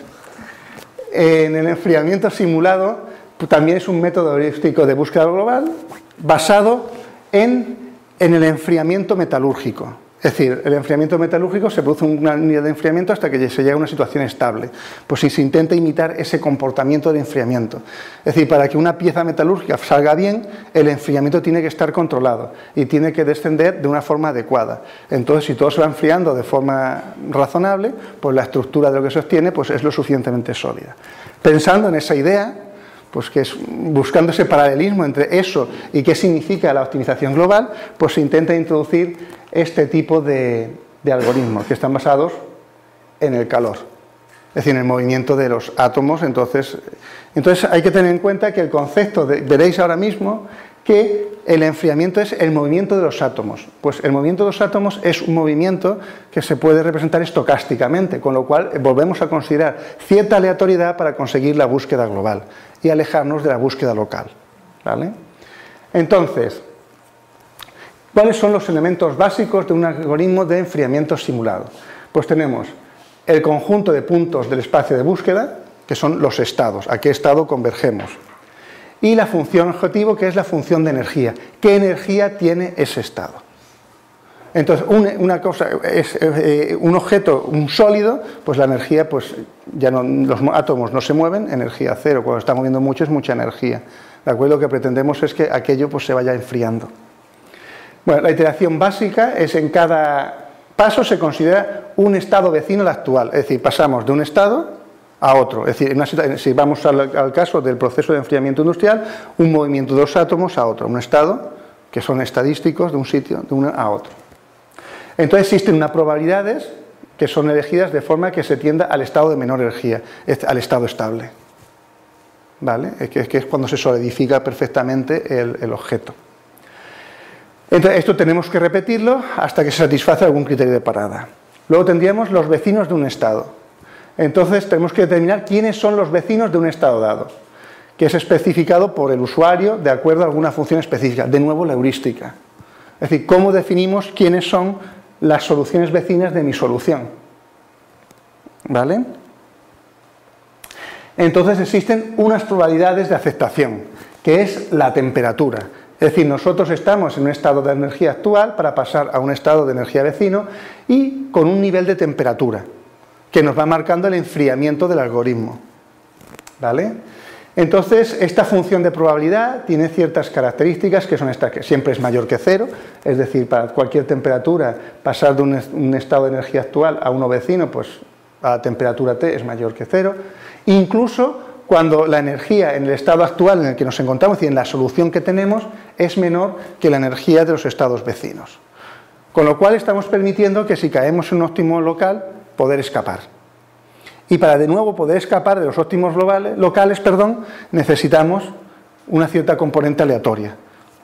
En el enfriamiento simulado también es un método heurístico de búsqueda global basado en el enfriamiento metalúrgico. Es decir, el enfriamiento metalúrgico se produce una unidad de enfriamiento hasta que se llega a una situación estable. Pues si se intenta imitar ese comportamiento de enfriamiento. Es decir, para que una pieza metalúrgica salga bien, el enfriamiento tiene que estar controlado y tiene que descender de una forma adecuada. Entonces, si todo se va enfriando de forma razonable, pues la estructura de lo que se obtiene pues es lo suficientemente sólida. Pensando en esa idea, pues que es buscando ese paralelismo entre eso y qué significa la optimización global, pues se intenta introducir este tipo de, algoritmos que están basados en el calor, es decir, en el movimiento de los átomos. Entonces, entonces hay que tener en cuenta que el concepto, de, veréis ahora mismo, que el enfriamiento es el movimiento de los átomos. Pues el movimiento de los átomos es un movimiento que se puede representar estocásticamente, con lo cual volvemos a considerar cierta aleatoriedad para conseguir la búsqueda global y alejarnos de la búsqueda local. ¿vale? Entonces, ¿Cuáles son los elementos básicos de un algoritmo de enfriamiento simulado? Pues tenemos el conjunto de puntos del espacio de búsqueda, que son los estados, a qué estado convergemos, y la función objetivo, que es la función de energía. ¿Qué energía tiene ese estado? Entonces, una cosa es eh, un objeto, un sólido, pues la energía, pues ya no, los átomos no se mueven, energía cero. Cuando está moviendo mucho es mucha energía. ¿De acuerdo? Lo que pretendemos es que aquello pues, se vaya enfriando. Bueno, la iteración básica es en cada paso se considera un estado vecino al actual, es decir, pasamos de un estado a otro. Es decir, si vamos al, caso del proceso de enfriamiento industrial, un movimiento de dos átomos a otro, un estado que son estadísticos de un sitio de uno a otro. Entonces existen unas probabilidades que son elegidas de forma que se tienda al estado de menor energía, al estado estable. ¿Vale? Es que, es cuando se solidifica perfectamente el objeto. Entonces, esto tenemos que repetirlo hasta que se satisface algún criterio de parada. Luego tendríamos los vecinos de un estado. Entonces, tenemos que determinar quiénes son los vecinos de un estado dado, que es especificado por el usuario de acuerdo a alguna función específica. De nuevo, la heurística. Es decir, cómo definimos quiénes son las soluciones vecinas de mi solución. ¿Vale? Entonces existen unas probabilidades de aceptación, que es la temperatura. Es decir, nosotros estamos en un estado de energía actual para pasar a un estado de energía vecino y con un nivel de temperatura, que nos va marcando el enfriamiento del algoritmo. ¿Vale? Entonces, esta función de probabilidad tiene ciertas características que son estas, que siempre es mayor que cero, es decir, para cualquier temperatura, pasar de un, estado de energía actual a uno vecino, pues a la temperatura T es mayor que cero. Incluso cuando la energía en el estado actual en el que nos encontramos, es decir, en la solución que tenemos, es menor que la energía de los estados vecinos. Con lo cual estamos permitiendo que si caemos en un óptimo local, poder escapar. Y para de nuevo poder escapar de los óptimos locales, perdón, necesitamos una cierta componente aleatoria.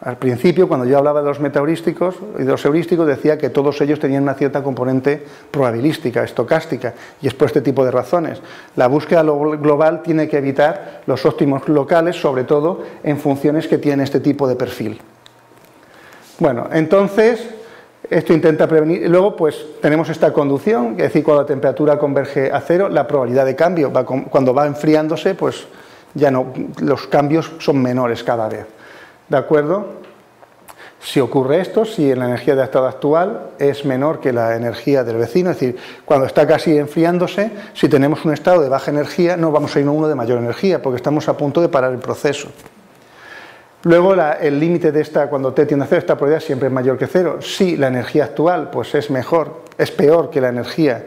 Al principio, cuando yo hablaba de los metaheurísticos y de los heurísticos, decía que todos ellos tenían una cierta componente probabilística, estocástica, y es por este tipo de razones. La búsqueda global tiene que evitar los óptimos locales, sobre todo en funciones que tienen este tipo de perfil. Bueno, entonces, esto intenta prevenir. Luego, pues tenemos esta conducción, es decir, cuando la temperatura converge a cero, la probabilidad de cambio, cuando va enfriándose, pues ya no, los cambios son menores cada vez. ¿De acuerdo? Si ocurre esto, si la energía del estado actual es menor que la energía del vecino, es decir, cuando está casi enfriándose, si tenemos un estado de baja energía, no vamos a ir a uno de mayor energía, porque estamos a punto de parar el proceso. Luego el límite de esta, cuando t tiende a cero, esta probabilidad siempre es mayor que cero. Si la energía actual pues es mejor, es peor que la energía,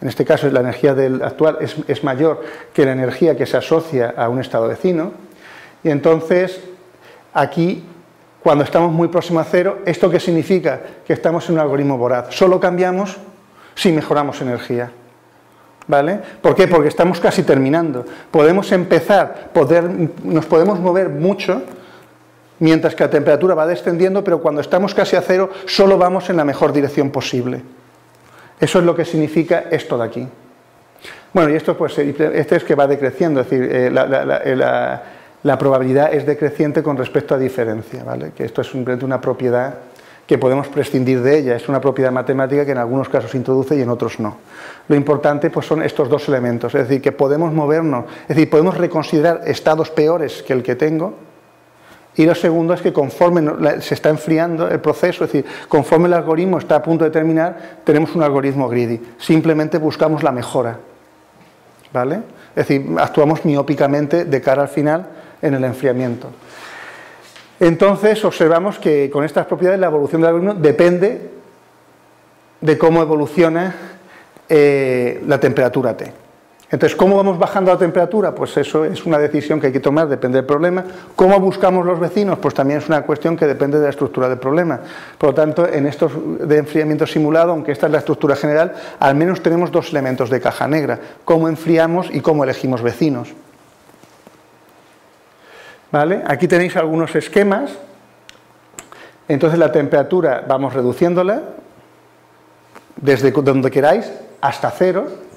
en este caso la energía del actual es, mayor que la energía que se asocia a un estado vecino. Y entonces aquí, cuando estamos muy próximos a cero, ¿esto qué significa? Que estamos en un algoritmo voraz. Solo cambiamos si mejoramos energía. ¿Vale? ¿Por qué? Porque estamos casi terminando. Podemos empezar, poder, nos podemos mover mucho mientras que la temperatura va descendiendo, pero cuando estamos casi a cero solo vamos en la mejor dirección posible. Eso es lo que significa esto de aquí. Bueno, y esto pues, este es que va decreciendo, es decir, eh, eh, la, probabilidad es decreciente con respecto a diferencia, ¿vale? que esto es simplemente una propiedad que podemos prescindir de ella, es una propiedad matemática que en algunos casos introduce y en otros no. Lo importante pues, son estos dos elementos, es decir, que podemos movernos, es decir, podemos reconsiderar estados peores que el que tengo, y lo segundo es que conforme se está enfriando el proceso, es decir, conforme el algoritmo está a punto de terminar, tenemos un algoritmo greedy. Simplemente buscamos la mejora. ¿Vale? Es decir, actuamos miópicamente de cara al final en el enfriamiento. Entonces observamos que con estas propiedades la evolución del algoritmo depende de cómo evoluciona eh, la temperatura T. Entonces, ¿cómo vamos bajando la temperatura? Pues eso es una decisión que hay que tomar, depende del problema. ¿Cómo buscamos los vecinos? Pues también es una cuestión que depende de la estructura del problema. Por lo tanto, en estos de enfriamiento simulado, aunque esta es la estructura general, al menos tenemos dos elementos de caja negra, cómo enfriamos y cómo elegimos vecinos. ¿Vale? Aquí tenéis algunos esquemas. Entonces la temperatura vamos reduciéndola desde donde queráis hasta cero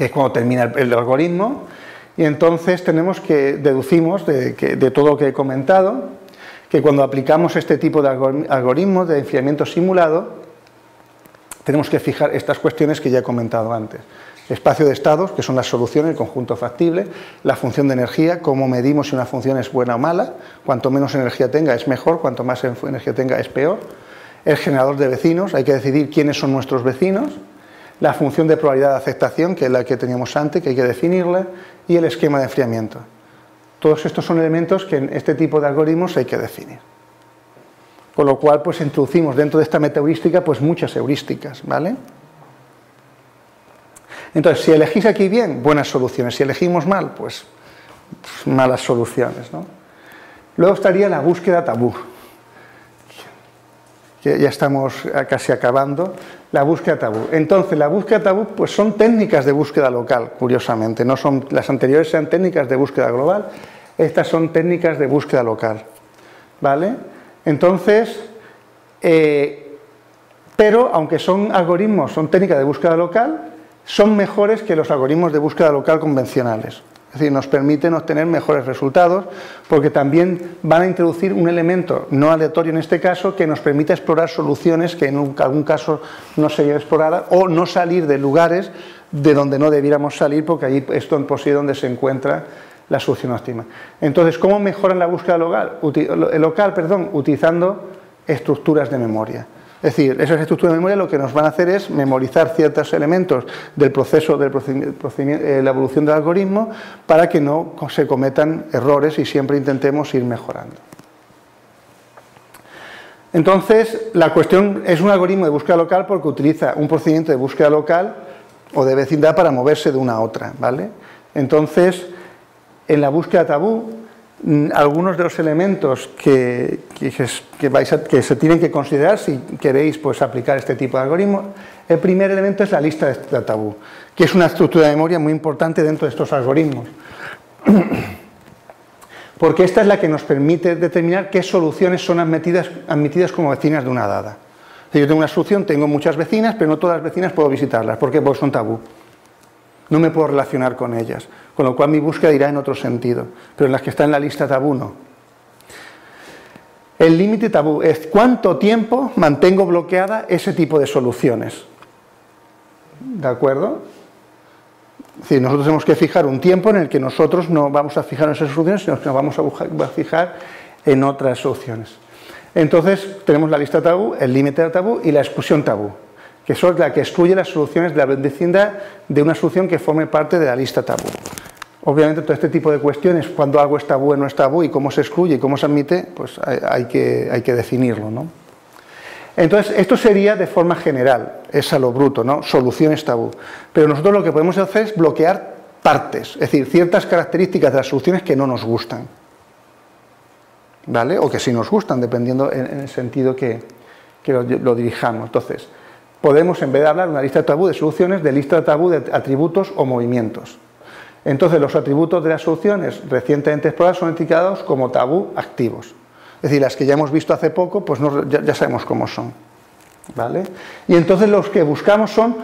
que es cuando termina el, algoritmo, y entonces tenemos que, deducimos de, todo lo que he comentado, que cuando aplicamos este tipo de algoritmos de enfriamiento simulado, tenemos que fijar estas cuestiones que ya he comentado antes. Espacio de estados, que son las soluciones, el conjunto factible, la función de energía, cómo medimos si una función es buena o mala, cuanto menos energía tenga es mejor, cuanto más energía tenga es peor. El generador de vecinos, hay que decidir quiénes son nuestros vecinos, la función de probabilidad de aceptación, que es la que teníamos antes, que hay que definirla, y el esquema de enfriamiento. Todos estos son elementos que en este tipo de algoritmos hay que definir. Con lo cual, pues introducimos dentro de esta metaheurística pues muchas heurísticas, ¿vale? Entonces, si elegís aquí bien, buenas soluciones. Si elegimos mal, pues malas soluciones, ¿no? Luego estaría la búsqueda tabú que ya estamos casi acabando, la búsqueda tabú. Entonces, la búsqueda tabú pues son técnicas de búsqueda local, curiosamente. No son, las anteriores eran técnicas de búsqueda global, estas son técnicas de búsqueda local. ¿Vale? Entonces, eh, pero aunque son algoritmos, son técnicas de búsqueda local, son mejores que los algoritmos de búsqueda local convencionales. Es decir, nos permiten obtener mejores resultados porque también van a introducir un elemento no aleatorio en este caso que nos permite explorar soluciones que en algún caso no serían exploradas o no salir de lugares de donde no debiéramos salir porque ahí es donde se encuentra la solución óptima. Entonces, ¿cómo mejoran la búsqueda local? local perdón, utilizando estructuras de memoria. Es decir, esas estructuras de memoria lo que nos van a hacer es memorizar ciertos elementos del proceso de eh, la evolución del algoritmo para que no se cometan errores y siempre intentemos ir mejorando. Entonces, la cuestión es un algoritmo de búsqueda local porque utiliza un procedimiento de búsqueda local o de vecindad para moverse de una a otra, ¿vale? Entonces, en la búsqueda tabú, algunos de los elementos que, que, se tienen que considerar si queréis pues, aplicar este tipo de algoritmo, el primer elemento es la lista de tabú, que es una estructura de memoria muy importante dentro de estos algoritmos. [clears throat] Porque esta es la que nos permite determinar qué soluciones son admitidas, admitidas como vecinas de una dada. Si yo tengo una solución, tengo muchas vecinas, pero no todas las vecinas puedo visitarlas. ¿Por qué? Porque son tabú. No me puedo relacionar con ellas. Con lo cual mi búsqueda irá en otro sentido. Pero en las que están en la lista tabú no. El límite tabú es cuánto tiempo mantengo bloqueada ese tipo de soluciones. ¿De acuerdo? Es decir, nosotros tenemos que fijar un tiempo en el que nosotros no vamos a fijar en esas soluciones, sino que nos vamos a fijar en otras soluciones. Entonces, tenemos la lista tabú, el límite tabú y la exclusión tabú, que es la que excluye las soluciones de la vecindad de una solución que forme parte de la lista tabú. Obviamente, todo este tipo de cuestiones, cuando algo es tabú o no es tabú y cómo se excluye y cómo se admite, pues hay, que, hay que definirlo. ¿no? Entonces, esto sería de forma general, es a lo bruto, ¿no? Soluciones tabú. Pero nosotros lo que podemos hacer es bloquear partes, es decir, ciertas características de las soluciones que no nos gustan. ¿Vale? O que sí nos gustan, dependiendo en, el sentido que, lo, dirijamos. Entonces, podemos, en vez de hablar de una lista tabú de soluciones, de lista tabú de atributos o movimientos. Entonces, los atributos de las soluciones recientemente exploradas son etiquetados como tabú activos. Es decir, las que ya hemos visto hace poco, pues ya, sabemos cómo son. ¿Vale? Y entonces los que buscamos son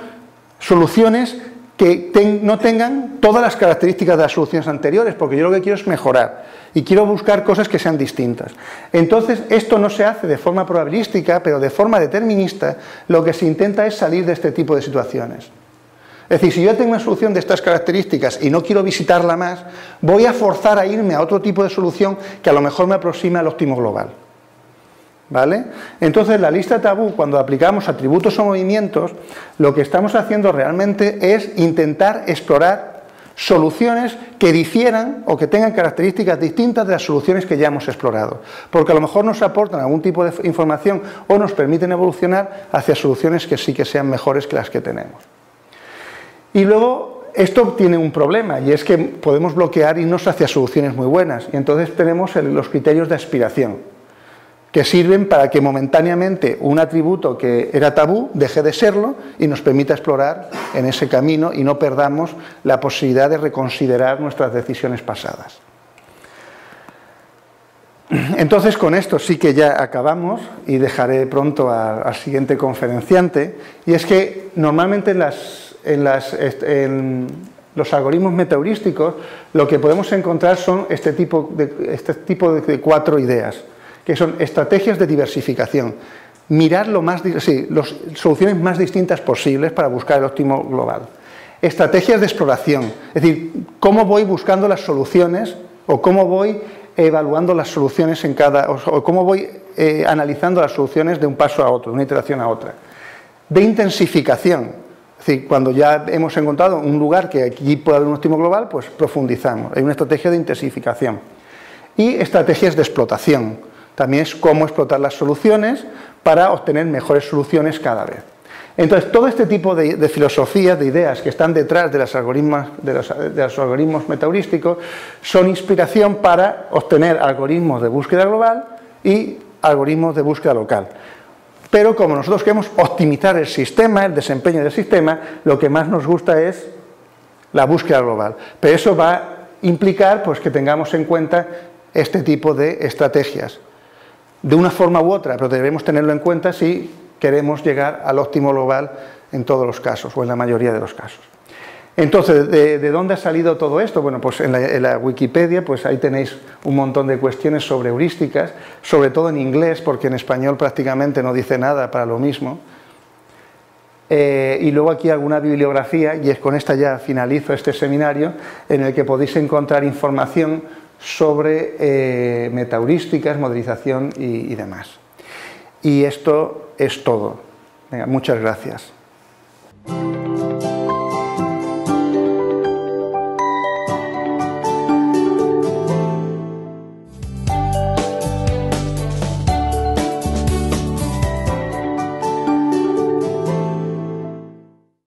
soluciones que no tengan todas las características de las soluciones anteriores, porque yo lo que quiero es mejorar y quiero buscar cosas que sean distintas. Entonces, esto no se hace de forma probabilística, pero de forma determinista, lo que se intenta es salir de este tipo de situaciones. Es decir, si yo tengo una solución de estas características y no quiero visitarla más, voy a forzar a irme a otro tipo de solución que a lo mejor me aproxime al óptimo global. ¿Vale? Entonces, la lista tabú, cuando aplicamos atributos o movimientos, lo que estamos haciendo realmente es intentar explorar soluciones que difieran o que tengan características distintas de las soluciones que ya hemos explorado, porque a lo mejor nos aportan algún tipo de información o nos permiten evolucionar hacia soluciones que sí que sean mejores que las que tenemos. Y luego esto tiene un problema y es que podemos bloquear irnos hacia soluciones muy buenas y entonces tenemos los criterios de aspiración que sirven para que momentáneamente un atributo que era tabú deje de serlo y nos permita explorar en ese camino y no perdamos la posibilidad de reconsiderar nuestras decisiones pasadas. Entonces con esto sí que ya acabamos y dejaré pronto al siguiente conferenciante y es que normalmente en los algoritmos metaheurísticos lo que podemos encontrar son este tipo, de, este tipo de, cuatro ideas, que son estrategias de diversificación, mirar lo más, las soluciones más distintas posibles para buscar el óptimo global. Estrategias de exploración, es decir, cómo voy buscando las soluciones o cómo voy evaluando las soluciones en cada, o cómo voy eh, analizando las soluciones de un paso a otro, de una iteración a otra. De intensificación, es decir, cuando ya hemos encontrado un lugar que aquí puede haber un óptimo global, pues profundizamos. Hay una estrategia de intensificación. Y estrategias de explotación. También es cómo explotar las soluciones para obtener mejores soluciones cada vez. Entonces, todo este tipo de, filosofías, de ideas que están detrás de los algoritmos, metaheurísticos son inspiración para obtener algoritmos de búsqueda global y algoritmos de búsqueda local. Pero como nosotros queremos optimizar el sistema, el desempeño del sistema, lo que más nos gusta es la búsqueda global. Pero eso va a implicar pues, que tengamos en cuenta este tipo de estrategias. De una forma u otra, pero debemos tenerlo en cuenta si queremos llegar al óptimo global en todos los casos o en la mayoría de los casos. Entonces, ¿de, dónde ha salido todo esto? Bueno, pues en la, Wikipedia, pues ahí tenéis un montón de cuestiones sobre heurísticas, sobre todo en inglés, porque en español prácticamente no dice nada para lo mismo. Eh, y luego aquí alguna bibliografía, y es con esta ya finalizo este seminario, en el que podéis encontrar información sobre eh, metaurísticas, modelización y, demás. Y esto es todo. Muchas gracias.